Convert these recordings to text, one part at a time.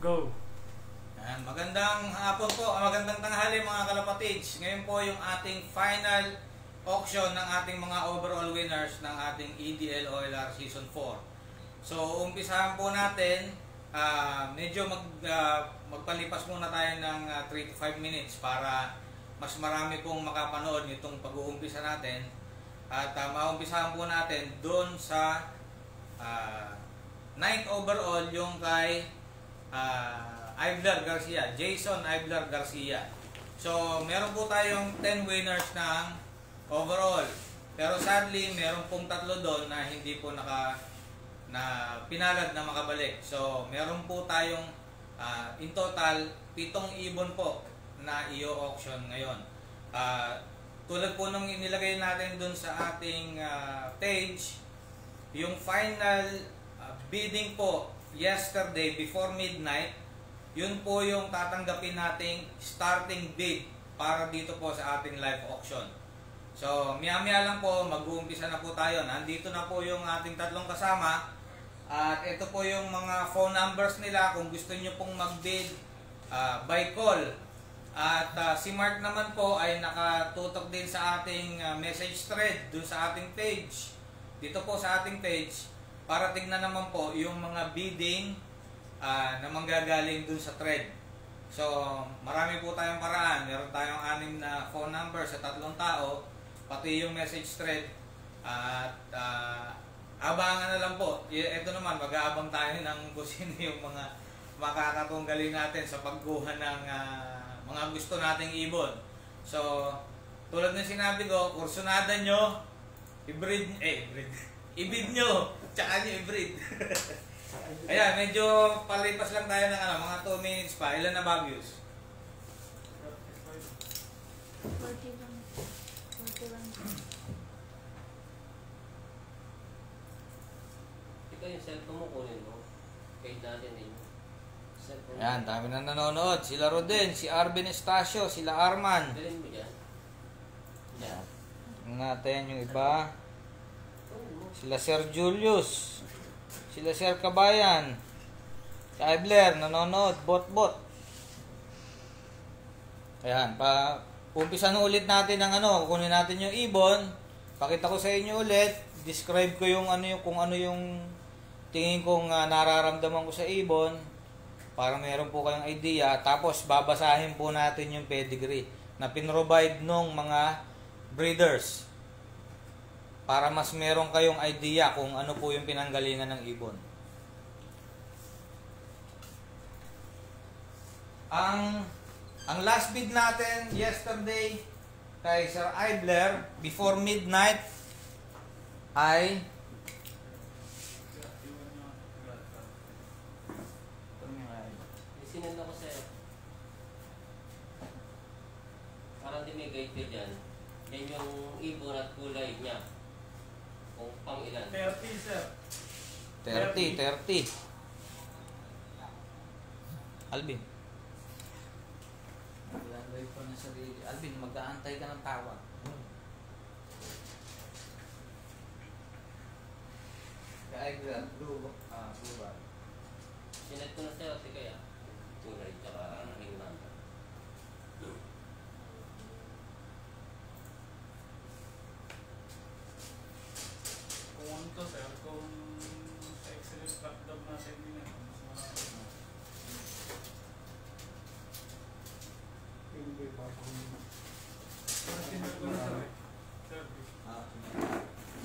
Go! Yan, magandang hapon po, ah, magandang tanghali mga kalapatids. Ngayon po yung ating final auction ng ating mga overall winners ng ating EDL OLR Season 4. So, umpisahan po natin, ah, medyo mag, ah, magpalipas muna tayo ng 3 to 5 minutes para mas marami pong makapanood nitong pag-uumpisa natin. At uh, maumpisahan po natin doon sa ah, ninth overall yung kay uh, Ivlar Garcia, Jason Ivlar Garcia. So, meron po tayong 10 winners ng overall. Pero sadly, meron pong tatlo doon na hindi po naka na pinalad na makabalik. So, meron po tayong ah, in total pitong ibon po na i-auction ngayon. Ah, tulad po nung inilagay natin doon sa ating ah, page, yung final ah, bidding po yesterday before midnight, yun po yung tatanggapin nating starting bid para dito po sa ating live auction. So, maya-maya lang po, mag-uumpisa na po tayo. Nandito na po yung ating tatlong kasama. At ito po yung mga phone numbers nila kung gusto nyo pong mag-bid ah, by call. At ah, si Mark naman po ay nakatutok din sa ating ah, message thread dun sa ating page. Dito po sa ating page para tignan naman po yung mga bidding ah, na manggagaling dun sa thread. So, marami po tayong paraan. Meron tayong anim na phone number sa tatlong tao, pati yung message thread. At ah, abangan na lang po. Ito naman, mag-aabang tayo ng kung yung mga makakatunggali natin sa pagkuha ng ah, mga gusto nating ibon. So, tulad ng sinabi ko, kursunada nyo, i-breed, eh, breed, i-bid nyo, tsaka nyo i-breed. Ayan, medyo palipas lang tayo ng ano, mga 2 minutes pa. Ilan na Baguios? 41. 41. Ikaw yung cellphone mo kunin mo. Kahit natin din yung mo. Ayan, dami na nanonood. Sila Roden, si Arvin Estacio, sila Arman. Dalhin mo dyan. Ayan. Tingnan natin yung iba. Sila Sir Julius. Sila Sir Kabayan. Si Ibler, nanonood. Bot-bot. Ayan, pa umpisa na ulit natin ng ano, kunin natin yung ibon. Pakita ko sa inyo ulit. Describe ko yung ano yung kung ano yung tingin kong ah, nararamdaman ko sa ibon para meron po kayong idea. Tapos babasahin po natin yung pedigree na pinrovide nung mga breeders para mas meron kayong idea kung ano po yung pinanggalingan ng ibon. Ang ang last bid natin yesterday kay Sir Ibler before midnight ay sinend ako sa'yo. Parang di may guide ka dyan. Yan yung ibon at kulay niya. Pang ilan. 30, sir. 30, 30. Alvin. Ginagawin ko na sarili. Alvin, mag-aantay ka ng tawag. Kaya blue, ah, blue bar. Sinend ko na sa'yo. Sige kaya. Kulay tsaka ring number. Ano to, sir, kung sa excellent backdog natin din yan, mas marami. Pero sinag ko na, sir, eh. Sir, Ah,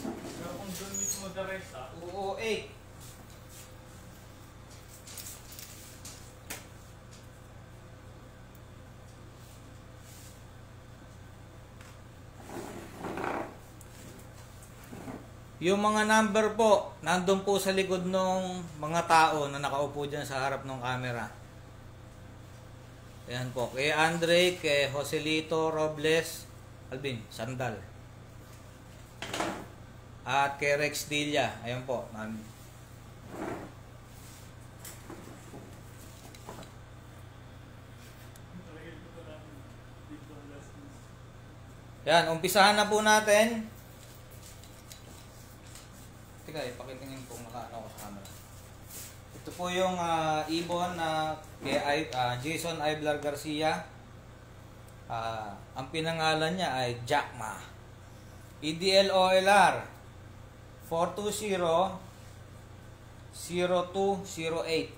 pero kung doon mismo the rest, ah, Oo, 8. Yung mga number po, nandun po sa likod ng mga tao na nakaupo dyan sa harap ng camera. Ayan po. Kay Andre, kay Joselito Robles, Alvin, Sandal. At kay Rex Dilla. Ayan po. news. Yan, umpisahan na po natin. Teka, ipakitingin po maka ano ko sa camera. Ito. po yung ah, ibon na kay I- ah, Jason Iblar Garcia. Ah, ang pinangalan niya ay Jackma. E EDL OLR 420 0208.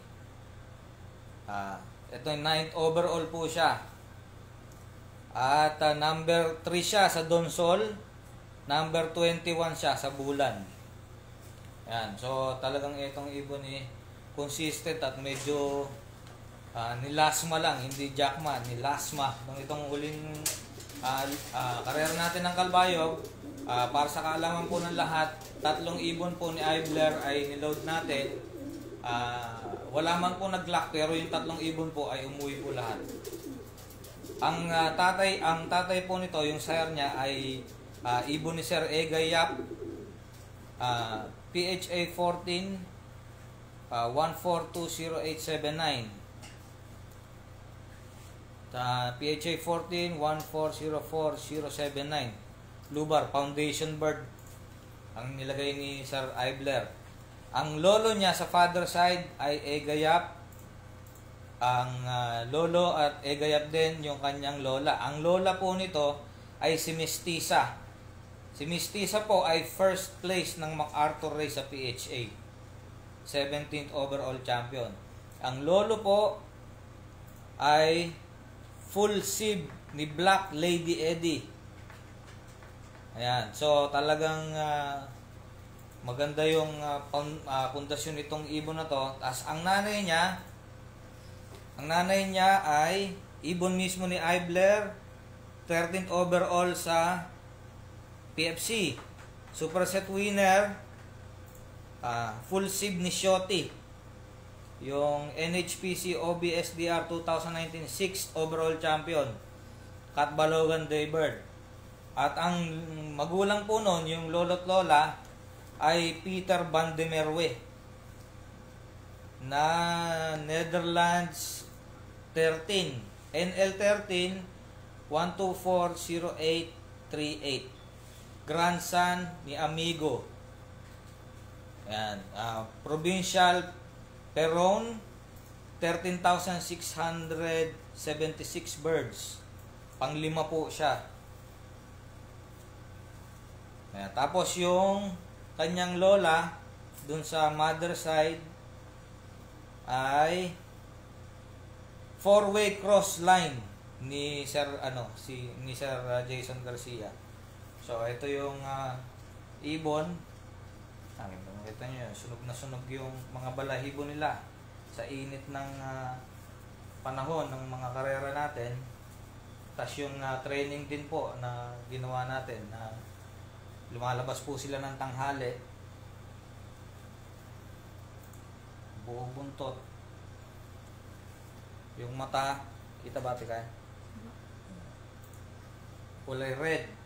Ah, ito yung 9th overall po siya. At ah, number 3 siya sa Donsol, number 21 siya sa Bulan. Yan. So, talagang itong ibon eh, consistent at medyo ah, nilasma lang, hindi jackma, nilasma. Nung itong huling ah, ah, karera natin ng Kalbayog, ah, para sa kaalaman po ng lahat, tatlong ibon po ni Ibler ay niload natin. Ah, wala man po nag-lock pero yung tatlong ibon po ay umuwi po lahat. Ang ah, tatay, ang tatay po nito, yung sire niya ay ah, ibon ni Sir Egay Yap, ah, PHA 14 ah, 1420879. Ta PHA 14 1404079. Lubar Foundation Bird ang nilagay ni Sir Ibler. Ang lolo niya sa father side ay Egayap. Ang ah, lolo at Egayap din yung kanyang lola. Ang lola po nito ay si Mistisa. Si Mistisa po ay first place ng MacArthur Race sa PHA. 17th overall champion. Ang lolo po ay full sib ni Black Lady Eddie. Ayan. So talagang ah, maganda yung pun- ah, pundasyon nitong ibon na to. Tapos ang nanay niya, ang nanay niya ay ibon mismo ni Ibler, 13th overall sa PFC. Superset winner, ah, full sib ni Shoti. Yung NHPC OBSDR 2019 6th overall champion. Kat Balogan Daybird. At ang magulang po noon, yung lolo't lola, ay Peter Van de Merwe na Netherlands 13 NL 13 1240838 grandson ni Amigo. Ayan, ah, provincial Peron 13,676 birds. Panglima po siya. Ayan, tapos yung kanyang lola dun sa mother side ay four-way cross line ni Sir ano si ni Sir uh, Jason Garcia. So ito yung ah, ibon. Ah, makita niyo, sunog na sunog yung mga balahibo nila sa init ng ah, panahon ng mga karera natin. Tapos yung ah, training din po na ginawa natin na lumalabas po sila ng tanghali. Buong buntot. Yung mata kita ba tika? Kulay red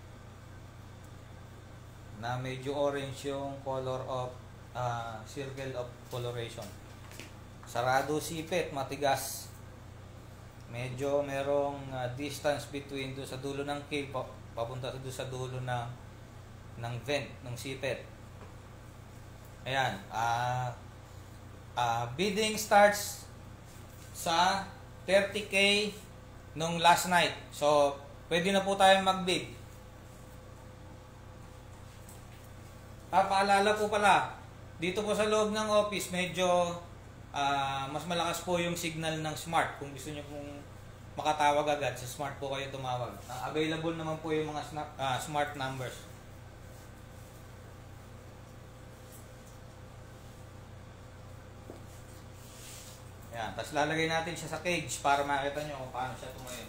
na medyo orange yung color of ah, circle of coloration sarado sipit matigas medyo merong ah, distance between do sa dulo ng pa- papunta do sa dulo ng ng vent ng sipit ayan ah ah, bidding starts sa 30k nung last night. So, pwede na po tayong mag-bid. Ah, paalala po pala, dito po sa loob ng office, medyo ah, mas malakas po yung signal ng smart. Kung gusto niyo pong makatawag agad, sa smart po kayo tumawag. Ah, available naman po yung mga sna- ah, smart numbers. Yan, tapos lalagay natin siya sa cage para makita nyo kung paano siya tumayo.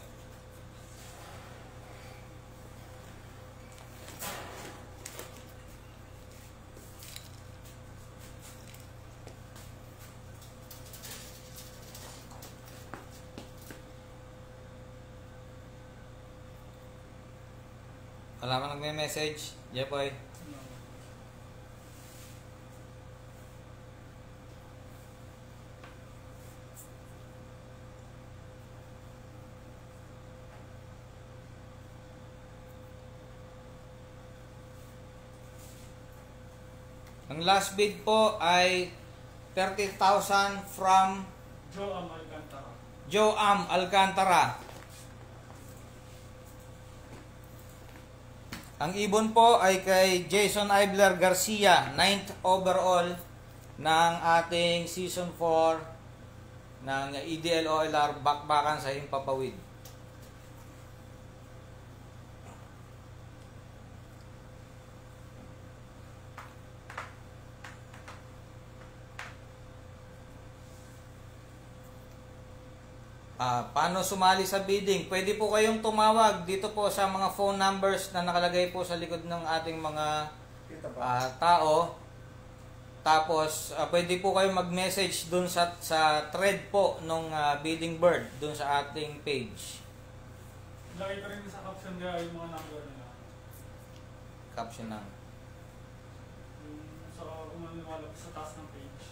Wala ka nagme-message, Jepoy. Ano, Ang last bid po ay 30,000 from Joe Am Alcantara. Joe Am Alcantara. Ang ibon po ay kay Jason Ibler Garcia, 9th overall ng ating season 4 ng E EDL OLR Bakbakan sa Himpapawid. Ah, paano sumali sa bidding? Pwede po kayong tumawag dito po sa mga phone numbers na nakalagay po sa likod ng ating mga ah, tao. Tapos ah, pwede po kayong mag-message dun sa sa thread po nung ah, bidding bird dun sa ating page. Lagay ko rin sa caption kaya yung mga number nila. Caption ng Yung sa kung lumalabas sa taas ng page.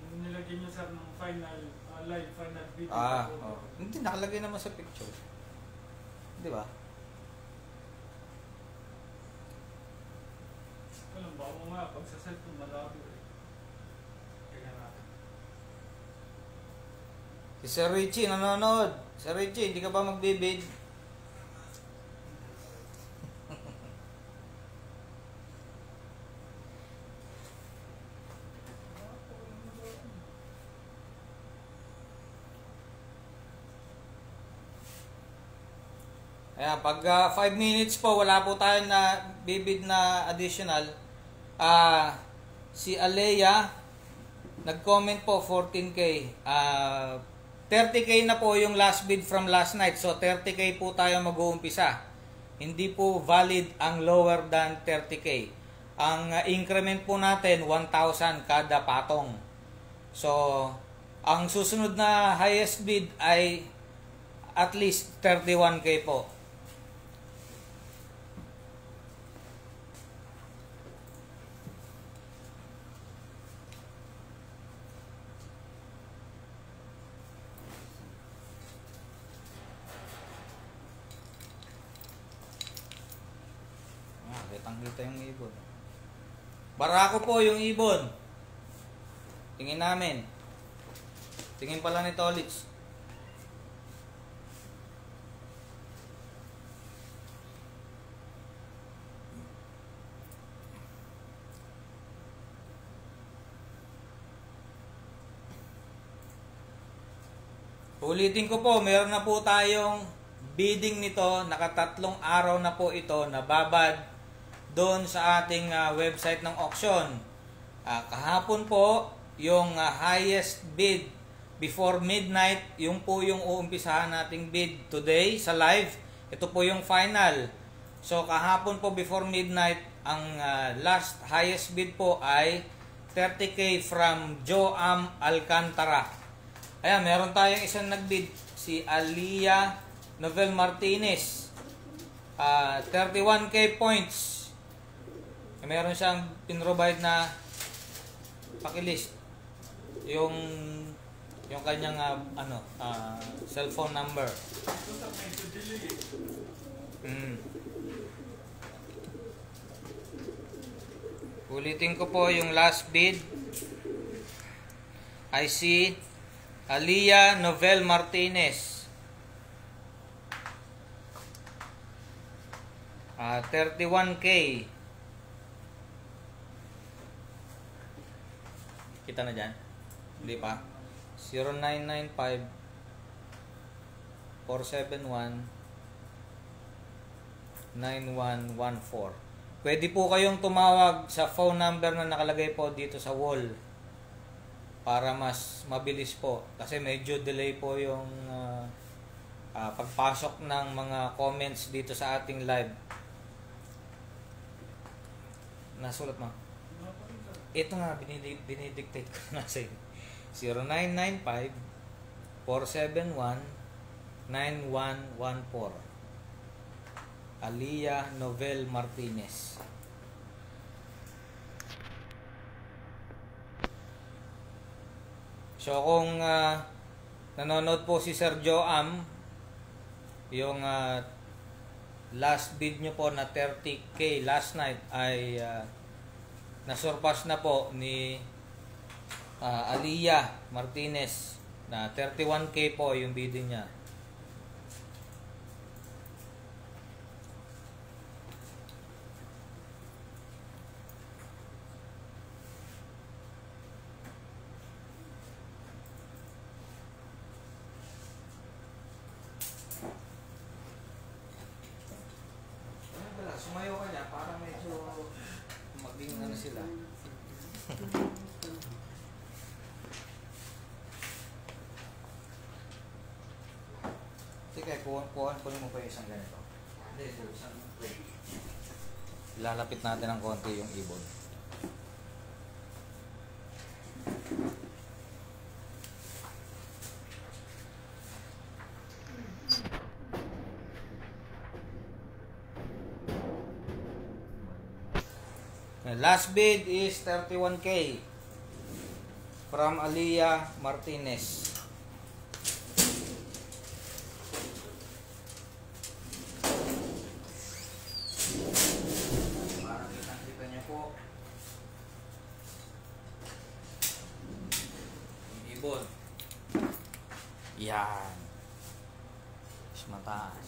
Yung nilagay niyo sir ng final, live final video. Ah, oh. hindi nakalagay naman sa picture. Di ba? Walang baka mo nga, pag sa cellphone malabo eh. Kaya natin. Si Sir Richie nanonood. Sir Richie, hindi ka ba magbibid? Ayan, pag 5 minutes po, wala po tayong na bibid na additional. Ah, si Alea, nag-comment po 14k. Ah, 30k na po yung last bid from last night. So 30k po tayo mag-uumpisa. Hindi po valid ang lower than 30k. Ang ah, increment po natin 1,000 kada patong. So ang susunod na highest bid ay at least 31k po. Ah, kitang kita yung ibon. Barako po yung ibon. Tingin namin. Tingin pala ni Tolits. Ulitin ko po, meron na po tayong bidding nito, nakatatlong araw na po ito, nababad doon sa ating ah, website ng auction. Ah, kahapon po, yung ah, highest bid before midnight, yung po yung uumpisahan nating bid today sa live. Ito po yung final. So kahapon po before midnight, ang ah, last highest bid po ay 30k from Joam Alcantara. Ayan, meron tayong isang nagbid, si Alia Novel Martinez. Ah, 31k points. Meron siyang pinrovide na pakilist. Yung yung kanyang ah, ano, ah, cellphone number. Eh. Mm. Ulitin ko po yung last bid. I see Alia Novel Martinez. Ah, 31k. Kita na dyan? Hindi pa? 0995 471 9114. Pwede po kayong tumawag sa phone number na nakalagay po dito sa wall para mas mabilis po kasi medyo delay po yung ah, ah, pagpasok ng mga comments dito sa ating live. Nasulat mo? Wala pa rin sir. Ito nga, binidi- dinidictate ko na sa inyo. 0995 471 9114 Alia Novel Martinez So kung ah, nanonood po si Sir Joam yung ah, last bid nyo po na 30k last night ay ah, nasurpass na po ni ah, uh, Aliyah Martinez na 31k po yung bidding niya. Kuha, kuha, kunin mo pa yung isang ganito. Hindi, sir, isang plate. Lalapit natin ng konti yung ibon. The last bid is 31k from Aliyah Martinez. Para kitang-kita niyo po. Yung ibon. Yan. Mas mataas.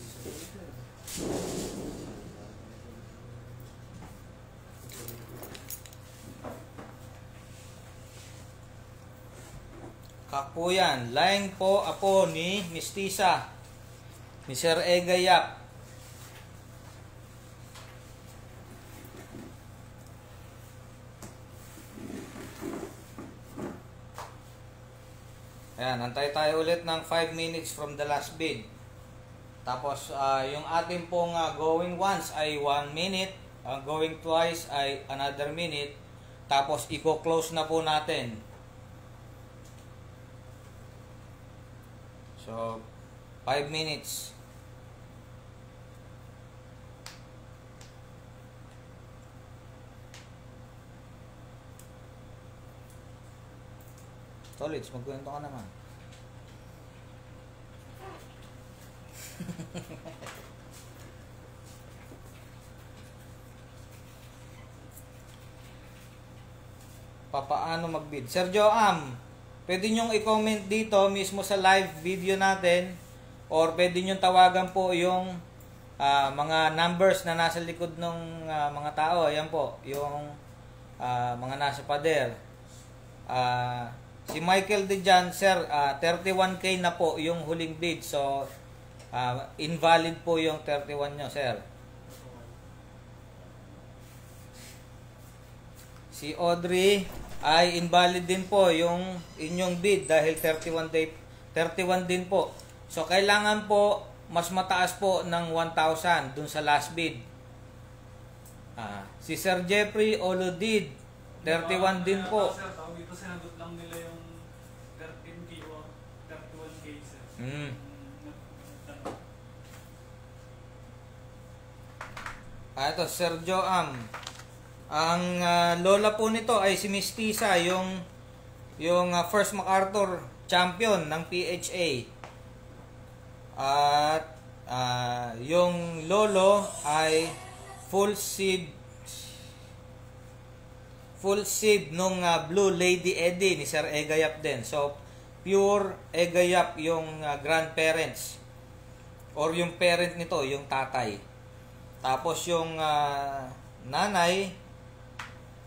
Kakpo yan. Laing po apo ni Mistisa. Ni Sir Egayap. Ayan, antay tayo ulit ng 5 minutes from the last bid. Tapos, ah, yung ating pong ah, going once ay 1 minute. Ang going twice ay another minute. Tapos, i-close na po natin. So, 5 minutes. Tolits, magkwento ka naman. Papaano magbid? Sir Joam, pwede nyong i-comment dito mismo sa live video natin or pwede nyong tawagan po yung ah, mga numbers na nasa likod ng mga tao. Ayan po, yung ah, mga nasa pader. Ah, si Michael Dejan, sir, ah, 31k na po yung huling bid. So, ah, invalid po yung 31 nyo, sir. Si Audrey ay invalid din po yung inyong bid dahil 31 day 31 din po. So kailangan po mas mataas po ng 1,000 dun sa last bid. Ah, si Sir Jeffrey Olodid 31 din po. Sir, tawag dito sinagot lang nila yung 13k o 31k sir. Mm. Ah, ito, Sir Joam. Ang ah, lola po nito ay si Miss Tisa, yung yung ah, first MacArthur champion ng PHA. At ah, yung lolo ay full seed full seed nung ah, Blue Lady Eddie ni Sir Egayap din. So pure Egayap yung ah, grandparents or yung parent nito, yung tatay. Tapos yung ah, nanay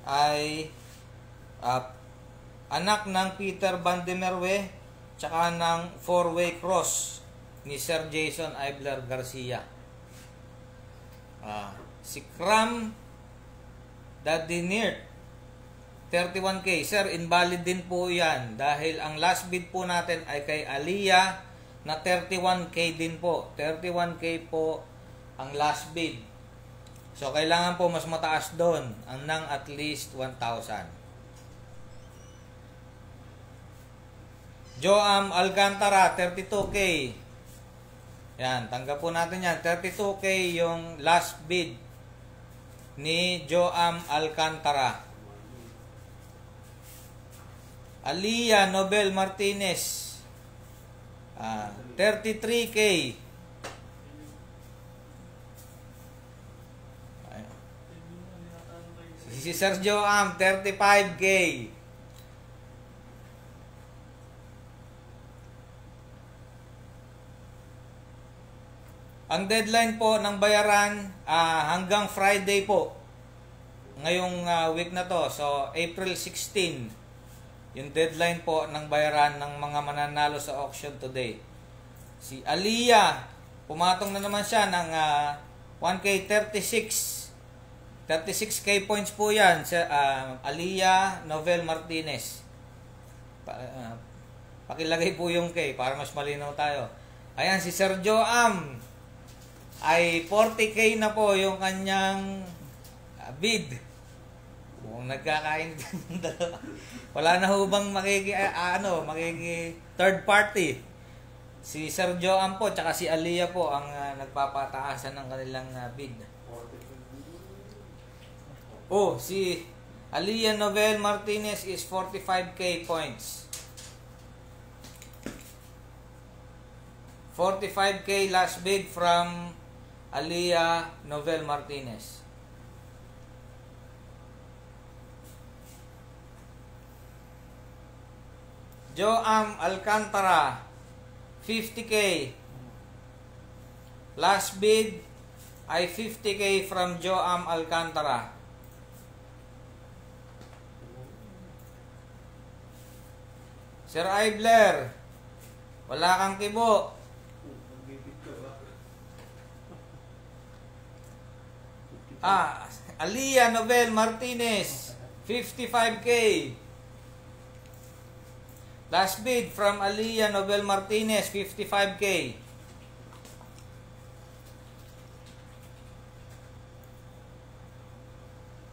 ay ah, anak ng Peter Van de Merwe tsaka ng four-way cross ni Sir Jason Eibler Garcia. Ah, si Cram Dadinirt 31k. Sir, invalid din po yan dahil ang last bid po natin ay kay Aliyah na 31k din po. 31k po ang last bid. So, kailangan po mas mataas doon ang ng at least 1,000. Joam Alcantara, 32k. Yan, tanggap po natin yan. 32k yung last bid ni Joam Alcantara. Aliyah Nobel Martinez. Ah, 33k. Si Sergio Am, 35K. Ang deadline po ng bayaran uh, hanggang Friday po. Ngayong uh, week na to. So April 16. Yung deadline po ng bayaran ng mga mananalo sa auction today. Si Aliyah, pumatong na naman siya ng ah, uh, 1K36. 36K points po yan. Sa, ah, Aliyah Novel Martinez. Pa, ah, pakilagay po yung K para mas malinaw tayo. Ayan, si Sergio Am ay 40k na po yung kanyang ah, bid. Kung nagkakain dalawa. Wala na ho bang makiki, ah, ano, makiki third party. Si Sergio Am po, tsaka si Aliyah po ang ah, nagpapataasan ng kanilang ah, bid. Oh, si Aliyah Novel Martinez is 45k points. 45k last bid from Aliyah Novel Martinez. Joam Alcantara 50k. Last bid ay 50k from Joam Alcantara. Sir Ibler, wala kang kibo. Ah, Aliyah Novel Martinez, 55k. Last bid from Aliyah Novel Martinez, 55k.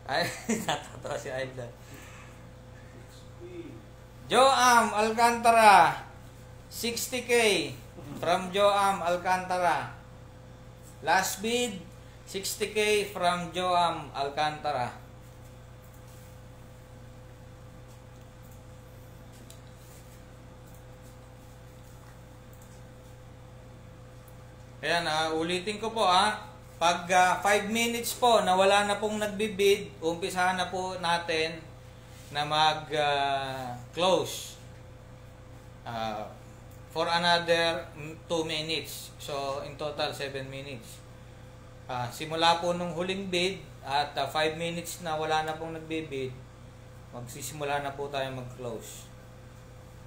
Ay, natatawa si Aida. Joam Alcantara, 60k from Joam Alcantara. Last bid, 60k from Joam Alcantara. Ayan, ah, ulitin ko po ah. Pag 5 minutes po na wala na pong nagbibid, umpisahan na po natin na mag-close for another 2 minutes. So, in total, 7 minutes. Ah, simula po nung huling bid at 5 minutes na wala na pong nagbibid, magsisimula na po tayo mag-close.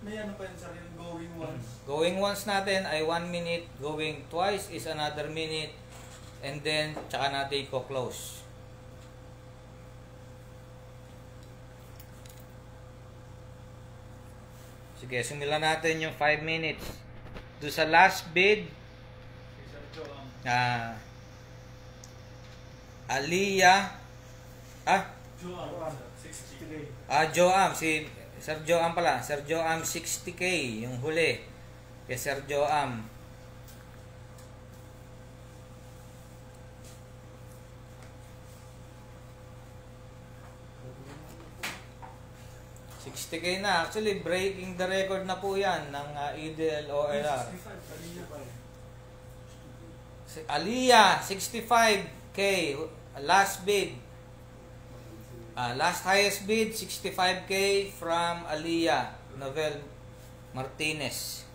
May ano pa yun sir, yung going once. Going once natin ay 1 minute, going twice is another minute, and then tsaka natin i-close. Sige, simulan natin yung 5 minutes. Do sa last bid, ah Aliyah, ah, Joe, um, 60. Ah, Joam, si Sir Joam pala. Sir Joam 60k yung huli. Kay Sir Joam. $60k na. Actually, breaking the record na po yan ng uh, EDL OLR. 65, kanina pa. Si Aliyah, 65k. Last bid. Ah, last highest bid, 65k from Aliyah Novel Martinez.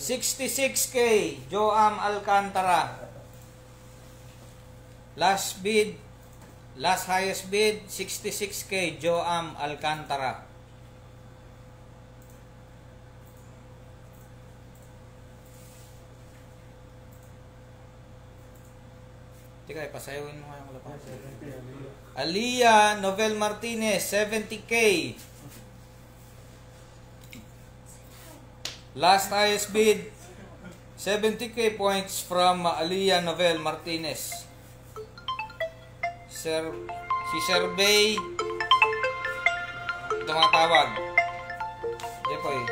Sixty-six K, Joam Alcantara. Last bid, last highest bid, 66K, Joam Alcantara. Teka, ipasayawin mo nga yung kalapate. Aliyah Novel Martinez, 70K. Last highest bid, 70K points from Aliyah Novel Martinez. Sir, si Sir Bay, tumatawag. Jepoy,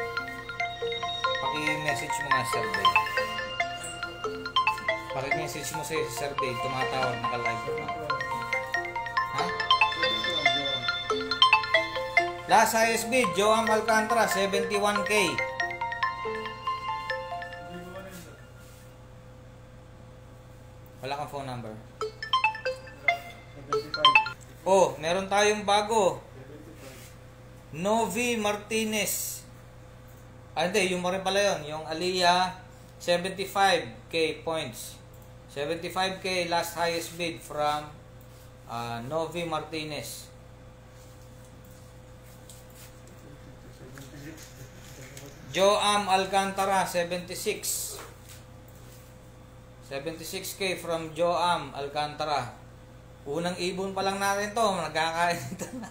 paki-message mo nga Sir Bay. Paki-message mo si Sir Bay, tumatawag, naka-live na. Ha? Last bid, Joam Alcantara, 71K. Hindi ko ano yun sir. Wala kang phone number. 75. Oh, meron tayong bago. Novi Martinez. Ah, hindi, yung mo rin pala yun. Yung Aliyah, 75k points. 75k last highest bid from ah, Novi Martinez. Joam Alcantara, 76. 76k from Joam Alcantara. Unang ibon pa lang natin to, nagkakain na.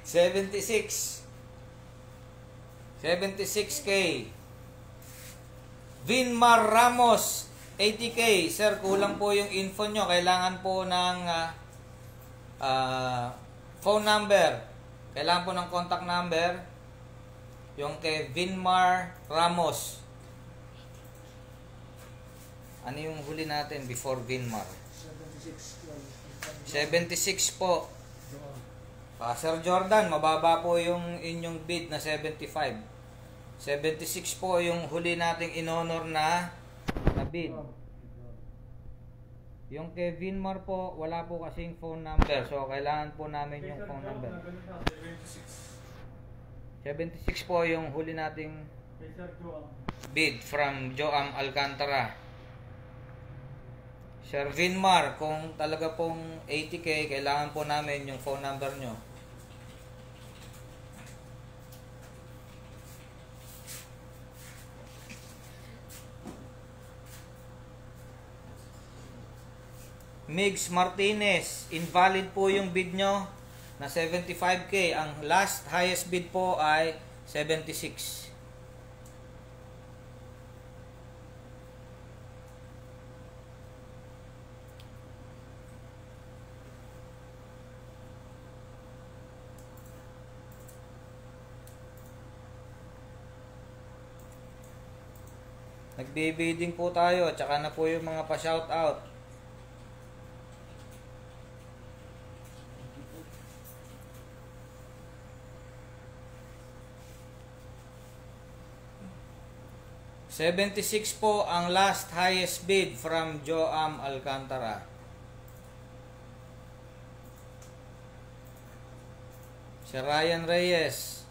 76. 76k. Vinmar Ramos, 80k. Sir, kulang po yung info nyo. Kailangan po ng ah, ah, phone number. Kailangan po ng contact number. Yung kay Vinmar Ramos. Ano yung huli natin before Vinmar? 76 po. Ah, Sir Jordan, mababa po yung inyong bid na 75. 76 po yung huli nating inonor na na bid. Yung kay Vinmar po, wala po kasing phone number. So, kailangan po namin yung phone number. 76. 76 po yung huli nating bid from Joam Alcantara. Sir Vinmar, kung talaga pong 80k, kailangan po namin yung phone number nyo. Migs Martinez, invalid po yung bid nyo na 75k. Ang last highest bid po ay 76. Nagbe-bidding po tayo, tsaka na po yung mga pa-shoutout. Seventy-six po ang last highest bid from Joam Alcantara. Si Ryan Reyes,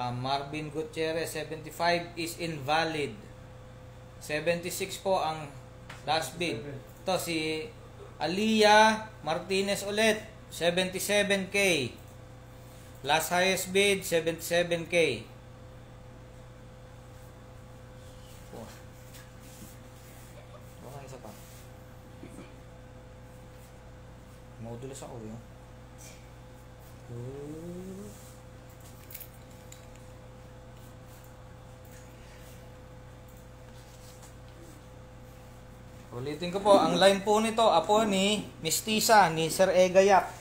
ah, Marvin Gutierrez, 75 is invalid. 76 po ang last bid. Ito si Aliyah Martinez ulit, 77k. Last highest bid, 77k. Oh. Baka isa pa. Modulas ako yun. Oh. Ulitin ko po, ang line po nito, apo ni Miss Tisa, ni Sir Egayap.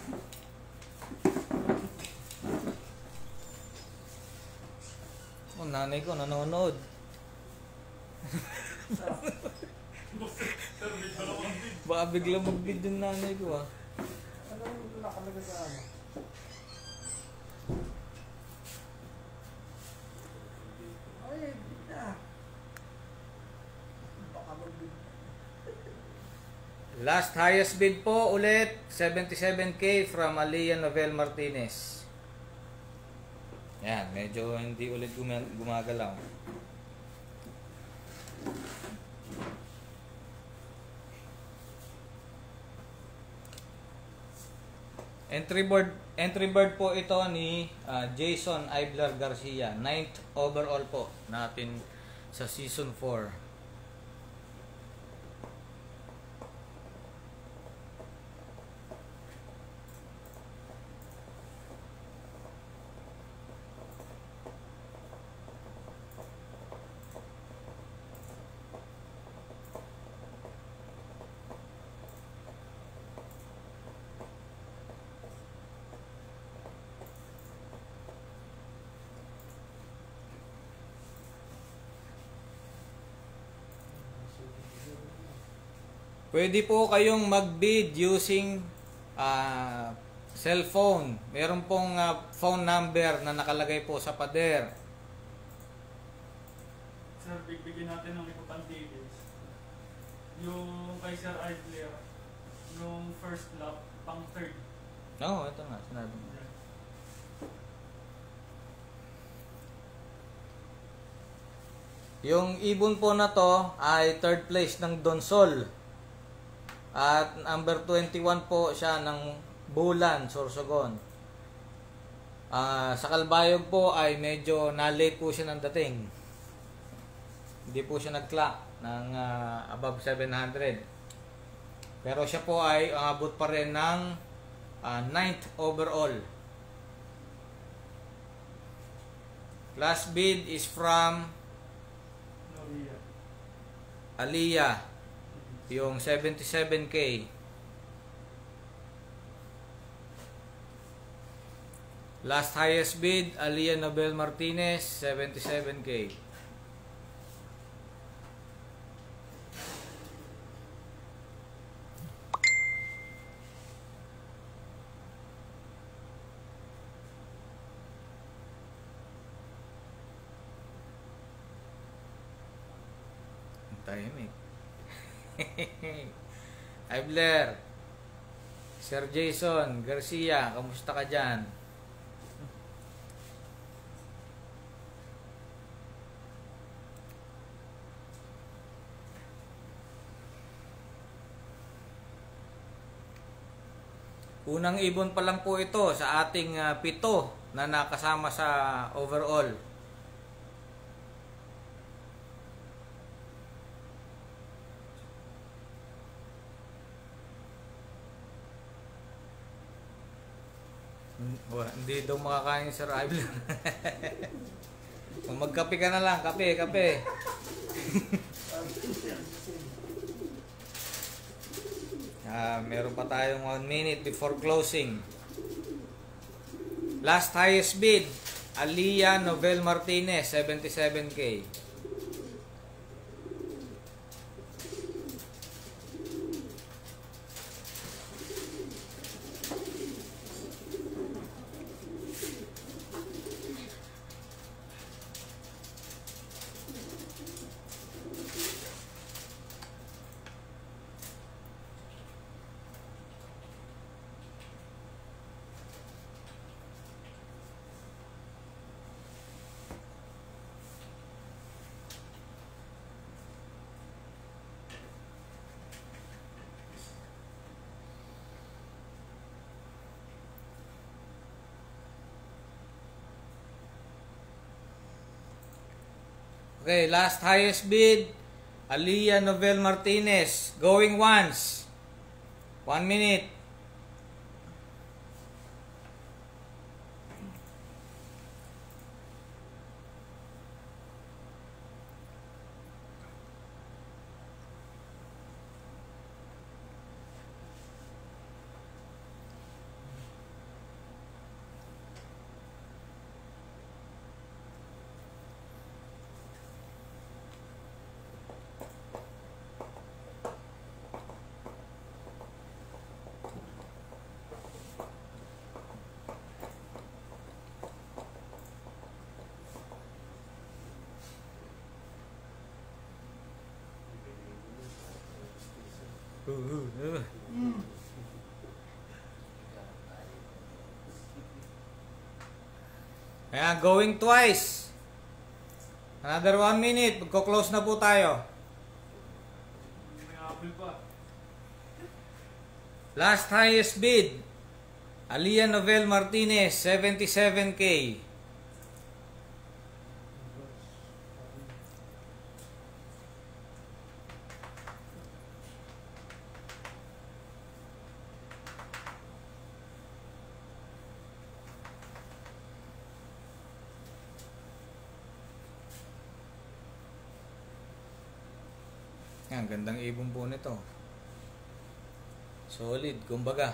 Oh, nanay ko nanonood. Baka bigla mag-bid yung nanay ko ah. Anong nakalagay sa ano? Ay, bid na. Baka mag-bid. Last highest bid po ulit, 77k from Aliyah Novel Martinez. Yan, medyo hindi ulit guma- gumagalaw. Entry board entry board po ito ni ah, Jason Ibler Garcia. Ninth overall po natin sa season 4. Pwede po kayong mag-bid using uh, cellphone. Meron pong uh, phone number na nakalagay po sa pader. Sir, bigbigyan natin ng ikapang details. Yung kay Sir Idler, yung first lap, pang third. Oo, oh, ito nga. Sinabi mo. Yung ibon po na to ay third place ng Donsol. At number 21 po siya ng Bulan, Sorsogon. Ah, sa Kalbayog po ay medyo na-late po siya ng dating. Hindi po siya nag-clock ng ah, above 700. Pero siya po ay umabot pa rin ng ah, ninth overall. Last bid is from Maria. Aliyah, yung 77k. Last highest bid, Aliyah Nobel Martinez, 77k. Ang Tahimik. Hi Blair. Sir Jason Garcia, kamusta ka dyan? Unang ibon pa lang po ito sa ating ah, pito na nakasama sa overall. Wala, hindi daw makakain si. Kung magkape ka na lang, kape, kape. Ah, meron pa tayong 1 minute before closing. Last highest bid, Aliyah Novel Martinez, 77k. Okay, last highest bid, Aliyah Novel Martinez, going once. One minute. Going twice. Another one minute. Magko-close na po tayo. Last highest bid. Aliyah Novel Martinez, 77k. Yan, gandang ibon po nito. Solid, kumbaga.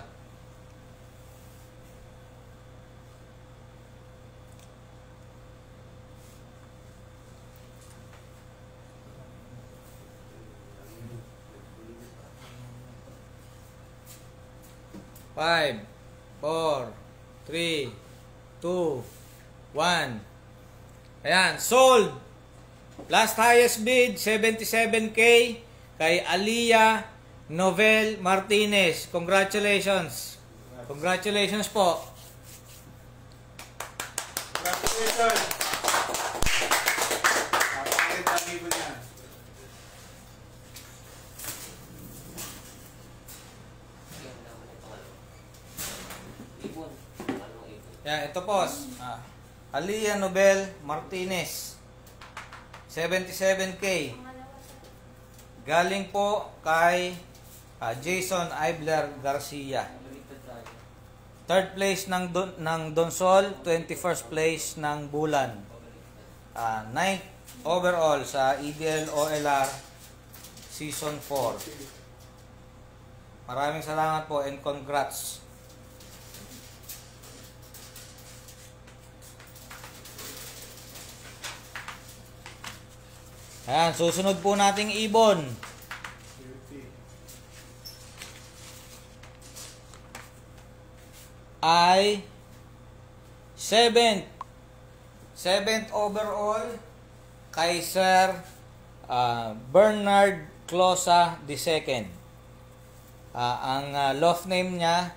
Five, four, three, two, one. Ayan, sold. Last highest bid, 77k kay Aliyah Novel Martinez. Congratulations. Congratulations po. Congratulations! Yan, ito boss. Ah, Aliyah Nobel Martinez. 77K. Pangalawa sa Galing po kay ah, Jason Eibler Garcia. Third place ng Don, ng Donsol, 21st place ng Bulan. Ah, ninth overall sa EDL OLR Season 4. Maraming salamat po and congrats. Ayan, susunod po nating ibon. Ay 7th. 7th overall kay Sir ah, Bernard Closa II. Ah, ang ah, loft name niya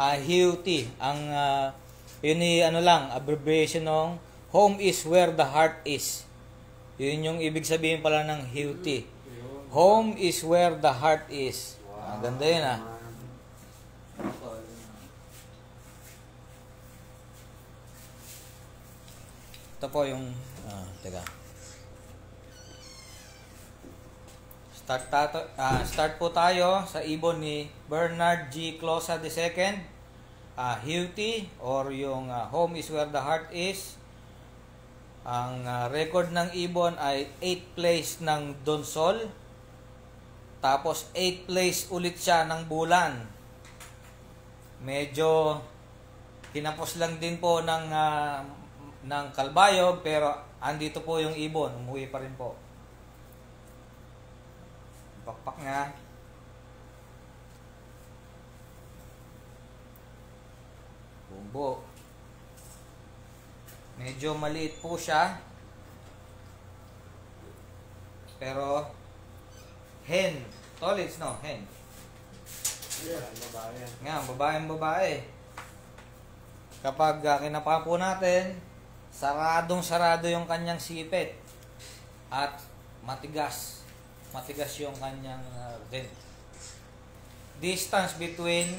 uh, HUT. Ang ah, yun ni ano lang abbreviation ng Home is where the heart is. Yun yung ibig sabihin pala ng HUT. Home is where the heart is. Ang ganda yun ah. Ito po yung ah, teka. Start tato, ah, start po tayo sa ibon ni Bernard G. Closa II. Ah, Hughty or yung ah, Home is where the heart is. Ang ah, record ng ibon ay 8th place ng Donsol. Tapos 8th place ulit siya ng Bulan. Medyo kinapos lang din po ng ah, ng Kalbayog pero andito po yung ibon, umuwi pa rin po. Pakpak nga. Bumbo. Medyo maliit po siya. Pero hen. Tolits no, hen. Yeah, babae. Nga, babaeng babae. Kapag uh, kinapa po natin, saradong sarado yung kanyang sipit. At matigas. Matigas yung kanyang uh, vent. Distance between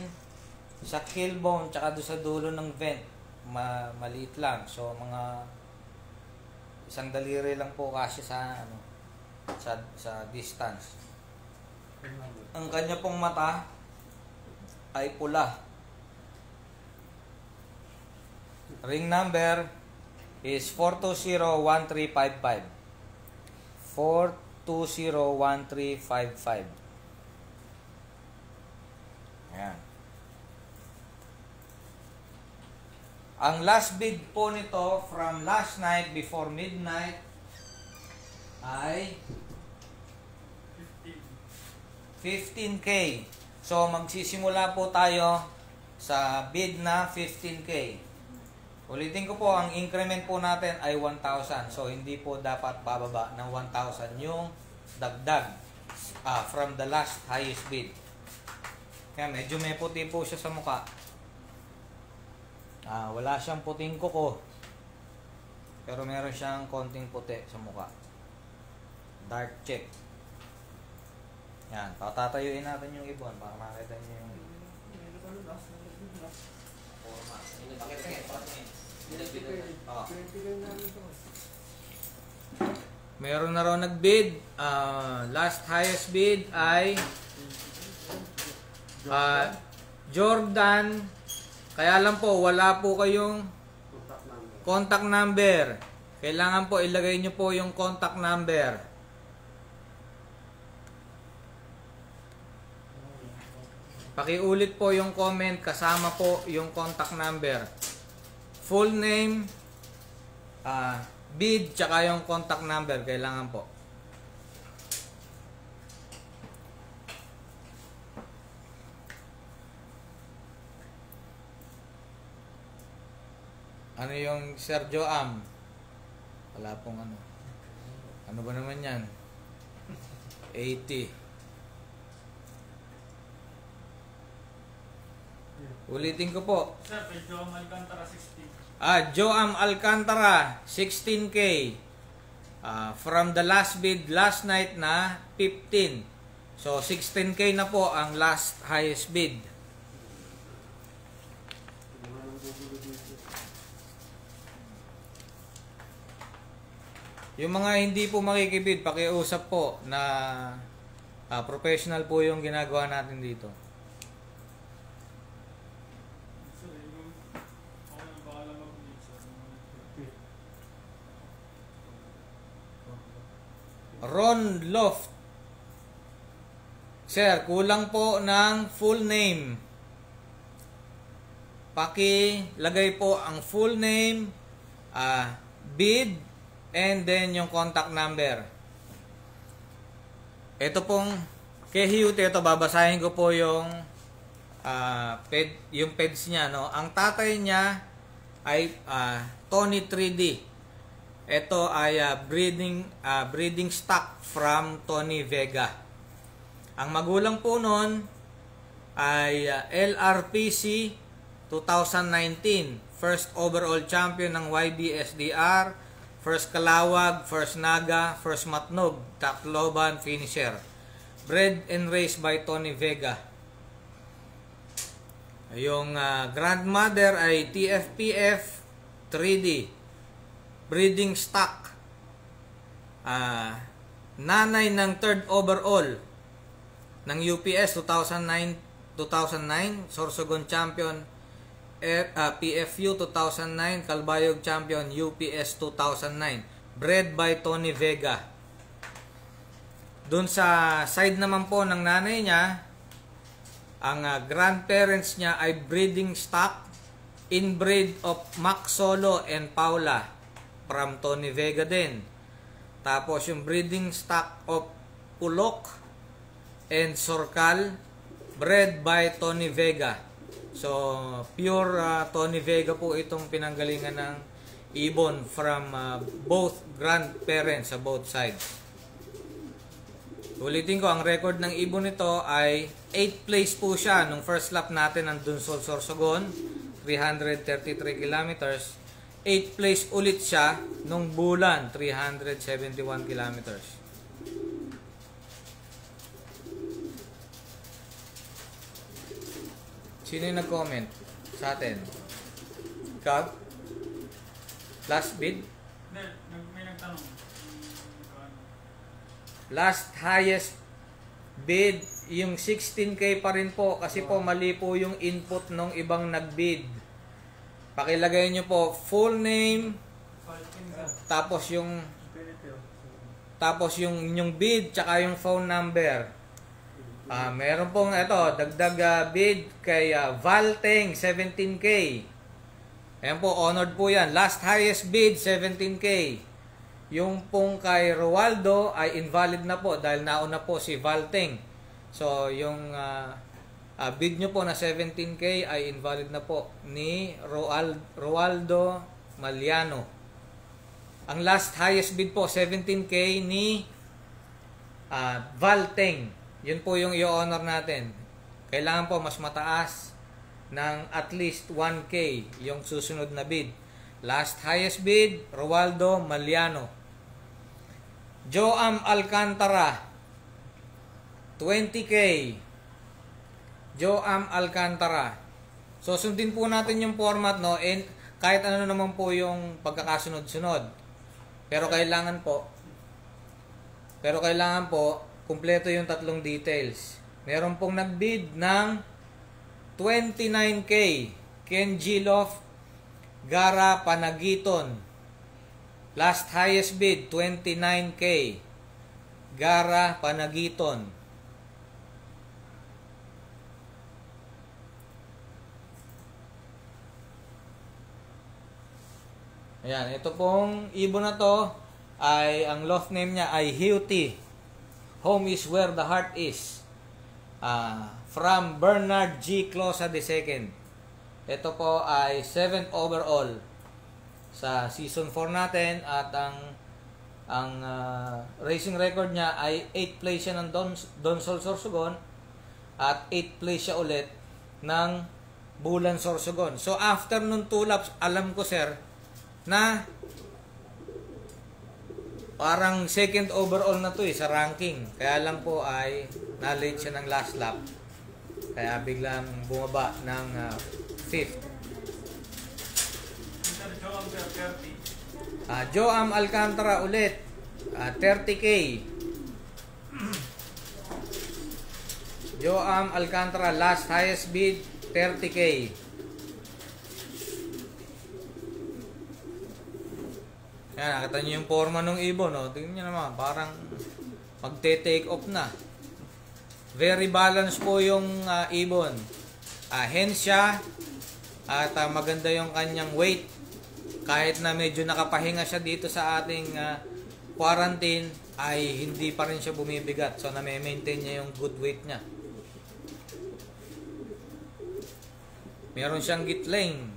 sa kill bone tsaka doon sa dulo ng vent, ma maliit lang. So, mga isang daliri lang po kasi sa ano sa sa distance. Ang kanya pong mata ay pula. Ring number is 4201355. 4201355. Ayan. Ang last bid po nito from last night before midnight ay 15. 15K. So, magsisimula po tayo sa bid na 15K. Ulitin ko po, ang increment po natin ay 1,000. So, hindi po dapat bababa ng 1,000 yung dagdag ah, from the last highest bid. Kaya medyo may puti po siya sa mukha. Ah, wala siyang puting kuko. Pero meron siyang konting puti sa mukha. Dark check. Yan, patatayuin natin yung ibon para makita niyo yung forma. Pakita Oo. Meron na raw nagbid. Ah, last highest bid ay ah, Jordan. Kaya lang po, wala po kayong contact number. Kailangan po ilagay nyo po yung contact number. Pakiulit po yung comment kasama po yung contact number. Full name, ah, bid, tsaka yung contact number. Kailangan po. Ano yung Sergio Am? Wala pong ano. Ano ba naman yan? 80. Ulitin ko po. Sir, Joam Alcantara 16. Ah, Joam Alcantara, 16K. Ah, from the last bid last night na 15. So 16k na po ang last highest bid. Yung mga hindi po makikibid, pakiusap po na ah, professional po yung ginagawa natin dito. So, yung ako nang bahala mag-lead sa Ron Loft. Sir, kulang po ng full name. Paki lagay po ang full name, ah, bid, and then yung contact number. Ito pong kay ito babasahin ko po yung ah, ped, yung peds niya no. Ang tatay niya ay ah, Tony 3D. Ito ay ah, breeding ah, breeding stock from Tony Vega. Ang magulang po noon ay ah, LRPC 2019, first overall champion ng YBSDR, first Kalawag, first Naga, first Matnog, Tacloban finisher. Bred and raised by Tony Vega. Yung ah, grandmother ay TFPF 3D breeding stock. Ah, nanay ng third overall ng UPS 2009 2009 Sorsogon champion F, ah, PFU 2009 Calbayog champion UPS 2009 bred by Tony Vega. Doon sa side naman po ng nanay niya, ang ah, grandparents niya ay breeding stock inbreed of Max Solo and Paula from Tony Vega din. Tapos yung breeding stock of Pulok and Sorcal bred by Tony Vega. So pure ah, Tony Vega po itong pinanggalingan ng ibon from ah, both grandparents sa both sides. Ulitin ko, ang record ng ibon nito ay 8th place po siya nung first lap natin ng Dunsol Sorsogon, 333 kilometers. 8th place ulit siya nung bulan, 371 kilometers. Sino yung nag-comment sa atin? Ikaw? Last bid? Hindi, may nagtanong. Ano, Last highest bid, yung 16k pa rin po kasi po mali po yung input ng ibang nagbid. Pakilagay nyo po full name, tapos yung tapos yung yung bid tsaka yung phone number. Ah, meron pong ito, dagdag ah, bid kay ah, Valteng 17k. Ayan po, honored po yan. Last highest bid 17k. Yung pong kay Roaldo ay invalid na po dahil nauna po si Valteng. So, yung ah, ah, bid nyo po na 17k ay invalid na po ni Roal Roaldo Maliano. Ang last highest bid po 17k ni ah, Valteng. Yun po yung i-honor natin. Kailangan po mas mataas ng at least 1k yung susunod na bid. Last highest bid, Roaldo Maliano. Joam Alcantara, 20k. Joam Alcantara. So sundin po natin yung format no and kahit ano naman po yung pagkakasunod-sunod. Pero kailangan po pero kailangan po kumpleto yung tatlong details. Meron pong nagbid ng 29k Ken Gilof Gara Panagiton. Last highest bid 29k Gara Panagiton. Ayan, ito pong ibon na to ay ang loft name niya ay Hughty. Home is where the heart is. Ah, from Bernard G. Closa II. Ito po ay 7th overall sa season 4 natin at ang ang ah, racing record niya ay 8th place siya ng Don, Donsol Sorsogon at 8th place siya ulit ng Bulan Sorsogon. So after nung two laps, alam ko sir na parang second overall na to eh sa ranking. Kaya lang po ay na-late siya ng last lap. Kaya biglang bumaba ng ah, fifth. Mr. Joe ang 30. Ah, Joam Alcantara ulit. Ah, 30k. Joam Alcantara last highest bid 30k. Yan, nakita niyo yung forma ng ibon, no? Tingnan niyo naman, parang magte-take off na. Very balanced po yung ah, ibon. Ah, hence siya at ah, maganda yung kanyang weight kahit na medyo nakapahinga siya dito sa ating ah, quarantine ay hindi pa rin siya bumibigat so na-maintain niya yung good weight niya meron siyang gitling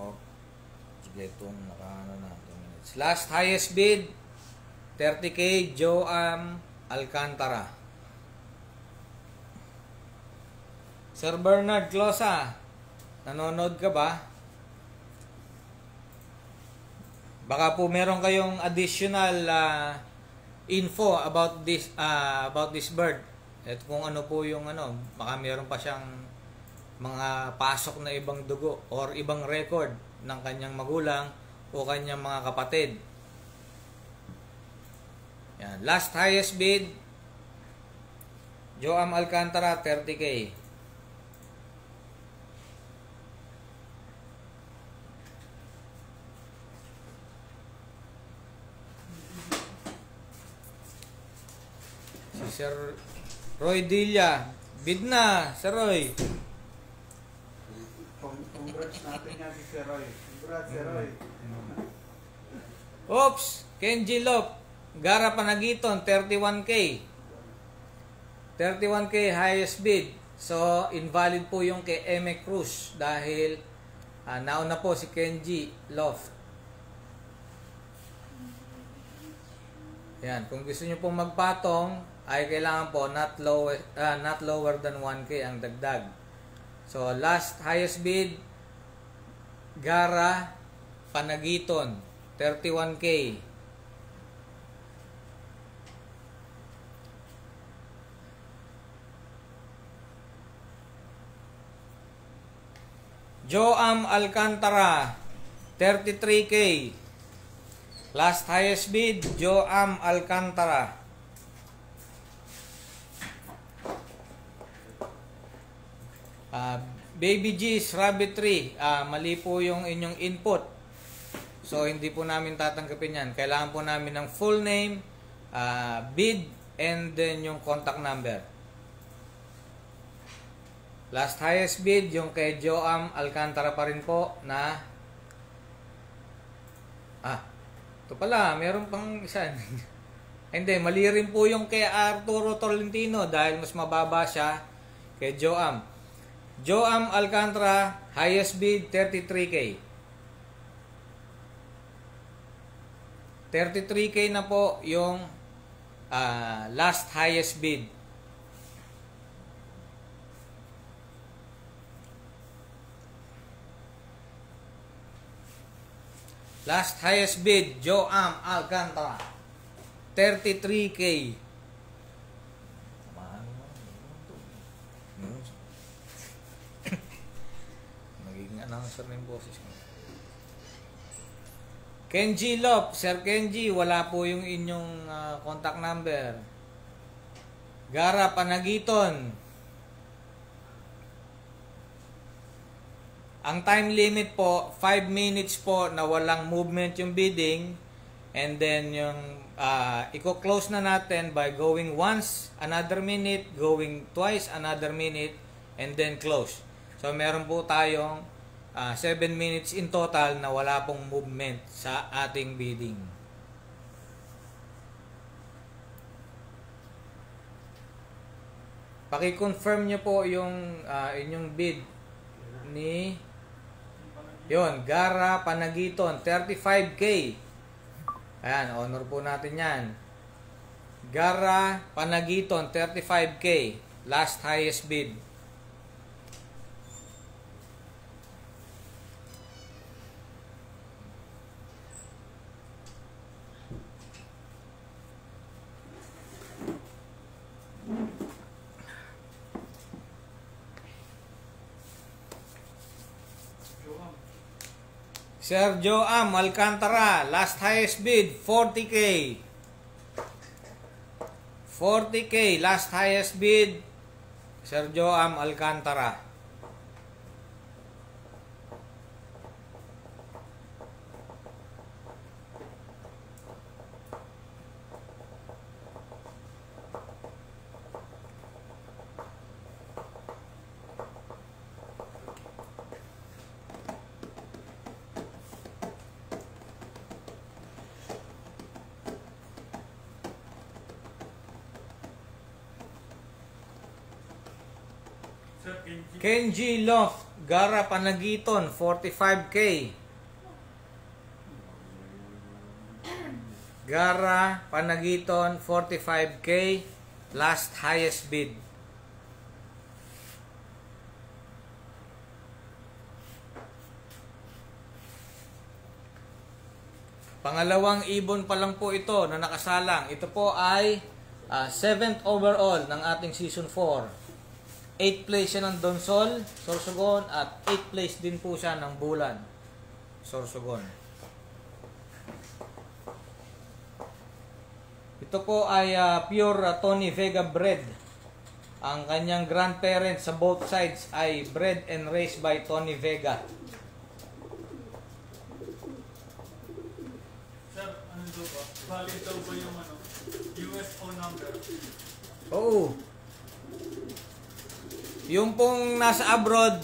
oh sige itong nakaano na 2 minutes last highest bid 30k Joam Alcantara. Sir Bernard Closa, nanonood ka ba? Baka po meron kayong additional ah, info about this ah, about this bird. At kung ano po yung ano, baka meron pa siyang mga pasok na ibang dugo or ibang record ng kanyang magulang o kanyang mga kapatid. Yan. Last highest bid, Joam Alcantara, 30k. Si Sir Roy Dilla, bid na, Sir Roy. Con- Congrats natin yan si Sir Roy. Congrats, Roy. Oops, Kenji Lop, Gara Panagiton, 31k. 31k highest bid. So, invalid po yung kay Eme Cruz dahil ah, nauna po si Kenji Loft. Yan, kung gusto niyo pong magpatong, ay kailangan po not lower, ah, not lower than 1k ang dagdag. So, last highest bid, Gara Panagiton, 31k. Joam Alcantara, 33k. Last highest bid, Joam Alcantara. Ah, Baby G's Rabbit Tree, ah, mali po yung inyong input. So, hindi po namin tatanggapin yan. Kailangan po namin ng full name, ah, bid, and then yung contact number. Last highest bid, yung kay Joam Alcantara pa rin po na Ah, ito pala, meron pang isa. Hindi, mali rin po yung kay Arturo Tolentino dahil mas mababa siya kay Joam. Joam Alcantara, highest bid 33k. 33k na po yung ah, last highest bid. Last highest bid, Joam Alcantara. 33k. Samahan mo. Hmm. Announcer na yung boses ko. Kenji Lop, Sir Kenji, wala po yung inyong ah, contact number. Gara Panagiton. Ang time limit po, 5 minutes po na walang movement yung bidding. And then yung uh, i-close na natin by going once, another minute, going twice, another minute, and then close. So meron po tayong 7 minutes in total na wala pong movement sa ating bidding. Paki-confirm nyo po yung ah, inyong bid ni Yon, Gara Panagiton, 35K. Ayan, honor po natin yan. Gara Panagiton, 35K. Last highest bid. Sergio Am Alcantara, last highest bid 40k. 40k last highest bid Sergio Am Alcantara. Sir Kenji. Loft, Gara Panagiton 45k. Gara Panagiton 45k last highest bid. Pangalawang ibon pa lang po ito na nakasalang. Ito po ay 7th overall ng ating season 4. 8th place siya ng Donsol, Sorsogon at 8th place din po siya ng Bulan, Sorsogon. Ito po ay ah, pure ah, Tony Vega breed. Ang kanyang grandparents sa both sides ay bred and raised by Tony Vega. Sir, ano daw ba? Valid daw ba yung ano? US phone number? Oo. Yung pong nasa abroad,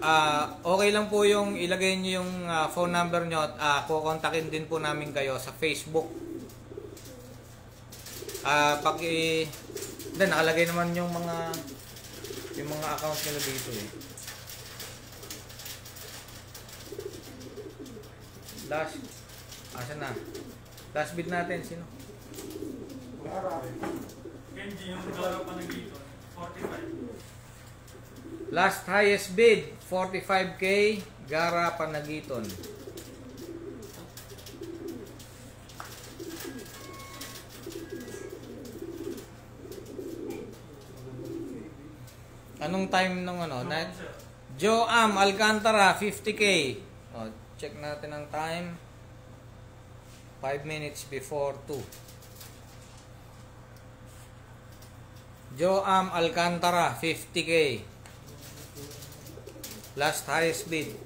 ah, okay lang po yung ilagay nyo yung ah, phone number nyo at ah, kukontakin din po namin kayo sa Facebook. Ah, paki Then nakalagay naman yung mga yung mga accounts nila dito eh. Last Asa na? Last bid natin sino? Kenji yung Gara Panagito. 45. Last highest bid, 45k, Gara Panagiton. Anong time nung ano? Na, sir. Joam Alcantara, 50k. O, check natin ang time. 5 minutes before 2. Joam Alcantara, 50k. Last highest bid.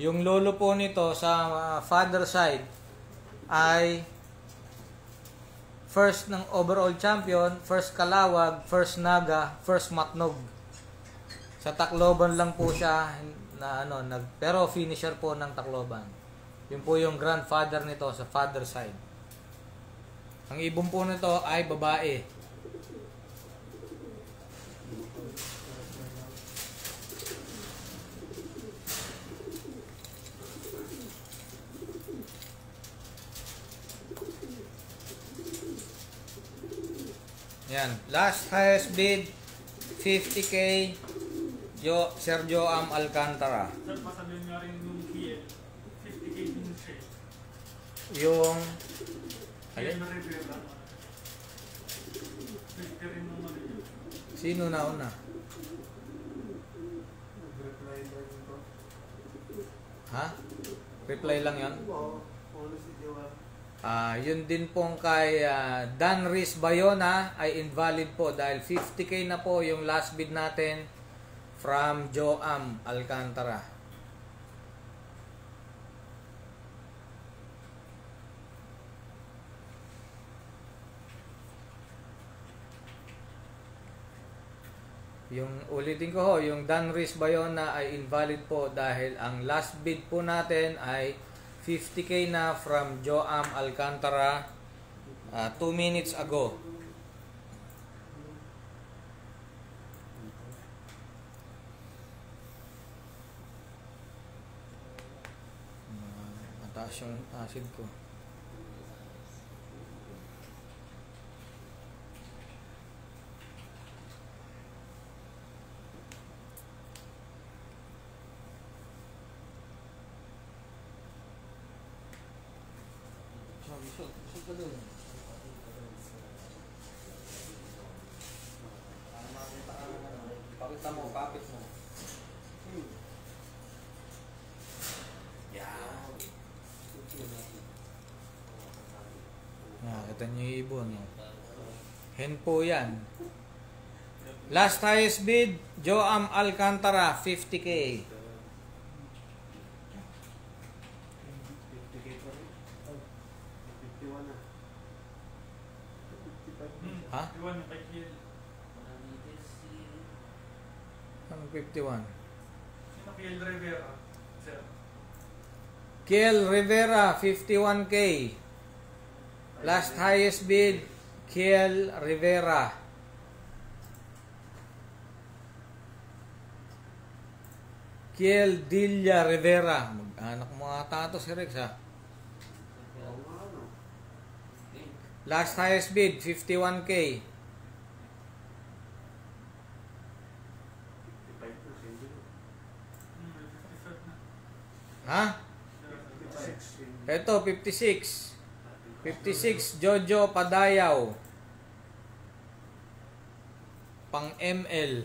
Yung lolo po nito sa uh, father side ay first ng overall champion, first Kalawag, first Naga, first Matnog. Sa Tacloban lang po siya na ano, nag pero finisher po ng Tacloban. Yun po yung grandfather nito sa father side. Ang ibon po nito ay babae. Yan. Last highest bid, 50k, Jo, Sergio Am Alcantara. Sir, pasabihin nga rin yung Kiel. 50k din siya. Yung, Kiel Alin? na Rivera. 50 rin naman yun. sino na una? Ha? Reply lang si Joel. Ah, yun din pong kay ah, Dan Riz Bayona ay invalid po dahil 50k na po yung last bid natin from Joam Alcantara. Yung ulitin ko ho, yung Dan Riz Bayona ay invalid po dahil ang last bid po natin ay 50k na from Joam Alcantara 2 minutes ago. Taas yung acid ko. Pakita mo, kapit mo. Yan. Nakita niyo yung ibon. no? Hen po yan. Last highest bid, Joam Alcantara, 50k. 50k pa rin. Oh, 51 na. 55 Hmm. Ha? Iwan yung kay Kiel. Anong 51? Sino Kiel Rivera? Sir. Kiel Rivera, 51k. Last highest bid, Kiel Rivera. Kiel Dilla Rivera. Mag-anak mo ata ito si Rex ha. Last highest bid, 51k. 55 na, hindi na. Hmm, may 55 na. Ha? Sir. 56. hindi. Ito, 56. 56, Jojo Padayaw. Pang ML.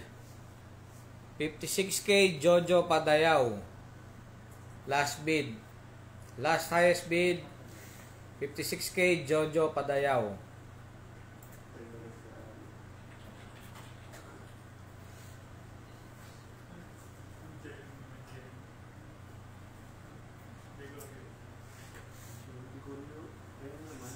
56k, Jojo Padayaw. Last bid. Last highest bid, 56k, Jojo Padayaw. Hindi, hindi. Hindi ko alam. Hindi ko na. Ayun naman.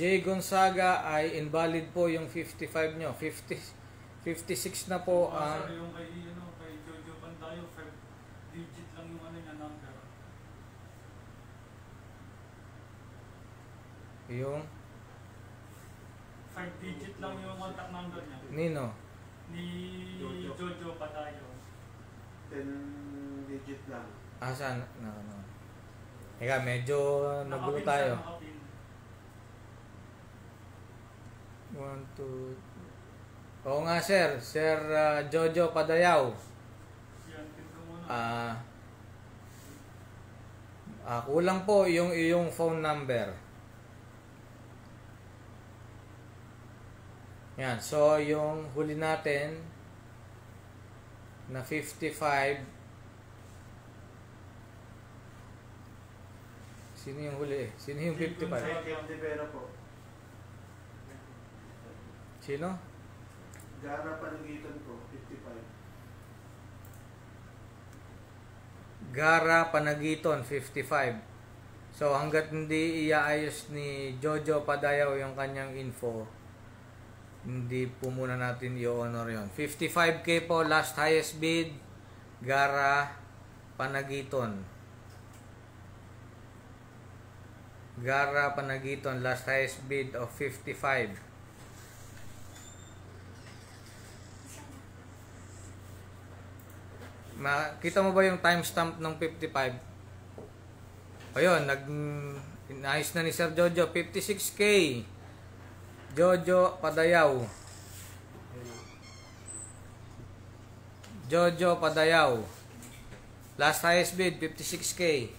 J. Gonzaga ay invalid po yung 55 nyo. 50, 56 na po Ah, ang... sir, yung kay, ano, kay Jojo Pandayo, 5 digit lang yung ano niya number. yung 5 digit lang yung contact number niya. Nino. Ni Jojo. Jojo Padayo. 10 digit lang. Asan? Na, ano. Teka, medyo nagulo Nakapin tayo. siya, nakapin. 1, 2... Oo nga sir, Sir ah, Jojo Padayaw. Ah, ah, kulang po yung iyong phone number. Yan, so yung huli natin na 55 Sino yung huli? Sino yung 55? Michael De Vera po. Sino? Gara Panagitan po, 55. Gara Panagiton 55. So hanggat hindi iaayos ni Jojo Padayaw yung kanyang info, hindi po muna natin i-honor yon. 55k po last highest bid, Gara Panagiton. Gara Panagiton last highest bid of 55. Makita mo ba yung timestamp ng 55? Ayun, nag inayos na ni Sir Jojo 56k. Jojo Padayaw. Jojo Padayaw. Last highest bid 56k.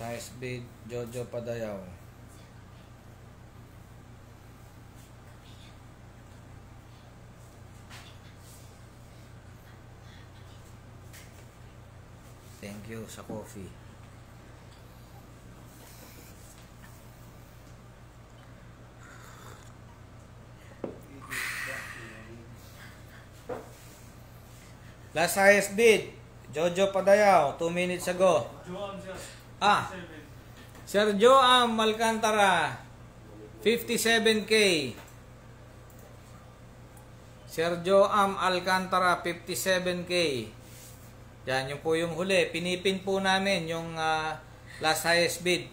Highest bid Jojo Padayaw. Thank you sa coffee. Last highest bid, Jojo Padayaw, 2 minutes ago. Ah. 57. Sergio Am Alcantara, 57K. Sergio Am Alcantara 57k. Yan, yung po yung huli. Pinipin po namin yung ah, last highest bid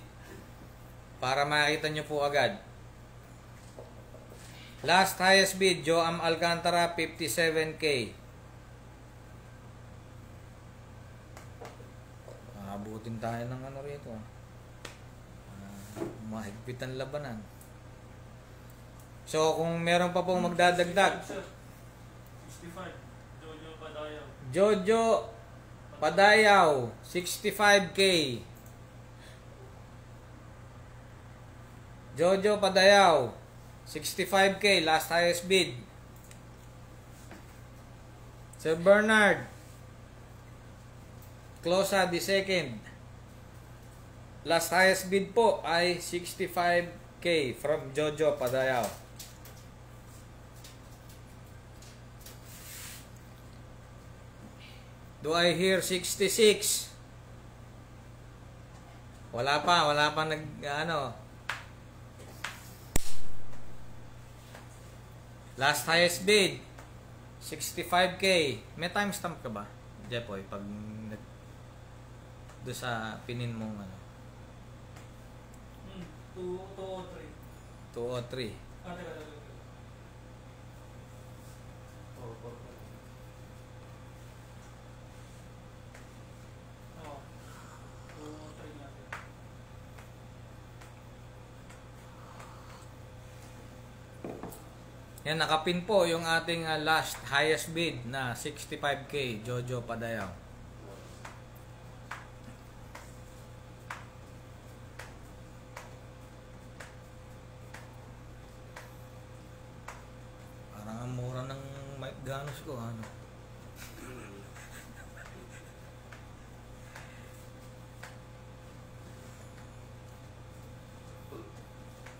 para makita nyo po agad. Last highest bid, Joam Alcantara 57k. Abutin tayo ng ano rito. Ah, mahigpit ang labanan. So, kung meron pa pong magdadagdag, 65, sir. 65. Jojo Padayaw. Jojo Padayaw, 65k. Jojo Padayaw, 65k, last highest bid. Sir Bernard, Closa the second. Last highest bid po ay 65k from Jojo Padayaw. Do I hear 66? Wala pa, wala pa nag ano. Last highest bid 65k. May timestamp ka ba? Jepoy, pag do sa pinin mo ano, Hmm, 203. 2 o 3. Ah, teka, teka, teka. Oh, oh, oh. Oo. 203 natin. Yan, nakapin po yung ating ah, last highest bid na 65k, Jojo Padayaw. Parang ang mura ng Ganos ko, ano?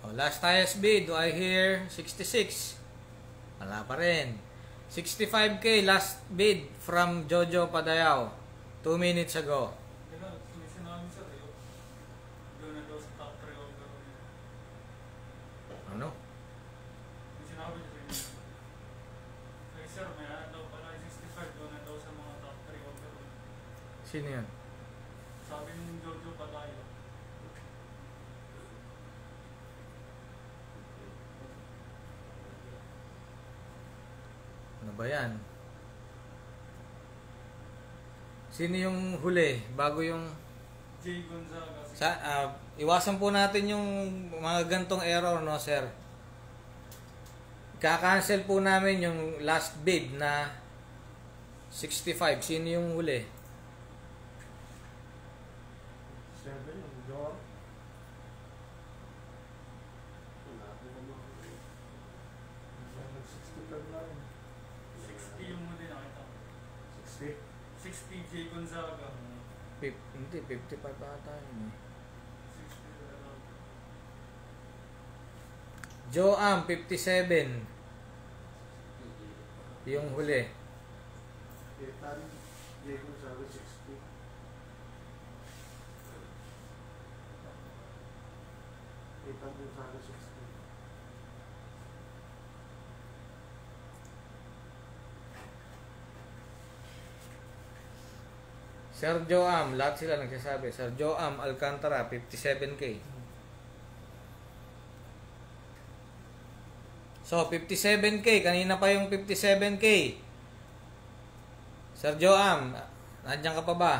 Oh, last highest bid, do I hear 66? Wala pa rin. 65k last bid from Jojo Padayaw. 2 minutes ago. Teka, sinisip namin, sir. eh. Doon na daw sa top 3 overall. Ano? Yung sinabi niya rin. Kaya sir, may ano daw pala yung 65. Doon na daw sa mga top 3 overall. Sino yan? Sabi ni Jojo Padayaw. Ano ba yan? Sino yung huli? Bago yung... Jay Gonzaga. Sa, ah, iwasan po natin yung mga gantong error, no, sir? Kakancel po namin yung last bid na 65. Sino yung huli? Seven, yung door. Seven, 65 na rin. 60 yung muli nakita. ko. 60. 60 Jay Gonzaga. Fif- hindi, 55 ata yun eh. 60 ano. Joam, 57. Yung huli. Ethan, Diego sabi 60. Ethan sabi 60. Sir Joam, lahat sila nagsasabi. Sir Joam Alcantara, 57k. So, 57k. Kanina pa yung 57k. Sir Joam, nandiyan ka pa ba?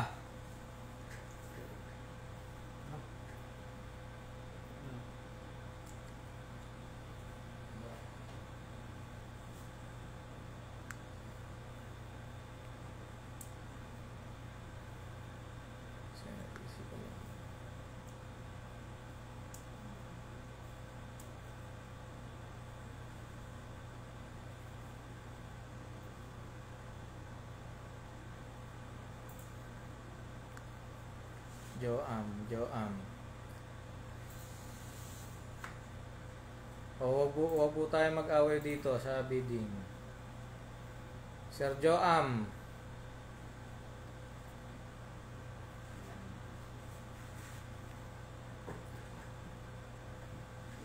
Joam, Joam. O, wag po, wag po tayo mag-away dito sa bidding. Sir Joam.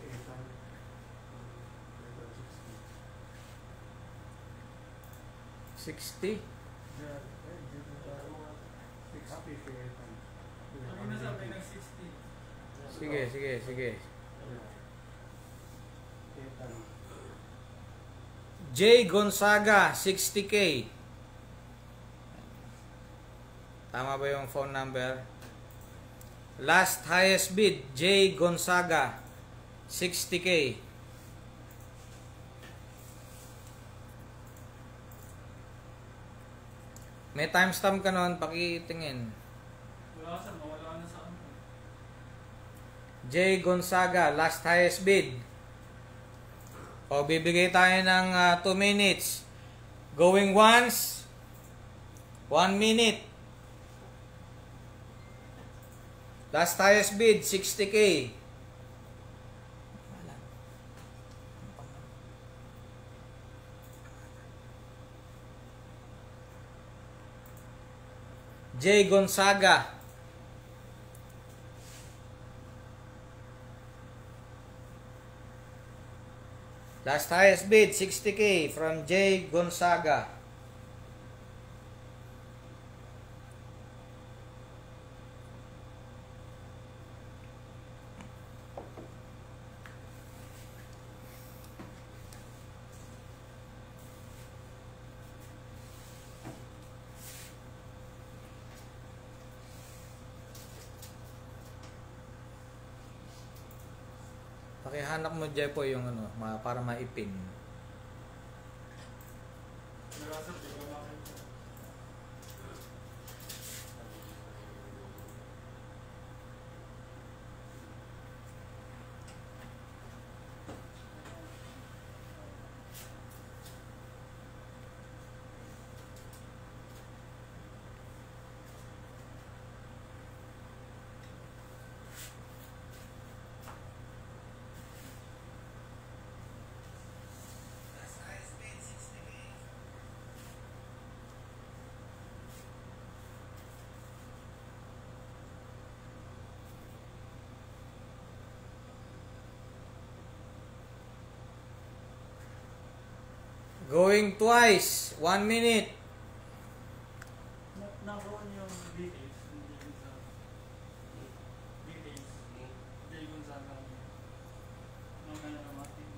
Ethan. Ethan 60. 60? Yeah. Eh, dito tayo. 60 kaya ito. Sabi na sabi ng 60. Sige, sige, sige. Kaya ito. J. Gonzaga, 60K. Tama ba yung phone number? Last highest bid, J. Gonzaga, 60K. May timestamp ka nun, pakitingin. Wala sa mawala na sa ano. J. Gonzaga, last highest bid. O, bibigay tayo ng 2 minutes. Going once, 1 minute. Last highest bid, 60k. J. Gonzaga. Last highest bid, 60k from J. Gonzaga. Pakihanap mo, Jepo, yung ano, ma- para maipin. Wala sa di ba makita. Twice, 1 minute. Na naroon yung details. Hindi yun sa details. Hindi yun sa kanya. Mamaya na matin.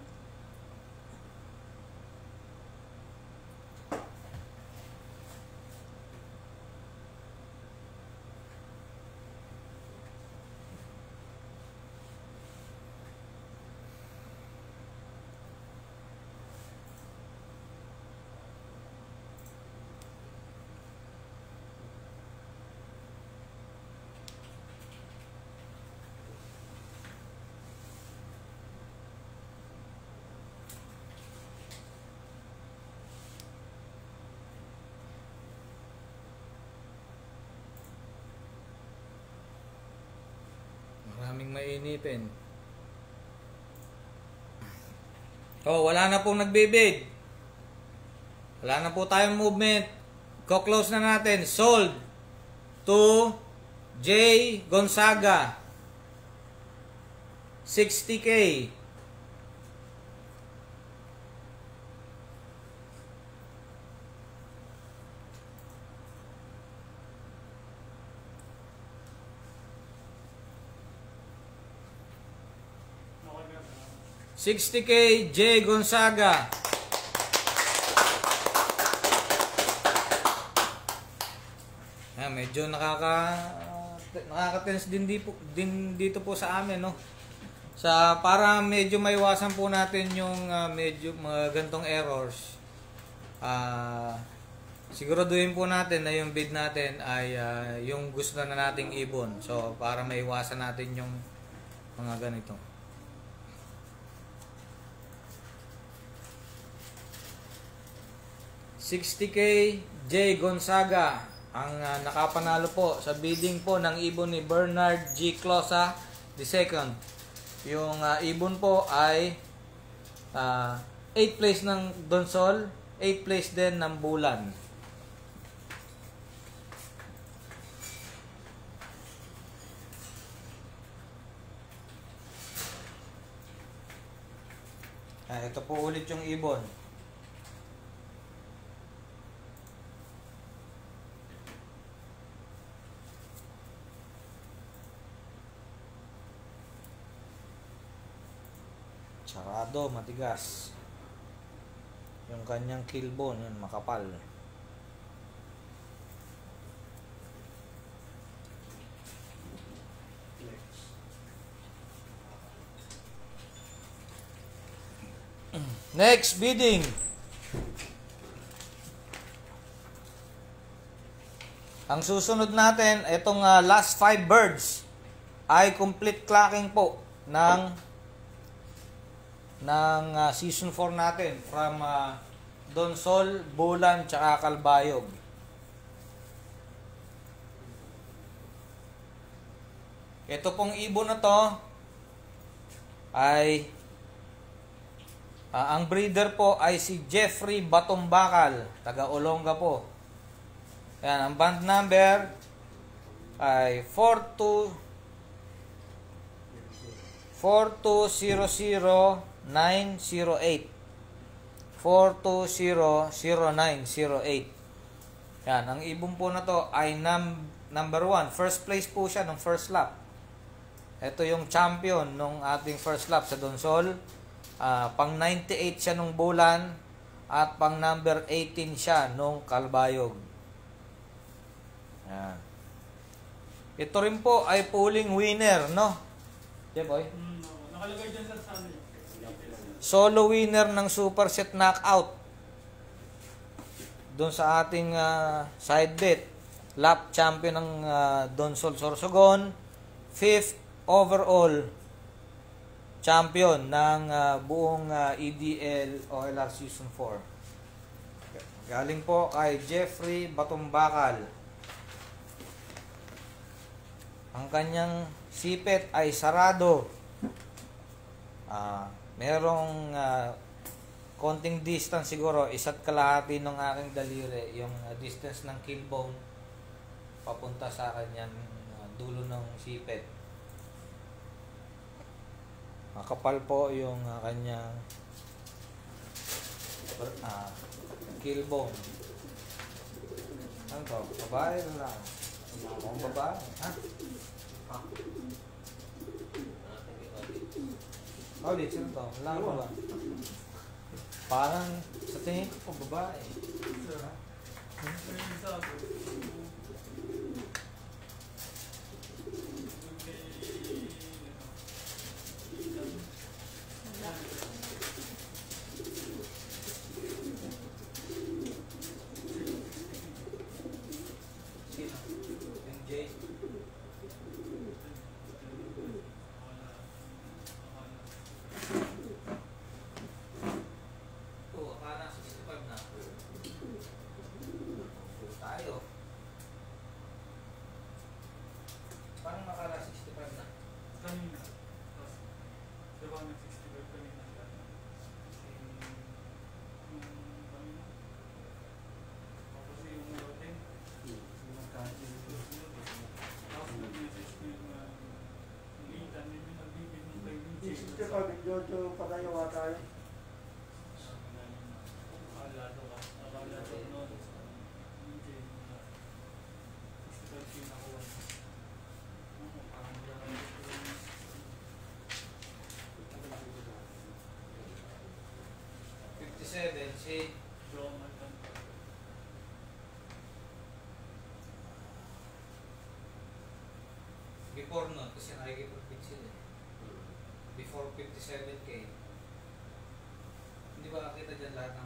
Mainipin. Oh, wala na pong nagbibid. Wala na po tayong movement. Ko-close na natin. Sold to J. Gonzaga. 60k. 60k J. Gonzaga. Ah, medyo nakaka nakaka-tense din, di din dito po sa amin, no? Sa para medyo maiwasan po natin yung ah, medyo mga gantong errors. Ah, siguraduhin po natin na yung bid natin ay ah, yung gusto na nating ibon. So, para maiwasan natin yung mga ganito. 60k J. Gonzaga ang ah, nakapanalo po sa bidding po ng ibon ni Bernard G. Closa II. Yung ah, ibon po ay 8 place ng Donsol, 8 place din ng Bulan. Ah, ito po ulit yung ibon. Sarado, matigas. Yung kanyang kill bone, yun, makapal. Next bidding. Ang susunod natin, itong ah, last five birds ay complete clacking po ng ng ah, season 4 natin from ah, Donsol, Bulan, tsaka Kalbayog. Ito pong ibon na to ay ah, ang breeder po ay si Jeffrey Batumbakal, taga Olonga po. Yan, ang band number ay 42 4200908 4200908 Yan, ang ibon po na to ay num, number 1. First place po siya nung first lap. Ito yung champion nung ating first lap sa Donsol. Ah, pang 98 siya nung bulan at pang number 18 siya nung Kalbayog. Yan. Ito rin po ay pooling winner, no? Yeah, boy. Oo. Nakalagay dyan sa yun. Solo winner ng Super Set Knockout. Doon sa ating ah, side bet. Lap champion ng uh, Donsol Sorsogon. Fifth overall champion ng ah, buong ah, EDL OLR Season 4. Galing po kay Jeffrey Batumbakal. Ang kanyang sipet ay sarado. Ah, merong ah, konting distance siguro, isa't kalahati ng aking daliri, yung ah, distance ng kill bone papunta sa kanyang ah, dulo ng sipet. Makapal po yung ah, kanyang ah, kill bone. Ano to? Babae lalaki? Mukhang babae. Ha? Oh, sino to? Lalaki ba? Parang sa tingin ko po babae. Sir, Ayun yung isa ko. Sino? Yung Jay? Oo, akala 65 na. Tayo. Parang makala 65 na. Kanina. Tapos, di ba nag-65 kanina siya? Si... Yung kanina. Tapos yung loading. Tapos nag-message ko yung uh, yung Ethan, hindi nagbibig ng kay DJ. Isip ka pag Jojo patayo ka tayo. Akala ko ka. Akala ko noon. DJ. 65 yung nakuha. Ano, parang wala ko yung- 57, si Joe Maltan. before nun, kasi nakikipag-pick sila eh. Before 57k. Hindi ba nakita dyan lahat ng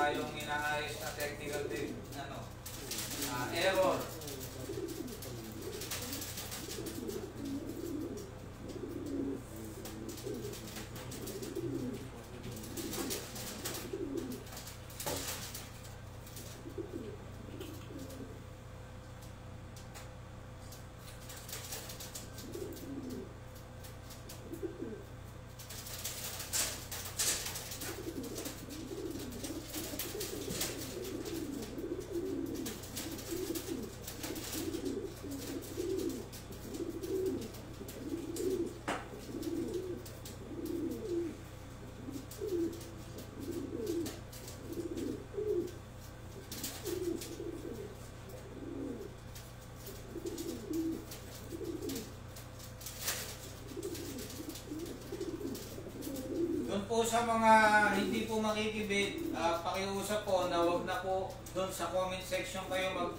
Aí eu po sa mga hindi po makikibit, ah, pakiusap po na wag na po doon sa comment section kayo mag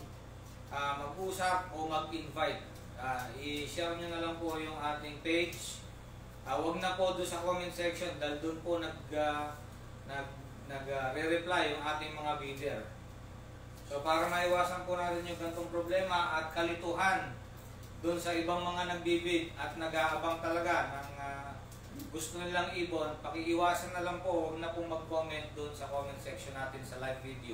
ah, mag-usap o mag-invite. Ah, i-share nyo na lang po yung ating page. Ah, wag na po doon sa comment section dahil doon po nag ah, nag nag ah, re-reply yung ating mga bidder. So para maiwasan po natin yung ganitong problema at kalituhan doon sa ibang mga nagbibid at nag-aabang talaga ng ah, gusto nilang ibon, pakiiwasan na lang po, huwag na pong mag-comment doon sa comment section natin sa live video.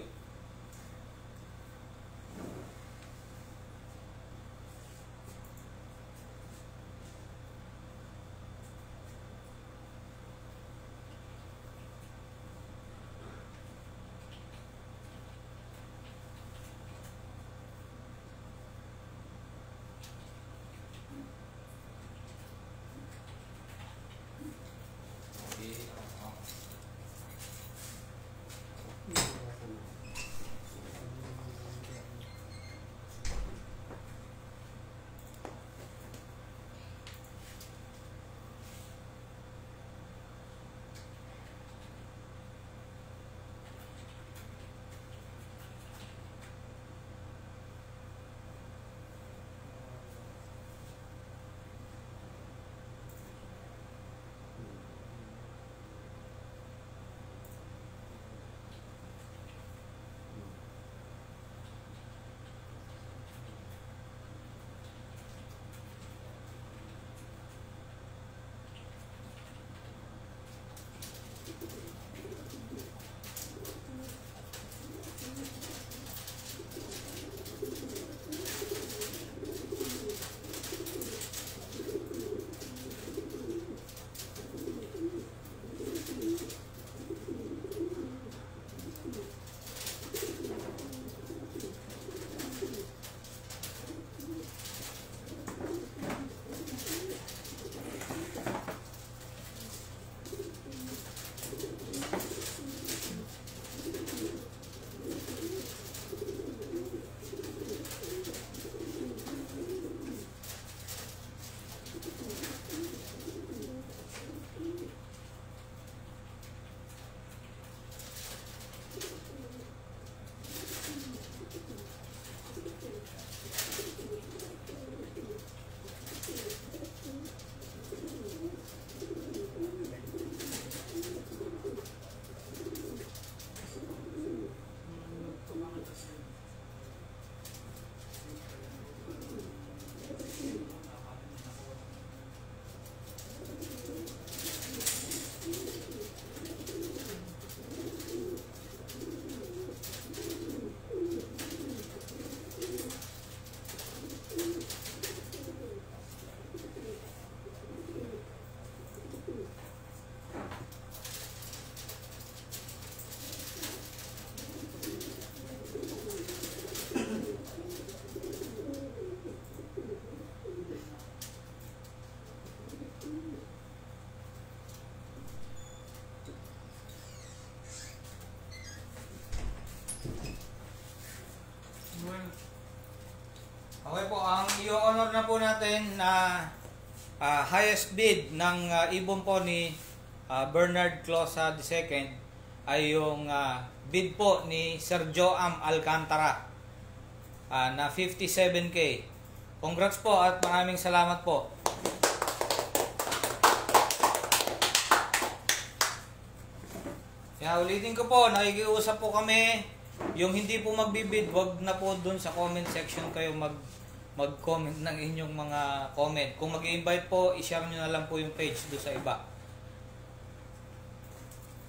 Okay po, ang i-honor na po natin na ah, highest bid ng ah, ibon po ni ah, Bernard Closa II ay yung ah, bid po ni Sir Joam Alcantara ah, na 57k. Congrats po at maraming salamat po. Kaya ulitin ko po, nakikiusap po kami yung hindi po magbibid, wag na po dun sa comment section kayo mag mag-comment ng inyong mga comment. Kung mag-invite po, i-share nyo na lang po yung page do sa iba.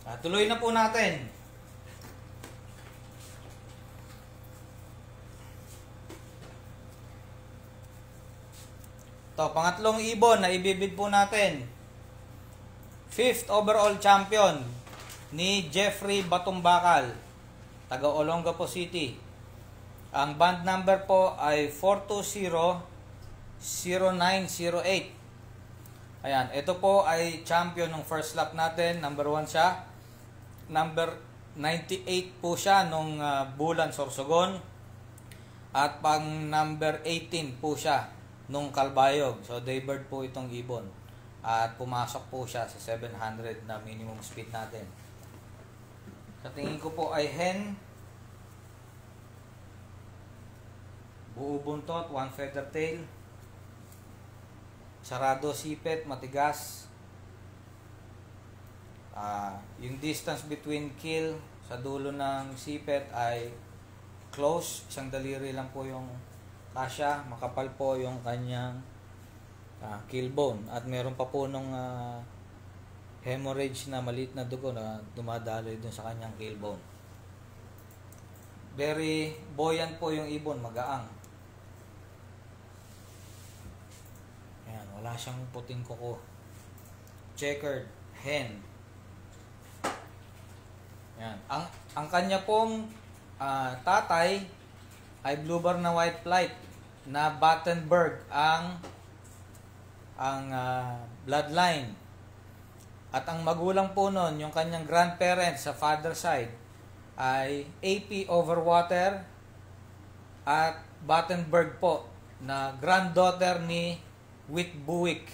Ah, tuloy na po natin. To, pangatlong ibon na ibibid po natin. Fifth overall champion ni Jeffrey Batumbakal, taga Olongapo City. Ang band number po ay 420-0908. Ayan, ito po ay champion ng first lap natin. Number 1 siya. Number 98 po siya nung ah, Bulan Sorsogon. At pang number 18 po siya nung Kalbayog. So, daybird po itong ibon. At pumasok po siya sa 700 na minimum speed natin. Sa tingin ko po ay hen. Buo buntot, one feather tail. Sarado sipet, matigas. Ah, yung distance between kill sa dulo ng sipet ay close. Isang daliri lang po yung kasya. Makapal po yung kanyang ah, kill bone. At meron pa po nung ah, hemorrhage na maliit na dugo na dumadaloy dun sa kanyang kill bone. Very buoyant po yung ibon, magaang. Ayan, wala siyang puting kuko. Checkered hen. Ayan. Ang ang kanya pong ah, tatay ay bluebar na white flight na Battenberg ang ang ah, bloodline. At ang magulang po nun, yung kanyang grandparents sa father side ay AP Overwater at Battenberg po na granddaughter ni Whitbuwick.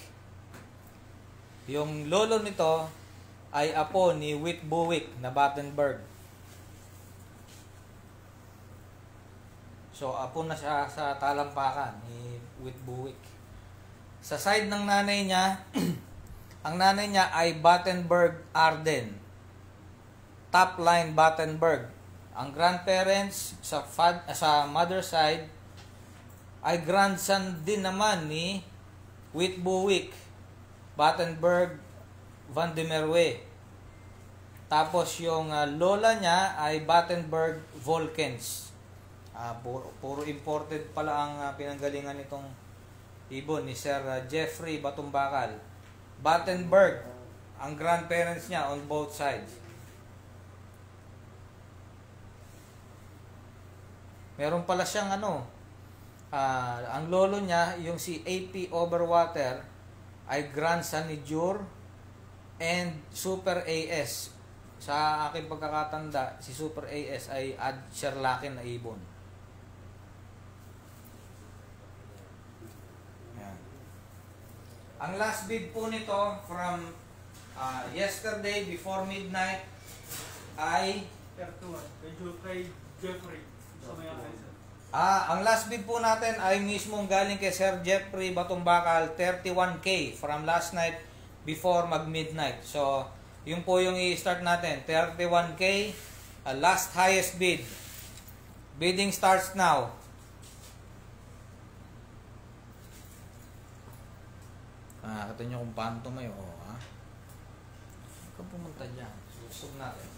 Yung lolo nito ay apo ni Whitbuwick na Battenberg. So, apo na siya sa talampakan ni Whitbuwick. Sa side ng nanay niya, ang nanay niya ay Battenberg Arden. Top line Battenberg. Ang grandparents sa fad, sa mother side ay grandson din naman ni Whitbuwick, Battenberg, Van de Merwe. Tapos yung ah, lola niya ay Battenberg Volkens. Ah, puro, puro imported pala ang ah, pinanggalingan nitong ibon ni Sir ah, Jeffrey Batumbakal. Battenberg, ang grandparents niya on both sides. Meron pala siyang ano, ah, ang lolo niya, yung si AP Overwater, ay grandson ni Jur and Super AS. Sa aking pagkakatanda, si Super AS ay Ad Sherlakin na ibon. Yan. Ang last bid po nito from ah, yesterday before midnight ay R2 Medyo kay Jeffrey. Sa may akay sir. Ah, ang last bid po natin ay mismong galing kay Sir Jeffrey Batumbakal, 31k from last night before mag-midnight. So, yun po yung i-start natin, 31k, uh, last highest bid. Bidding starts now. Ah, kata nyo kung paano tumayo. Oh, ha? Huwag ka pumunta dyan. Susog natin.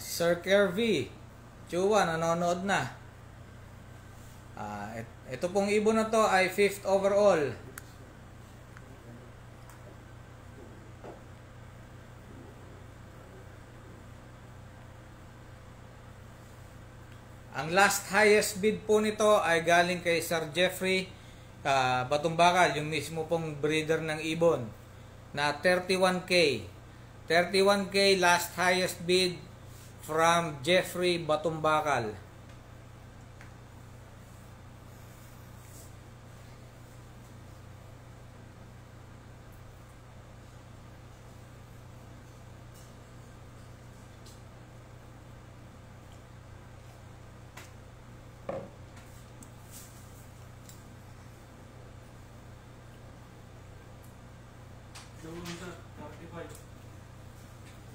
Si Sir Kervy, Chua, nanonood na. Ah, et- ito pong ibon na to ay fifth overall. Ang last highest bid po nito ay galing kay Sir Jeffrey ah, Batumbakal, yung mismo pong breeder ng ibon na 31k. 31k last highest bid from Jeffrey Batumbakal.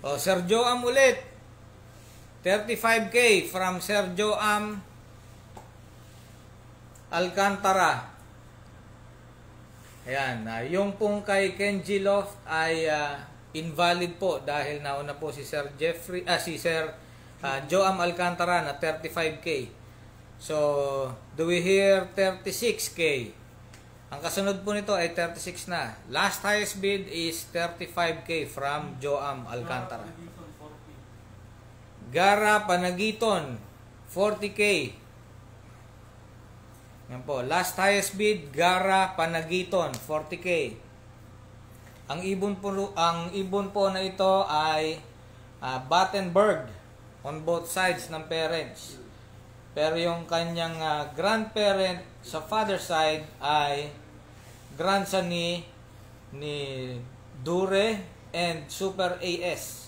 Oh, Sergio Amulet. 35K from Sergio Am Alcantara. Ayan, ah, yung pong kay Kenji Loft ay ah, invalid po dahil nauna po si Sir Jeffrey, ah si Sir ah, Joam Alcantara na 35K. So, do we hear 36K? Ang kasunod po nito ay 36 na. Last highest bid is 35K from Joam Alcantara. Dito, 40. Gara Panagiton, 40k. Yan po. Last highest bid, Gara Panagiton, 40k. Ang ibon po, ang ibon po na ito ay ah, Battenberg on both sides ng parents. Pero yung kanyang ah, grandparent sa father side ay grandson ni ni Dure and Super AS.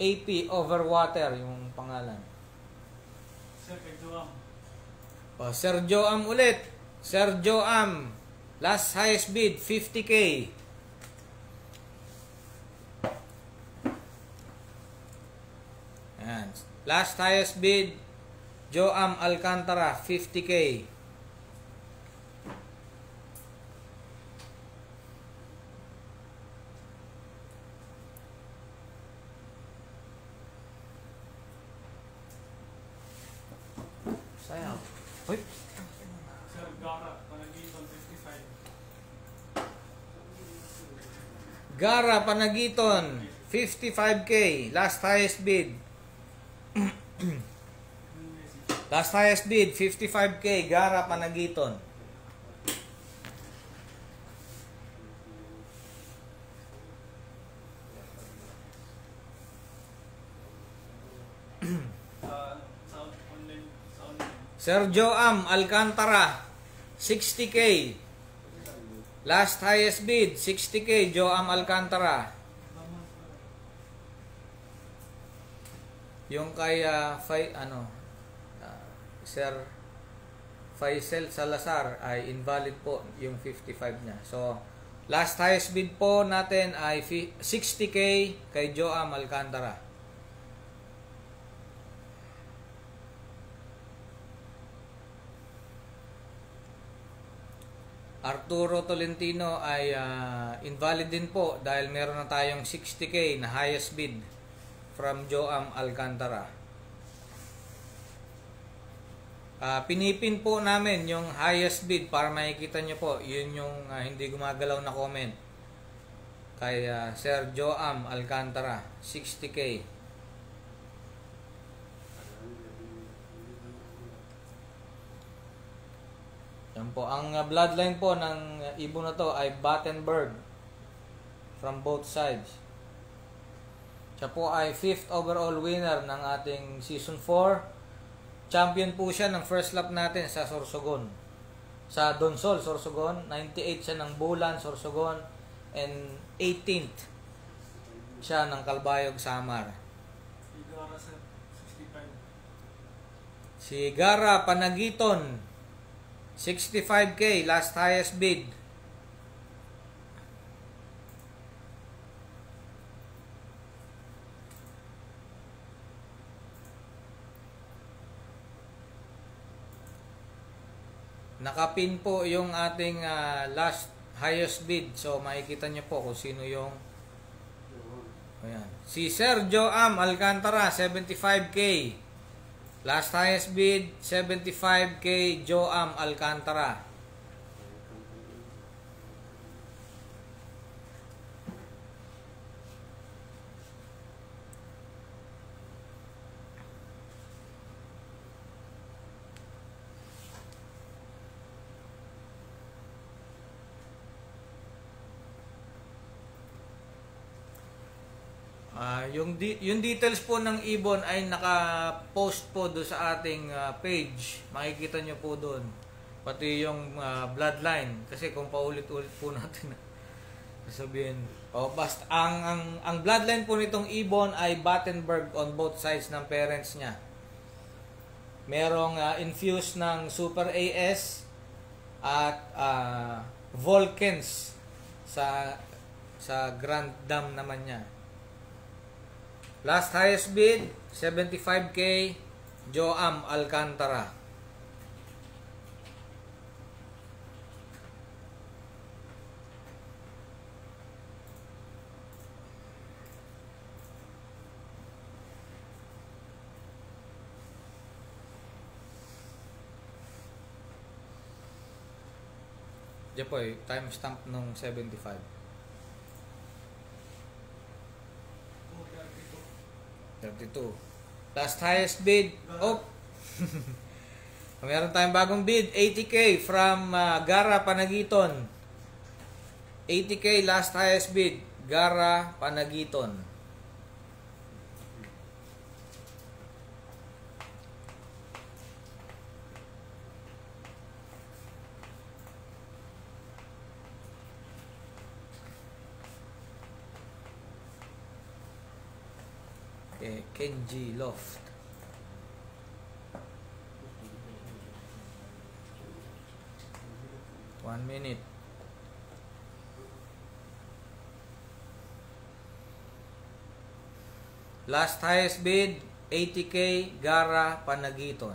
AP Overwater yung pangalan. Sir, kay Joam. O, Sergio Am ulit. Sergio Am. Last highest bid, 50k. Ayan. Last highest bid, Joam Alcantara, 50k. Sayang. Uy. Sir, Gara, Panagiton, 55. Gara Panagiton, 55k. Last highest bid. Last highest bid, 55k. Gara Panagiton. Sergio Am Alcantara, 60k. Last highest bid, 60k. Joam Alcantara. Yung kay ah, Fai, ano, ah, Sir Faisal Salazar ay invalid po yung 55 niya. So, last highest bid po natin ay fi- 60k kay Joam Alcantara. Arturo Tolentino ay ah, invalid din po dahil meron na tayong 60k na highest bid from Joam Alcantara. Ah, pinipin po namin yung highest bid para makikita nyo po. Yun yung ah, hindi gumagalaw na comment. Kay ah, Sir Joam Alcantara, 60k. Yan po. Ang ah, bloodline po ng ah, ibon na to ay Battenberg from both sides. Siya po ay fifth overall winner ng ating season 4. Champion po siya ng first lap natin sa Sorsogon. Sa Donsol, Sorsogon. 98 siya ng Bulan, Sorsogon. And 18th siya ng Kalbayog, Samar. Si Gara, sir, 65. Si Gara Panagiton, 65k, last highest bid. Nakapin po yung ating ah, last highest bid. So makikita nyo po kung sino yung Ayan. Si Sergio Am Alcantara, 75k. Last highest bid, 75k Joe Am Alcantara. Ah, yung di- yung details po ng ibon ay naka-post po do sa ating ah, page. Makikita nyo po doon. Pati yung ah, bloodline kasi kung paulit-ulit po natin sabihin. Oh, basta ang ang ang bloodline po nitong ibon ay Battenberg on both sides ng parents niya. Merong ah, infused ng Super AS at ah, Vulcans sa sa Grand Dam naman niya. Last highest bid, 75k, Joam Alcantara. Diyan po eh, timestamp nung 75. 32. Last highest bid. Oh. Meron tayong bagong bid. 80k from uh, Gara Panagiton. 80k last highest bid. Gara Panagiton. Okay, Kenji Loft. One minute. Last highest bid, 80k, Gara Panagiton.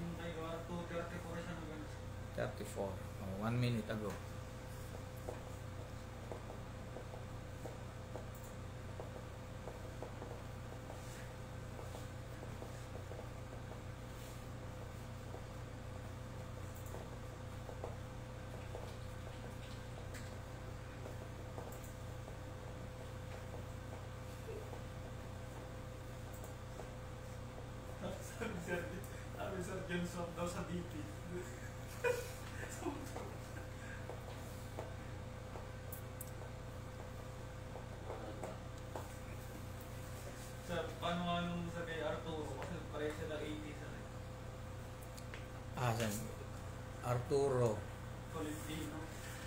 Yung kay Gara 234 siya nag 34. Oh, one minute ago. Sabi Sir, sabi Sir Johnson daw sa BP. Sir, paano nga nung sa kay Arturo? Kasi pareho sila 80 sa Ah, saan? Arturo. Tolentino.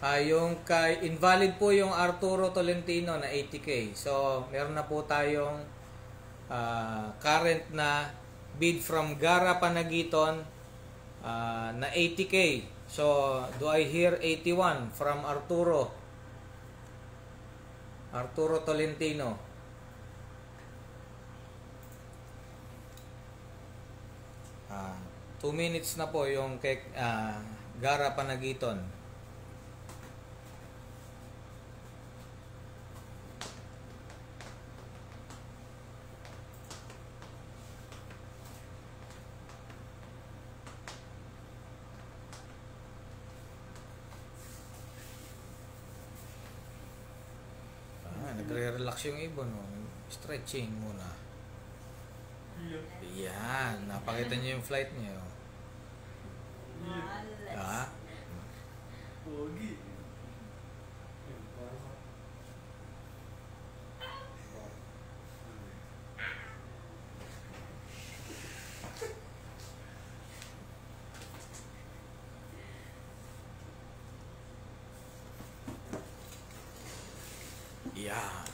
Ah, yung kay invalid po yung Arturo Tolentino na 80k. So, meron na po tayong ah, current na bid from Gara Panagiton ah, na 80k. So, do I hear 81 from Arturo? Arturo Tolentino. 2 minutes na po yung kay ah, Gara Panagiton. Ah, nagre-relax yung ibon. Oh. Stretching muna. Yan, napakita niyo yung flight niyo. Yun. Ah, Pogi. yan.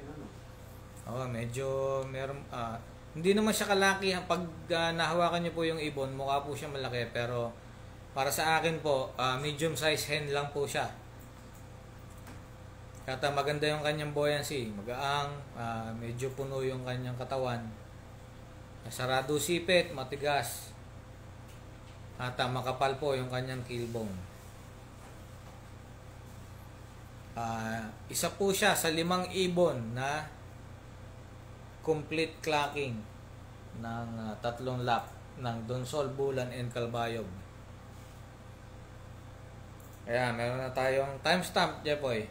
ano? Oh, medyo meron ah hindi naman siya kalaki pag ah, nahawakan niyo po yung ibon, mukha po siya malaki pero para sa akin po, ah, medium size hen lang po siya. Kata maganda yung kanyang buoyancy, magaang, ah, medyo puno yung kanyang katawan. Sarado sipit, matigas. At ah, makapal po yung kanyang keelbone. Ah, isa po siya sa limang ibon na complete clacking ng ah, tatlong lap ng Donsol, Bulan, and Calbayog. Kaya meron na tayong timestamp, Jepoy.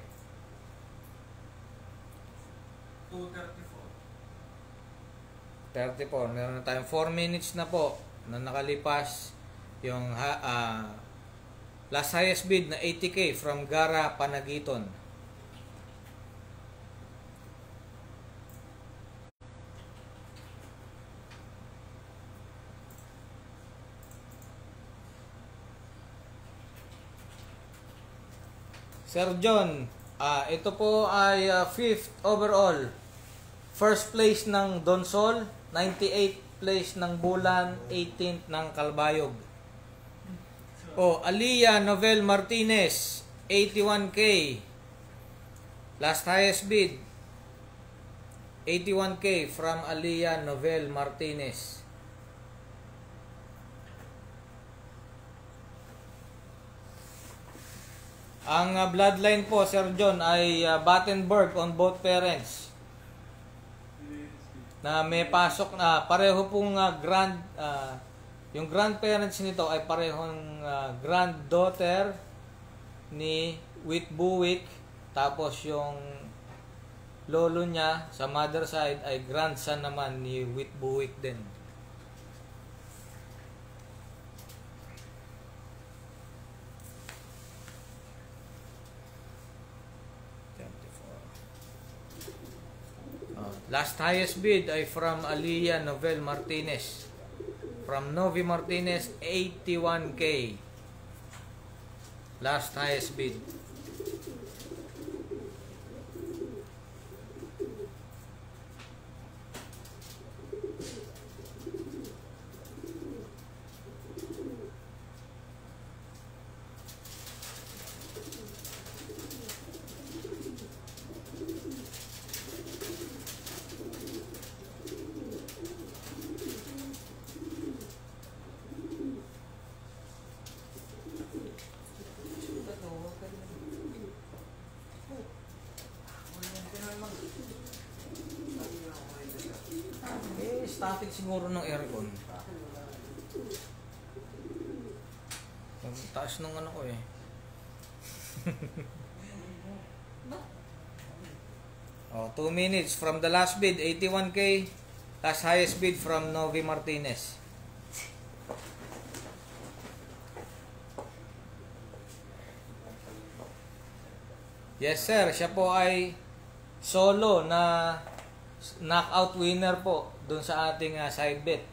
234. 34. Meron na tayong 4 minutes na po na nakalipas yung ha, ah, last highest bid na 80k from Gara Panagiton. Sir John, ah ito po ay ah, fifth overall. First place ng Donsol, 98th place ng Bulan, 18th ng Kalbayog. Oh, Aliyah Novel Martinez, 81k. Last highest bid, 81k from Aliyah Novel Martinez. Ang ah, bloodline po, Sir John, ay ah, Battenberg on both parents. Na may pasok na pareho pong ah, grand ah, yung grandparents nito ay parehong ah, granddaughter ni Witbuwick tapos yung lolo niya sa mother side ay grandson naman ni Witbuwick din. Ah, last highest bid ay from Aliyah Novel Martinez. From Novi Martinez, 81k. Last highest bid. Eh, static siguro ng aircon. Ang taas ng ano ko eh. oh, 2 minutes from the last bid, 81k. Last highest bid from Novi Martinez. Yes sir, siya po ay solo na knockout winner po doon sa ating ah, side bet.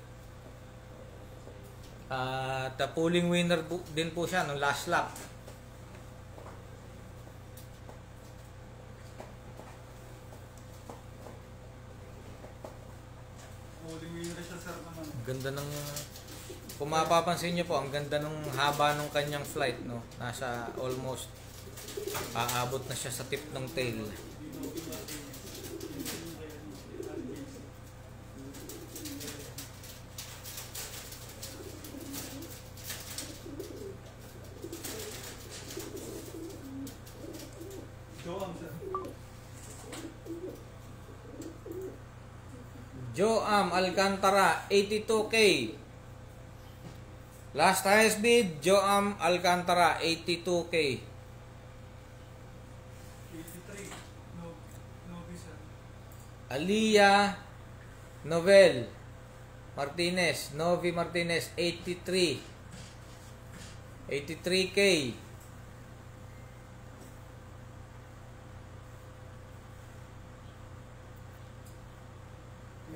At uh, pulling winner po, din po siya nung last lap. Ganda ng kung mapapansin niyo po, ang ganda ng haba ng kanyang flight, no? Nasa almost aabot na siya sa tip ng tail. Joam sir. Joam Alcantara, 82k. Last highest bid, Joam Alcantara, 82k. 83. No, sir. Aliyah Novel Martinez, Novi Martinez, 83. 83k.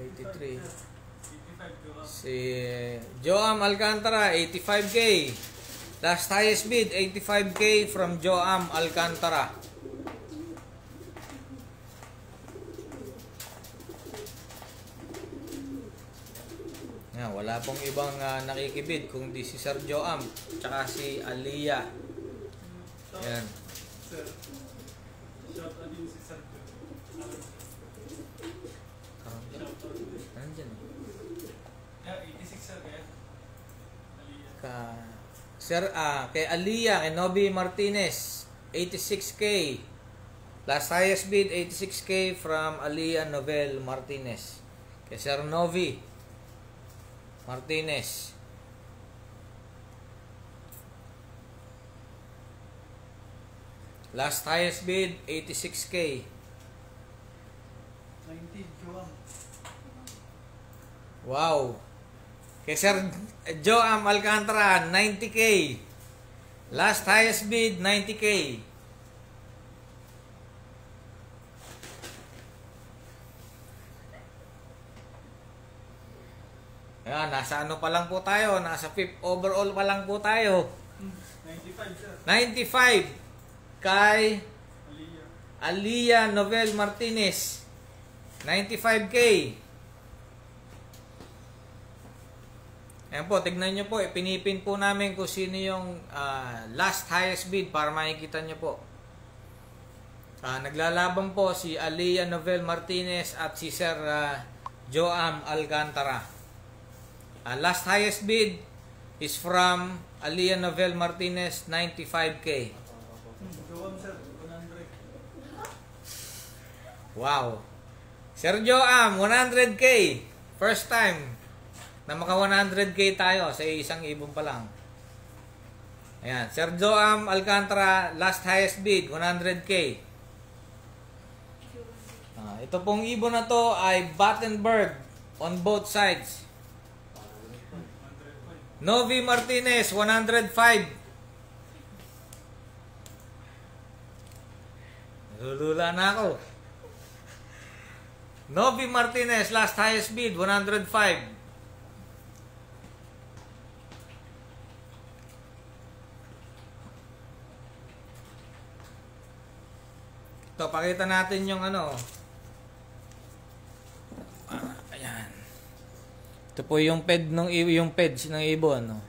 Eighty-three. 85 Joam. Si Joam Alcantara, 85k. Last highest bid, 85k from Joam Alcantara. Yan, wala pong ibang ah, nakikibid kung di si Sir Joam tsaka si Aliyah. Yan. Sir Jo. Shout out din. Nandyan. Yeah, 86 sir kaya. Aliyah. Ka Sir ah kay Aliyah kay Nobi Martinez 86k. Last highest bid 86k from Aliyah Novel Martinez. Kay Sir Novi Martinez. Last highest bid 86k. 90 Joam. Wow. Kay Sir Joam Alcantara, 90k. Last highest bid, 90k. Ayan, nasa ano pa lang po tayo, nasa fifth overall pa lang po tayo. 95 sir. 95 kay Aliyah. Aliyah Novel Martinez. 95k. Ayan po, tignan nyo po, ipinipin po namin kung sino yung ah, last highest bid para makikita nyo po. Ah, naglalaban po si Alia Novel Martinez at si Sir ah, Joam Alcantara. Ah, last highest bid is from Alia Novel Martinez, 95K. Joam sir, 100. Wow. Sir Joam, 100K. First time na maka 100K tayo sa isang ibon pa lang. Ayan. Sir Joam Alcantara, last highest bid, 100K. Ah, ito pong ibon na to ay Battenberg on both sides. 105. Novi Martinez, 105. Nalulula na ako. Novi Martinez, last highest bid, 105. Ito, pakita natin yung ano. Ah, ayan. Ito po yung ped ng yung peds ng ibon, no.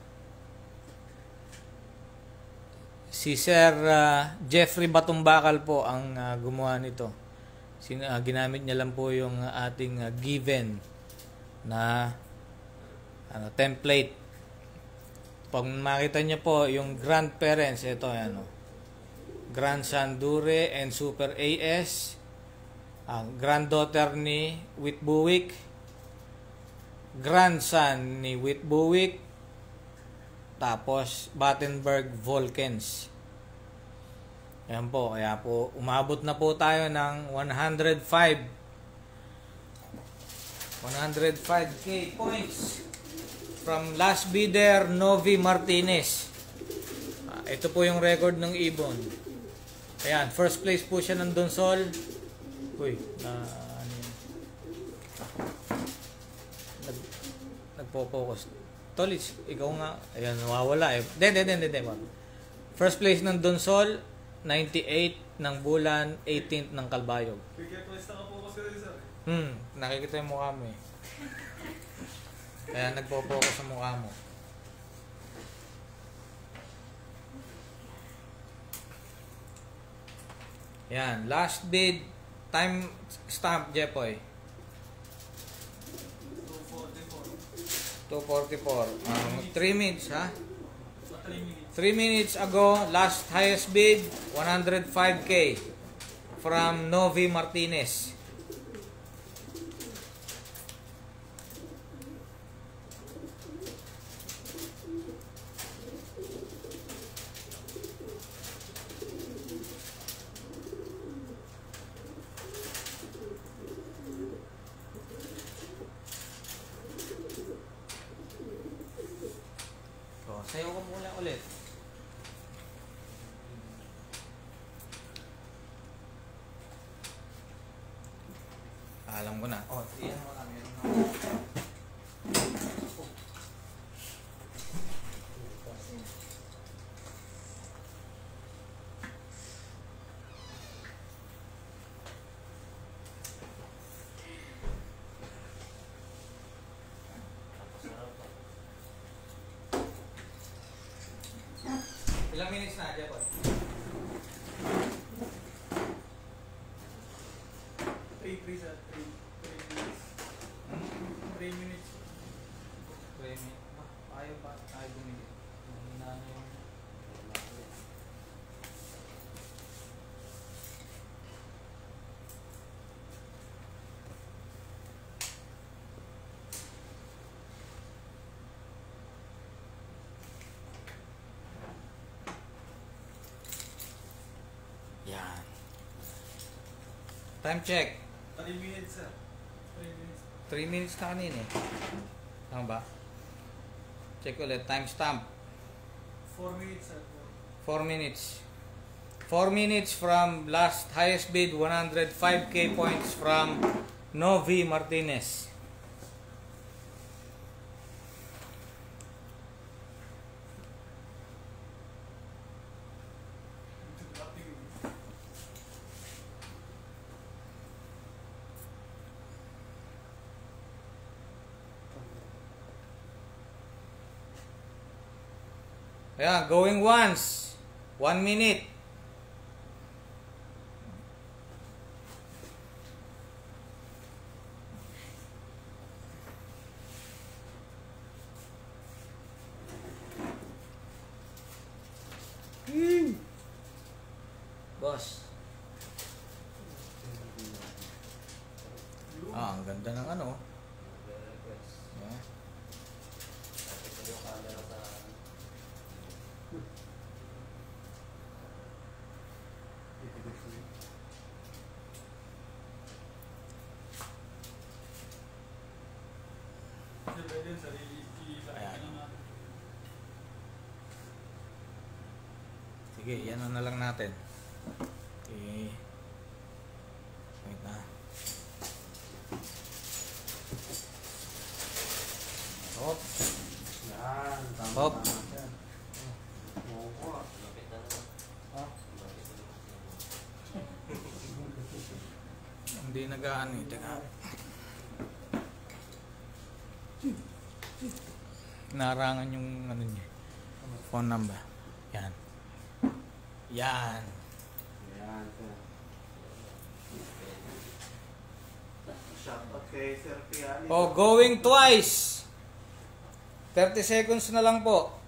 Si Sir ah, Jeffrey Batumbakal po ang ah, gumawa nito. Sin, ah, ginamit niya lang po yung ah, ating ah, given na ano, template. Pag makita niyo po yung grandparents, ito ano. Grandson Dure and Super AS. Ang granddaughter ni Witbuwick grandson ni Witbuwick tapos Battenberg Volcans Ayan po, kaya po umabot na po tayo ng 105 105k points from last bidder Novi Martinez. Ah, ito po yung record ng Ibon ayan, first place po siya ng Donsol uy, na ano yun nag, nagpo-focus. Tolich, ikaw nga, ayan, nawawala eh. Hindi, hindi, hindi, hindi. First place ng Donsol, 98 ng Bulan, 18th ng Kalbayog. Place na po kasi rin sir. Hmm, nakikita yung mukha mo eh. Kaya nagpo-focus sa mukha mo. Yan, last bid, time stamp, Jepoy. 244. 244. Um, 3 minutes, ha? Sa 3 minutes. 3 minutes ago, last highest bid, 105k from Novi Martinez. Oh, sayo ko muna ulit. Alam ko na. Oh, iyan mo lang. Meron na. Ilang minutes na, Jepo? 3 3 sir. 3 minutes. 3 minutes. Three minutes. Ah, Ayaw ba? Ayaw bumili. Mahina na yung... Yan. Time check. 3 minutes sir. 3 minutes. 3 minutes na kanina eh. Tama ba? Check ulit. Timestamp. 4 minutes sir. 4 minutes. 4 minutes from last highest bid 105k points from Novi Martinez. Minute. Hindi nagaan eh. Teka. Narangan yung ano niya. Phone number. Yan. Yan. Yan, sir. Shoutout kay Sir. Oh, going twice. 30 seconds na lang po.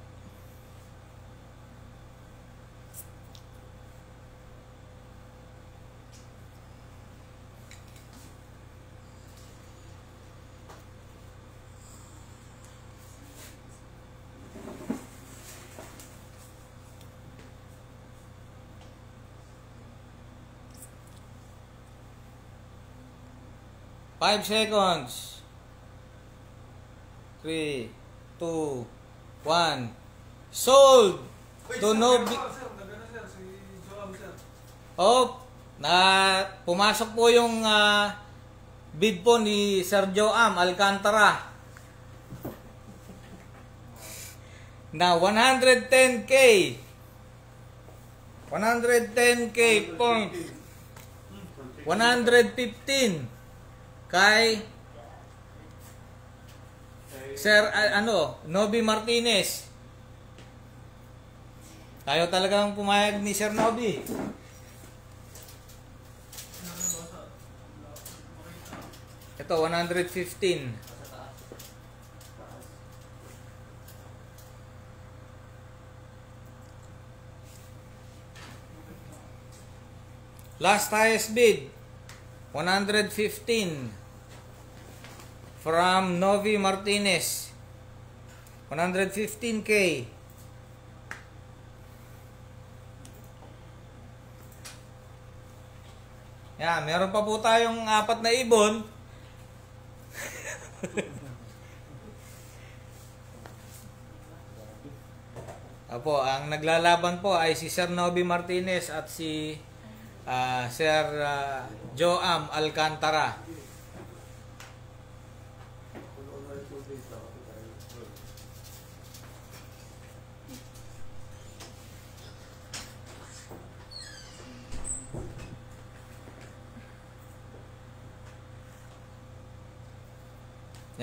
5 seconds. 3, 2, 1. Sold! To Novi... Oh, na pumasok po yung uh, bid po ni Sergio Am Alcantara. Na 110k 110k point. 115 kay Sir ano, Nobi Martinez. Tayo talagang pumayag ni Sir Nobi. Ito 115. Nasa taas. Last highest bid 115 from Novi Martinez. 115k. Yan, meron pa po tayong apat na ibon. Apo, ang naglalaban po ay si Sir Novi Martinez at si ah, Sir ah, Joam Alcantara.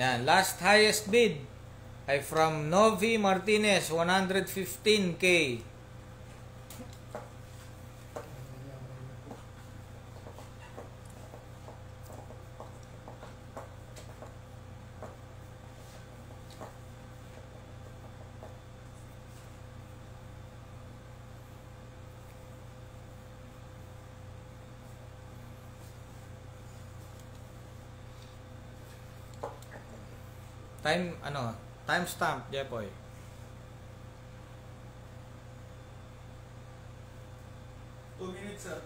Yan, last highest bid ay from Novi Martinez, 115k. Time, ano, time stamp, Jepoy. Two minutes sir.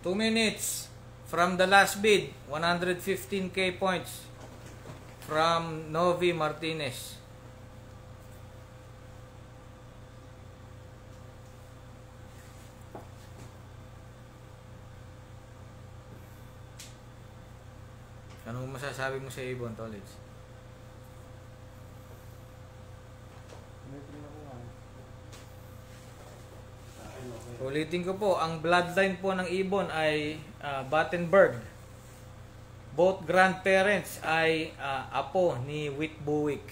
2 minutes from the last bid, 115k points from Novi Martinez. Ano masasabi mo sa Ibon, Tolits? Ulitin ko po, ang bloodline po ng ibon ay uh, Battenberg. Both grandparents ay uh, apo ni Witbuwick.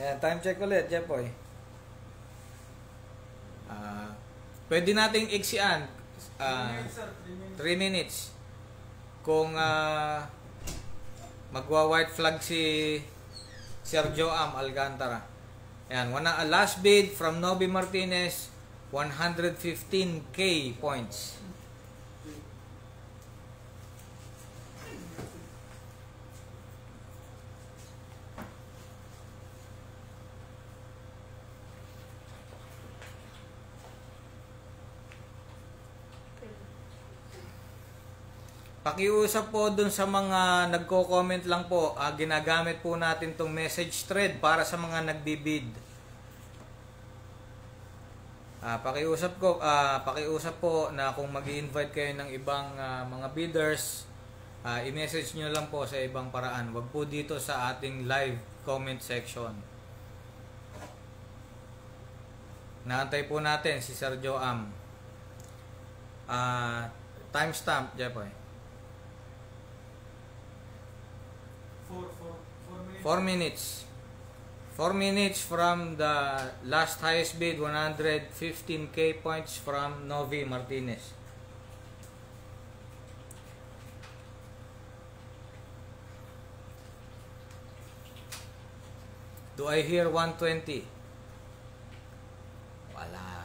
Yeah, time check ulit, Jepoy. Pwede nating iksian. Ah, 3 minutes. Kung ah, magwa white flag si Sergio Am Alcantara. Ayan, wana, last bid from Noby Martinez, 115k points. Pakiusap po dun sa mga nagko-comment lang po, ah, ginagamit po natin tong message thread para sa mga nagbibid. Ah, pakiusap ko, ah, pakiusap po na kung magi-invite kayo ng ibang ah, mga bidders, ah, i-message nyo lang po sa ibang paraan. Wag po dito sa ating live comment section. Naantay po natin si Sergio Am. Ah, timestamp, Jepoy. 4 minutes. 4 minutes from the last highest bid, 115k points from Novi Martinez. Do I hear 120? Wala.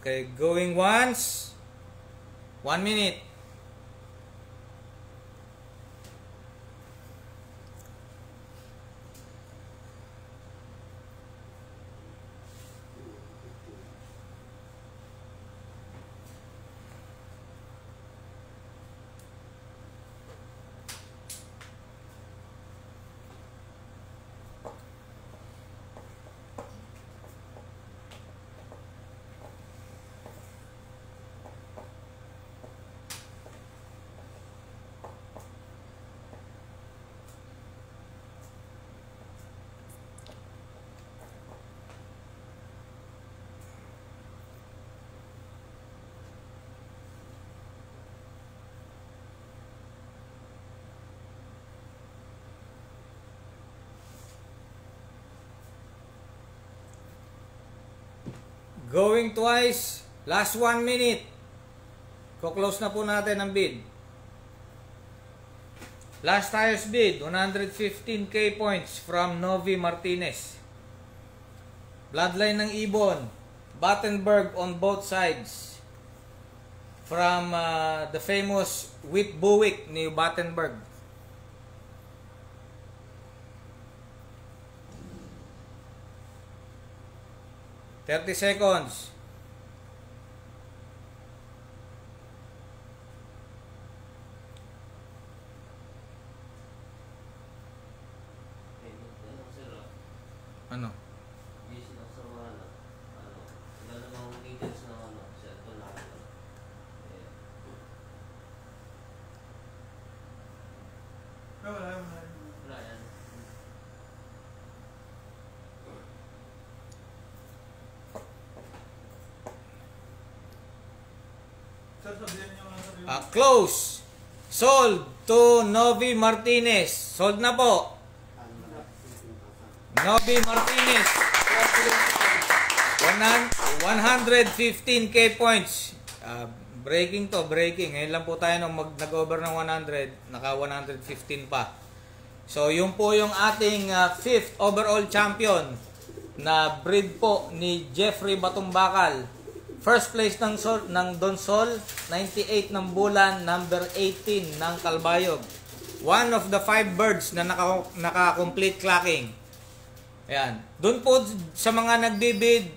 Okay, going once. One minute. Going twice. Last one minute. Ko-close na po natin ang bid. Last highest bid, 115k points from Novi Martinez. Bloodline ng Ibon. Battenberg on both sides. From uh, the famous Whit Buick ni Battenberg. Thirty seconds. Ano, sir, ah? Ano? Busy na sa mga ano, ano, wala namang details ng ano, cellphone na ano. Eh, wala yan. Sir, sabihan Ah, close. Sold to Novi Martinez. Sold na po. Novi Martinez. 115k points. Ah, breaking to, breaking. Ngayon lang po tayo nung mag nag-over ng 100, naka 115 pa. So, yun po yung ating ah, fifth overall champion na breed po ni Jeffrey Batumbakal. First place ng Sol, ng Don Sol, 98 ng Bulan, number 18 ng Kalbayog. One of the five birds na naka, naka-complete clacking. Ayan. Doon po sa mga nagbibid,